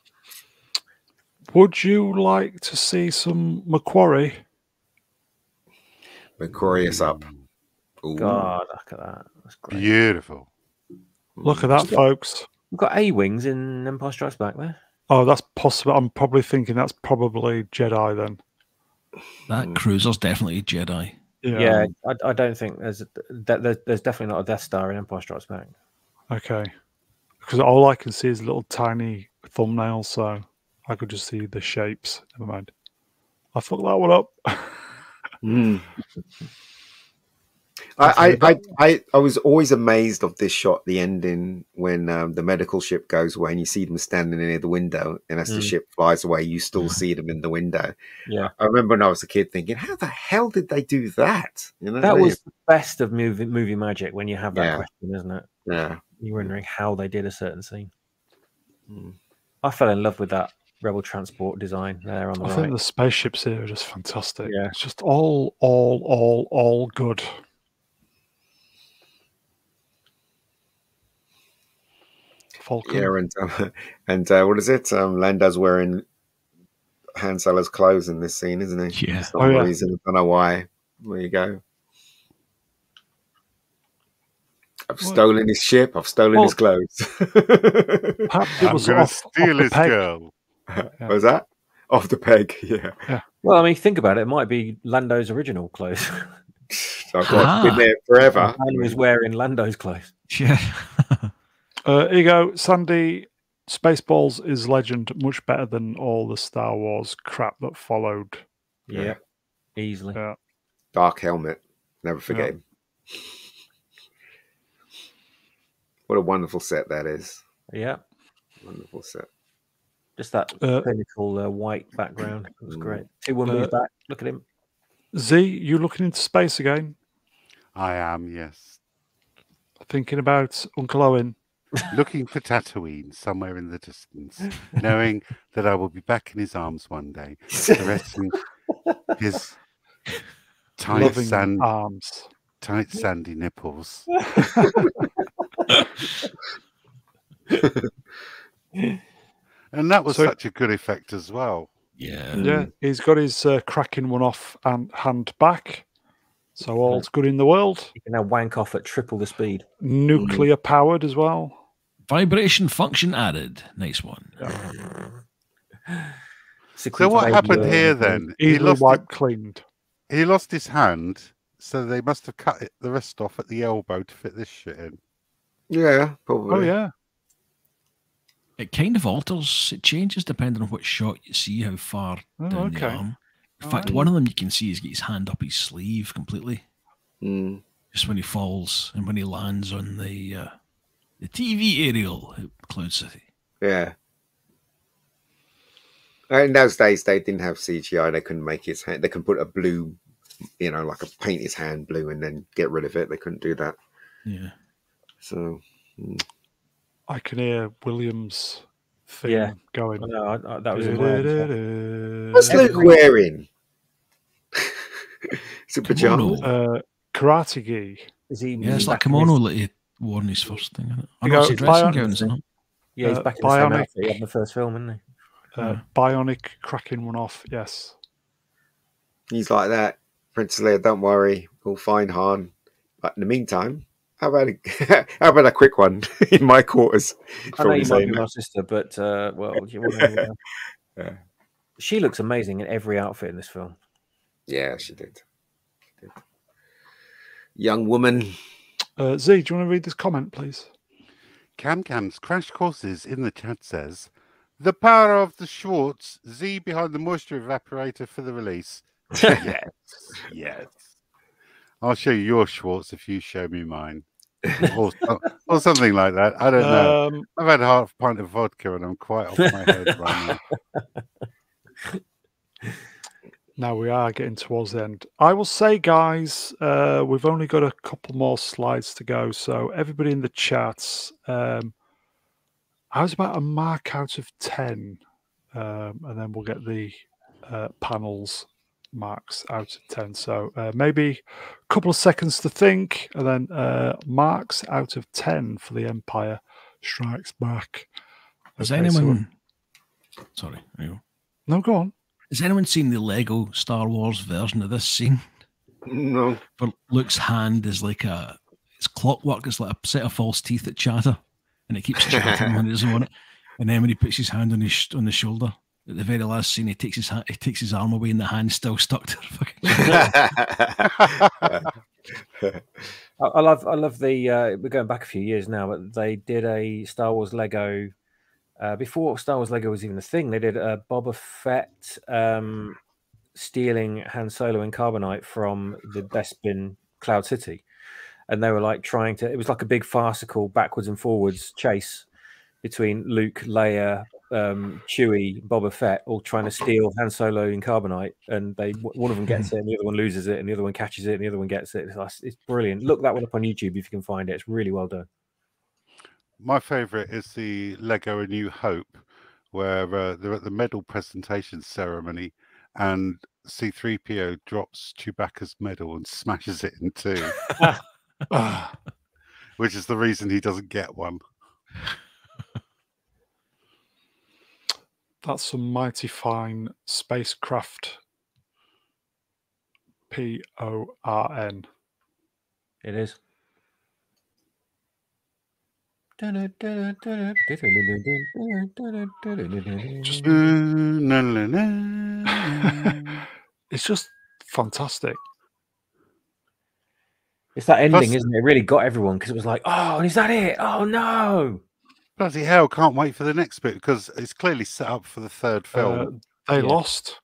S1: Would you like to see some McQuarrie?
S2: McQuarrie is up. Ooh.
S3: God, look at that. That's great.
S4: Beautiful.
S1: Look at that, folks.
S3: We've got A wings in Empire Strikes Back there.
S1: Oh, that's possible. I'm probably thinking that's probably Jedi then.
S5: That
S2: Mm.
S5: cruiser's definitely Jedi.
S1: Yeah.
S3: Yeah, I, I don't think there's, there's there's definitely not a Death Star in Empire Strikes Back.
S1: Okay. Because all I can see is little tiny thumbnails, so I could just see the shapes. Never mind. I fucked that one up.
S2: Mm. I, I, I, I, I was always amazed of this shot, the ending when um, the medical ship goes away and you see them standing near the window, and as the
S3: Mm.
S2: ship flies away, you still see them in the window.
S3: Yeah,
S2: I remember when I was a kid thinking, "How the hell did they do that?" You know,
S3: that
S2: They-
S3: was the best of movie movie magic when you have that
S2: Yeah.
S3: question, isn't it?
S2: yeah.
S3: You're wondering how they did a certain scene.
S2: Mm.
S3: I fell in love with that rebel transport design there on the
S1: I
S3: right.
S1: think the spaceships here are just fantastic.
S3: Yeah.
S1: It's just all, all, all, all good. Falcon.
S2: Yeah, and um, and uh, what is it? Um, Lando's wearing Han Solo's clothes in this scene, isn't he?
S5: Yeah.
S1: Oh, yeah.
S2: reason, I don't know why. There you go. I've
S1: Well-
S2: stolen his ship. I've stolen
S1: Well-
S2: his clothes.
S1: Perhaps it
S4: I'm
S1: was
S4: going to
S1: off, off
S4: steal
S1: the
S4: his
S1: peg.
S4: girl.
S2: what was that? Off the peg. Yeah.
S3: Well, I mean, think about it. It might be Lando's original clothes.
S2: So I've got, been
S5: Ah.
S2: there forever.
S3: Han was wearing Lando's clothes.
S5: Yeah.
S1: Uh, here you go, Sandy. Spaceballs is legend, much better than all the Star Wars crap that followed.
S3: Yeah,
S2: Yeah.
S3: easily.
S1: Yeah.
S2: Dark helmet. Never forget
S1: Yeah.
S2: him. What a wonderful set that is.
S3: Yeah,
S2: Wonderful set.
S3: just that
S1: Uh,
S3: pinnacle uh, white background. It was
S2: Mm.
S3: great. Two women in
S1: Uh,
S3: his back. Look at him.
S1: Z, you looking into space again?
S4: I am, yes.
S1: Thinking about Uncle Owen?
S4: Looking for Tatooine somewhere in the distance, knowing that I will be back in his arms one day, caressing his tight,
S1: loving
S4: sand,
S1: arms.
S4: tight sandy nipples. And that was
S1: So-
S4: such a good effect as well.
S5: Yeah.
S1: Yeah, he's got his uh, cracking one off and hand back. So all's good in the world.
S3: You can now wank off at triple the speed.
S1: Nuclear powered as well.
S5: Vibration function added. Nice one.
S4: So what happened here then? He
S1: Easily
S4: lost,
S1: wiped cleaned.
S4: he lost his hand, so they must have cut it, the rest off at the elbow to fit this shit in.
S2: Yeah, probably.
S1: Oh yeah.
S5: It kind of alters. It changes depending on which shot you see, how far
S1: Oh,
S5: down the arm. In
S1: All
S5: fact,
S1: right.
S5: one of them you can see is get his hand up his sleeve completely,
S2: Mm.
S5: just when he falls and when he lands on the uh, the TV aerial at Cloud City.
S2: Yeah. In those days, they didn't have CGI. They couldn't make his hand. They can put a blue, you know, like a paint his hand blue and then get rid of it. They couldn't do that.
S5: Yeah.
S2: So
S1: I can hear Williams thing
S3: Yeah.
S1: going.
S3: I know, I, I, that was in my head as well.
S2: what's Luke wearing? it's a pajamas?
S5: Kimono.
S1: Uh, karate gi.
S3: Is he?
S5: Yeah, it's like
S3: in
S5: kimono
S3: his-
S5: that he his first thing. Isn't it?
S1: You
S5: no, it's
S1: go,
S5: a dressing
S1: Bion-
S5: gown, isn't it?
S3: Yeah, he's
S1: uh,
S3: back in the same
S1: bionic-
S3: outfit he had in the first film, isn't he?
S1: Uh, bionic cracking one off. Yes.
S2: He's like that. Princess Leia, don't worry, we'll find Han. But in the meantime, how about a, how about a quick one in my quarters?
S3: I know you might be
S2: that.
S3: my sister, but uh, well, you want to,
S2: Yeah.
S3: she looks amazing in every outfit in this film.
S2: Yeah, she did. She did. Young woman.
S1: Uh, Z, do you want to read this comment, please?
S4: Cam Cam's crash courses in the chat says the power of the Schwartz Z behind the moisture evaporator for the release. yes, yes. I'll show you your Schwartz if you show me mine, or, or something like that. I don't know.
S1: Um,
S4: I've had half a pint of vodka and I'm quite off my head right now.
S1: now we are getting towards the end. I will say, guys, uh, we've only got a couple more slides to go. So everybody in the chats, um, I was about a mark out of ten, um, and then we'll get the uh, panels marks out of ten. So uh, maybe a couple of seconds to think, and then uh, marks out of ten for the Empire Strikes Back.
S5: Has
S1: Okay, so-
S5: anyone? Sorry. there
S1: no, go on.
S5: Has anyone seen the Lego Star Wars version of this scene?
S2: No.
S5: But Luke's hand is like a it's clockwork. It's like a set of false teeth that chatter, and it keeps chattering when he doesn't want it. And then when he puts his hand on his on the shoulder at the very last scene, he takes his ha- he takes his arm away, and the hand's still stuck to the fucking.
S3: I, I love, I love the. Uh, we're going back a few years now, but they did a Star Wars Lego uh, before Star Wars Lego was even a thing. They did a Boba Fett um, stealing Han Solo and Carbonite from the Bespin Cloud City, and they were like trying to. It was like a big farcical backwards and forwards chase between Luke, Leia, um, Chewie, Boba Fett, all trying to steal Han Solo and Carbonite, and they one of them gets it, and the other one loses it, and the other one catches it, and the other one gets it. It's, it's brilliant. Look that one up on YouTube if you can find it. It's really well done.
S4: My favourite is the Lego A New Hope, where uh, they're at the medal presentation ceremony and C3PO drops Chewbacca's medal and smashes it in two, which is the reason he doesn't get one.
S1: That's some mighty fine spacecraft. P O R N.
S3: It is.
S1: Just-
S4: Na, na, na.
S1: It's just fantastic.
S3: It's that ending,
S4: Plus-
S3: isn't it? It really got everyone because it was like, oh, is that it? Oh no!
S4: Bloody hell! Can't wait for the next bit because it's clearly set up for the third film.
S1: Uh, they
S3: Yeah.
S1: lost.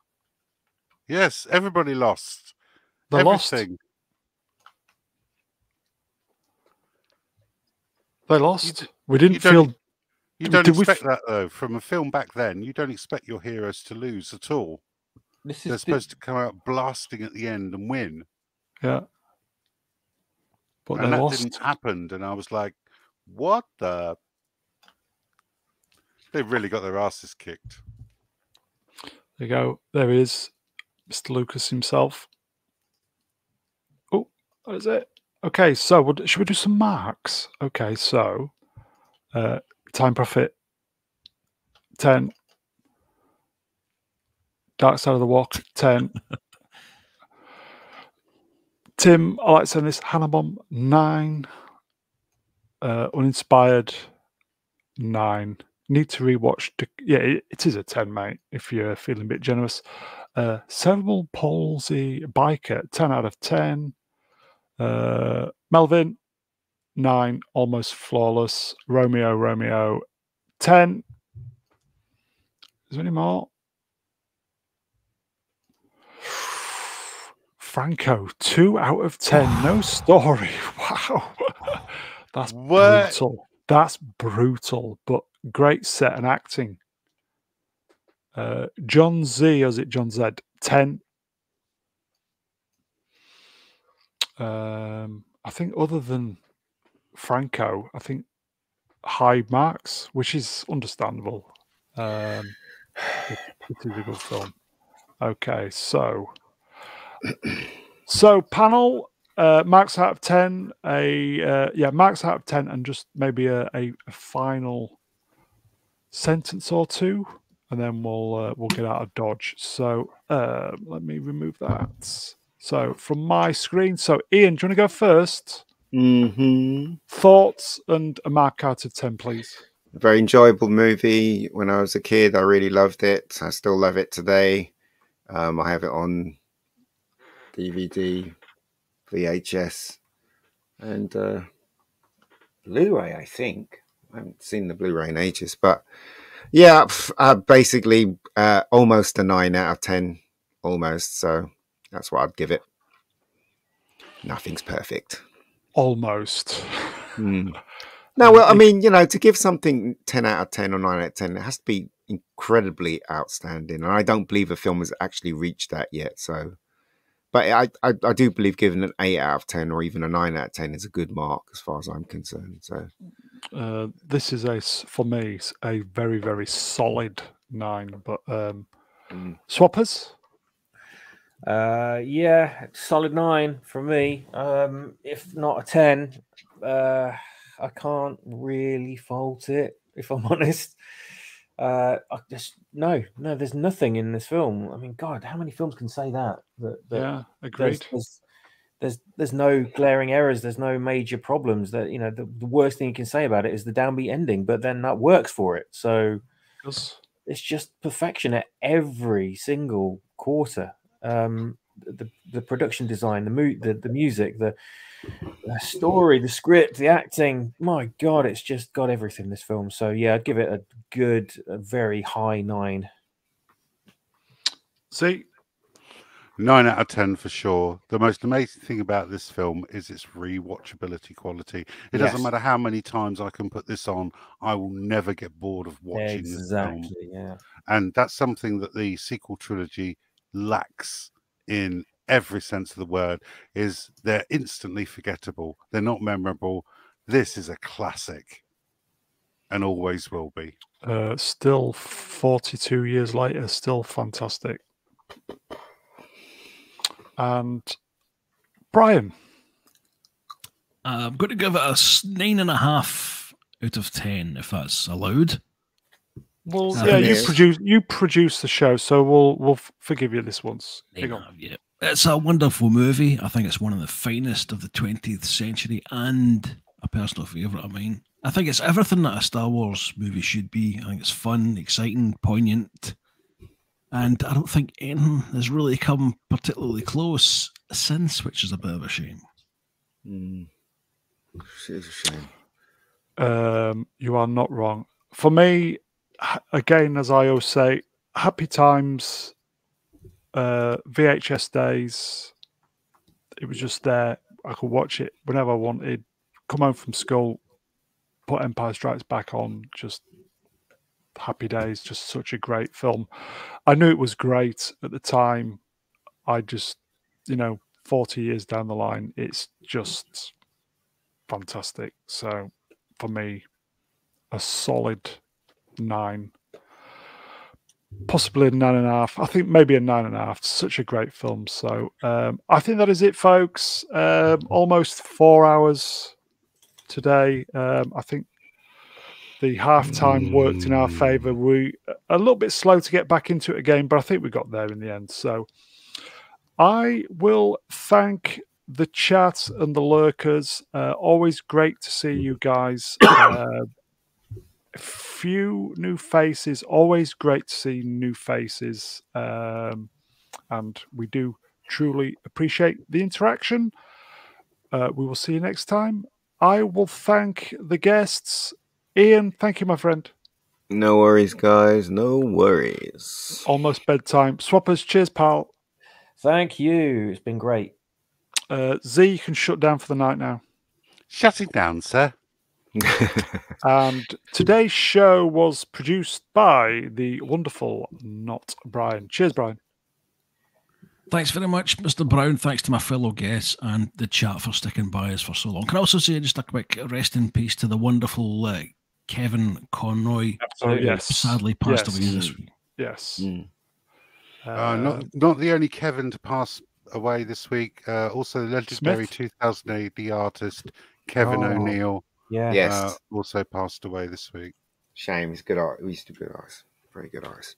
S4: yes, everybody lost.
S1: They lost. They lost.
S4: d-
S1: we didn't
S4: don't-
S1: feel.
S4: You
S1: Did-
S4: don't
S1: did
S4: expect
S1: f-
S4: that though. From a film back then, you don't expect your heroes to lose at all.
S3: This
S4: They're
S3: is
S4: supposed to come out blasting at the end and win,
S1: Yeah. But
S4: and
S1: they
S4: that
S1: lost.
S4: didn't happen. And I was like, "What the?" They've really got their asses kicked.
S1: There you go. There is Mr. Lucas himself. Oh, that is it. Okay, so would, should we do some marks? Okay, so uh, Time Prophet 10. Dark Side of the Walk 10. Tim, I like saying this. Hannah Bomb 9. Uh, uninspired 9 need to rewatch. The, yeah, it, it is a 10, mate, if you're feeling a bit generous. Uh, cerebral palsy biker, 10 out of 10. Uh, Melvin, 9, almost flawless. Romeo, Romeo, 10. Is there any more? Franco, 2 out of 10. No story. Wow. That's
S4: What?
S1: brutal. That's brutal, but great set and acting. Uh, John Z, or is it John Z? 10. Um, I think other than Franco, I think high marks, which is understandable. Um, it, it is a good film. Okay, so so panel uh, marks out of ten. A uh, yeah, marks out of ten, and just maybe a, a, a final sentence or two, and then we'll uh, we'll get out of dodge. So uh, let me remove that. So from my screen. So Ian, do you want to go first?
S2: hmm
S1: Thoughts and a mark out of ten, please.
S2: Very enjoyable movie. When I was a kid, I really loved it. I still love it today. Um, I have it on DVD, VHS, and uh, Blu-ray. I think I haven't seen the Blu-ray in ages, but yeah, uh, basically uh, almost a nine out of ten, almost. So that's what I'd give it. Nothing's perfect.
S1: Almost.
S2: Hmm. No, well, I mean, you know, to give something 10 out of 10 or 9 out of 10, it has to be incredibly outstanding. And I don't believe a film has actually reached that yet. So, but I, I, I do believe giving an 8 out of 10 or even a 9 out of 10 is a good mark as far as I'm concerned. So,
S1: Uh, this is a, for me a very very solid nine. But um,
S2: Mm.
S1: swappers.
S3: Uh, yeah, solid nine for me. Um, if not a ten, uh, I can't really fault it. If I'm honest, uh, I just no, no. There's nothing in this film. I mean, God, how many films can say that? That, that
S1: Yeah,
S3: there's,
S1: agreed.
S3: there's there's there's no glaring errors. There's no major problems. That you know, the, the worst thing you can say about it is the downbeat ending, but then that works for it. So
S1: Yes.
S3: it's just perfection at every single quarter. Um, the the production design, the mu- the, the music, the, the story, the script, the acting. My God, it's just got everything. This film. So yeah, I'd give it a good, a very high nine.
S1: See,
S4: Nine out of ten for sure. The most amazing thing about this film is its rewatchability quality. It doesn't matter how many times I can put this on, I will never get bored of watching this film.
S3: Exactly. Yeah.
S4: And that's something that the sequel trilogy lacks in every sense of the word. Is they're instantly forgettable. They're not memorable. This is a classic, and always will be.
S1: uh, still 42 years later, still fantastic. And Brian,
S5: I'm going to give it a nine and a half out of ten, if that's allowed.
S1: Well,
S5: I
S1: yeah, you
S2: it's-
S1: produce you produce the show, so we'll we'll forgive you this once.
S5: They
S1: Here
S5: have, yeah. It's a wonderful movie. I think it's one of the finest of the 20th century and a personal favourite of mine. I think it's everything that a Star Wars movie should be. I think it's fun, exciting, poignant. And I don't think anything has really come particularly close since, which is a bit of a shame.
S2: Mm. It's a shame.
S1: Um, you are not wrong. For me, h- again, as I always say, happy times, uh, VHS days. It was just there. I could watch it whenever I wanted. Come home from school, put Empire Strikes Back on. Just happy days. Just such a great film. I knew it was great at the time. I just, you know, 40 years down the line, it's just fantastic. So for me, a solid nine, possibly a nine and a half. I think maybe a nine and a half. Such a great film. So um, I think that is it, folks. Um, almost four hours today. Um, I think the half time worked in our favour. We a little bit slow to get back into it again, but I think we got there in the end. So I will thank the chat and the lurkers. Uh, always great to see you guys. Uh, few new faces. Always great to see new faces. Um, and we do truly appreciate the interaction. Uh, we will see you next time. I will thank the guests. Ian, thank you, my friend.
S2: No worries, guys. No worries.
S1: Almost bedtime. Swappers, cheers, pal.
S3: Thank you. It's been great.
S1: Uh, Z, you can shut down for the night now.
S4: Shutting down, sir.
S1: And today's show was produced by the wonderful Not Brian. Cheers, Brian.
S5: Thanks very much, Mr. Brown. Thanks to my fellow guests and the chat for sticking by us for so long. Can I also say just a quick rest in peace to the wonderful uh, Kevin Conroy,
S3: Absolutely.
S1: yes.
S5: sadly passed
S1: Yes.
S5: away this week.
S1: Yes.
S2: Mm.
S4: Uh, not not the only Kevin to pass away this week. Uh, also, the legendary
S1: Smith?
S4: 2000 AD artist Kevin
S1: Oh.
S4: O'Neill
S3: Yeah.
S2: Yes.
S4: uh, also passed away this week.
S2: Shame. He's good art. He used to be good artist. Very good artist.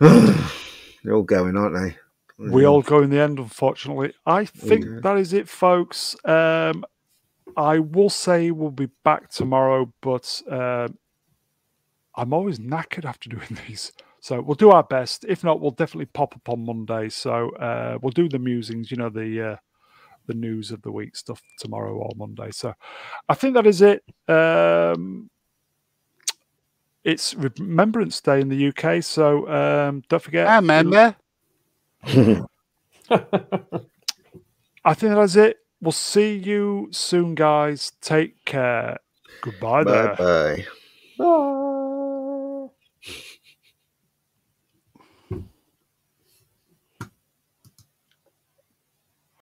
S2: They're all going, aren't they?
S1: we all go in the end, unfortunately. I think
S2: Yeah.
S1: that is it, folks. Um, I will say we'll be back tomorrow, but um I'm always knackered after doing these. So we'll do our best. If not, we'll definitely pop up on Monday. So uh, we'll do the musings, you know, the uh, the news of the week stuff tomorrow or Monday. So I think that is it. Um, it's Remembrance Day in the UK, so um, don't forget.
S4: I remember.
S1: I think that's it. We'll see you soon, guys. Take care. Goodbye
S2: Bye
S1: there.
S2: bye.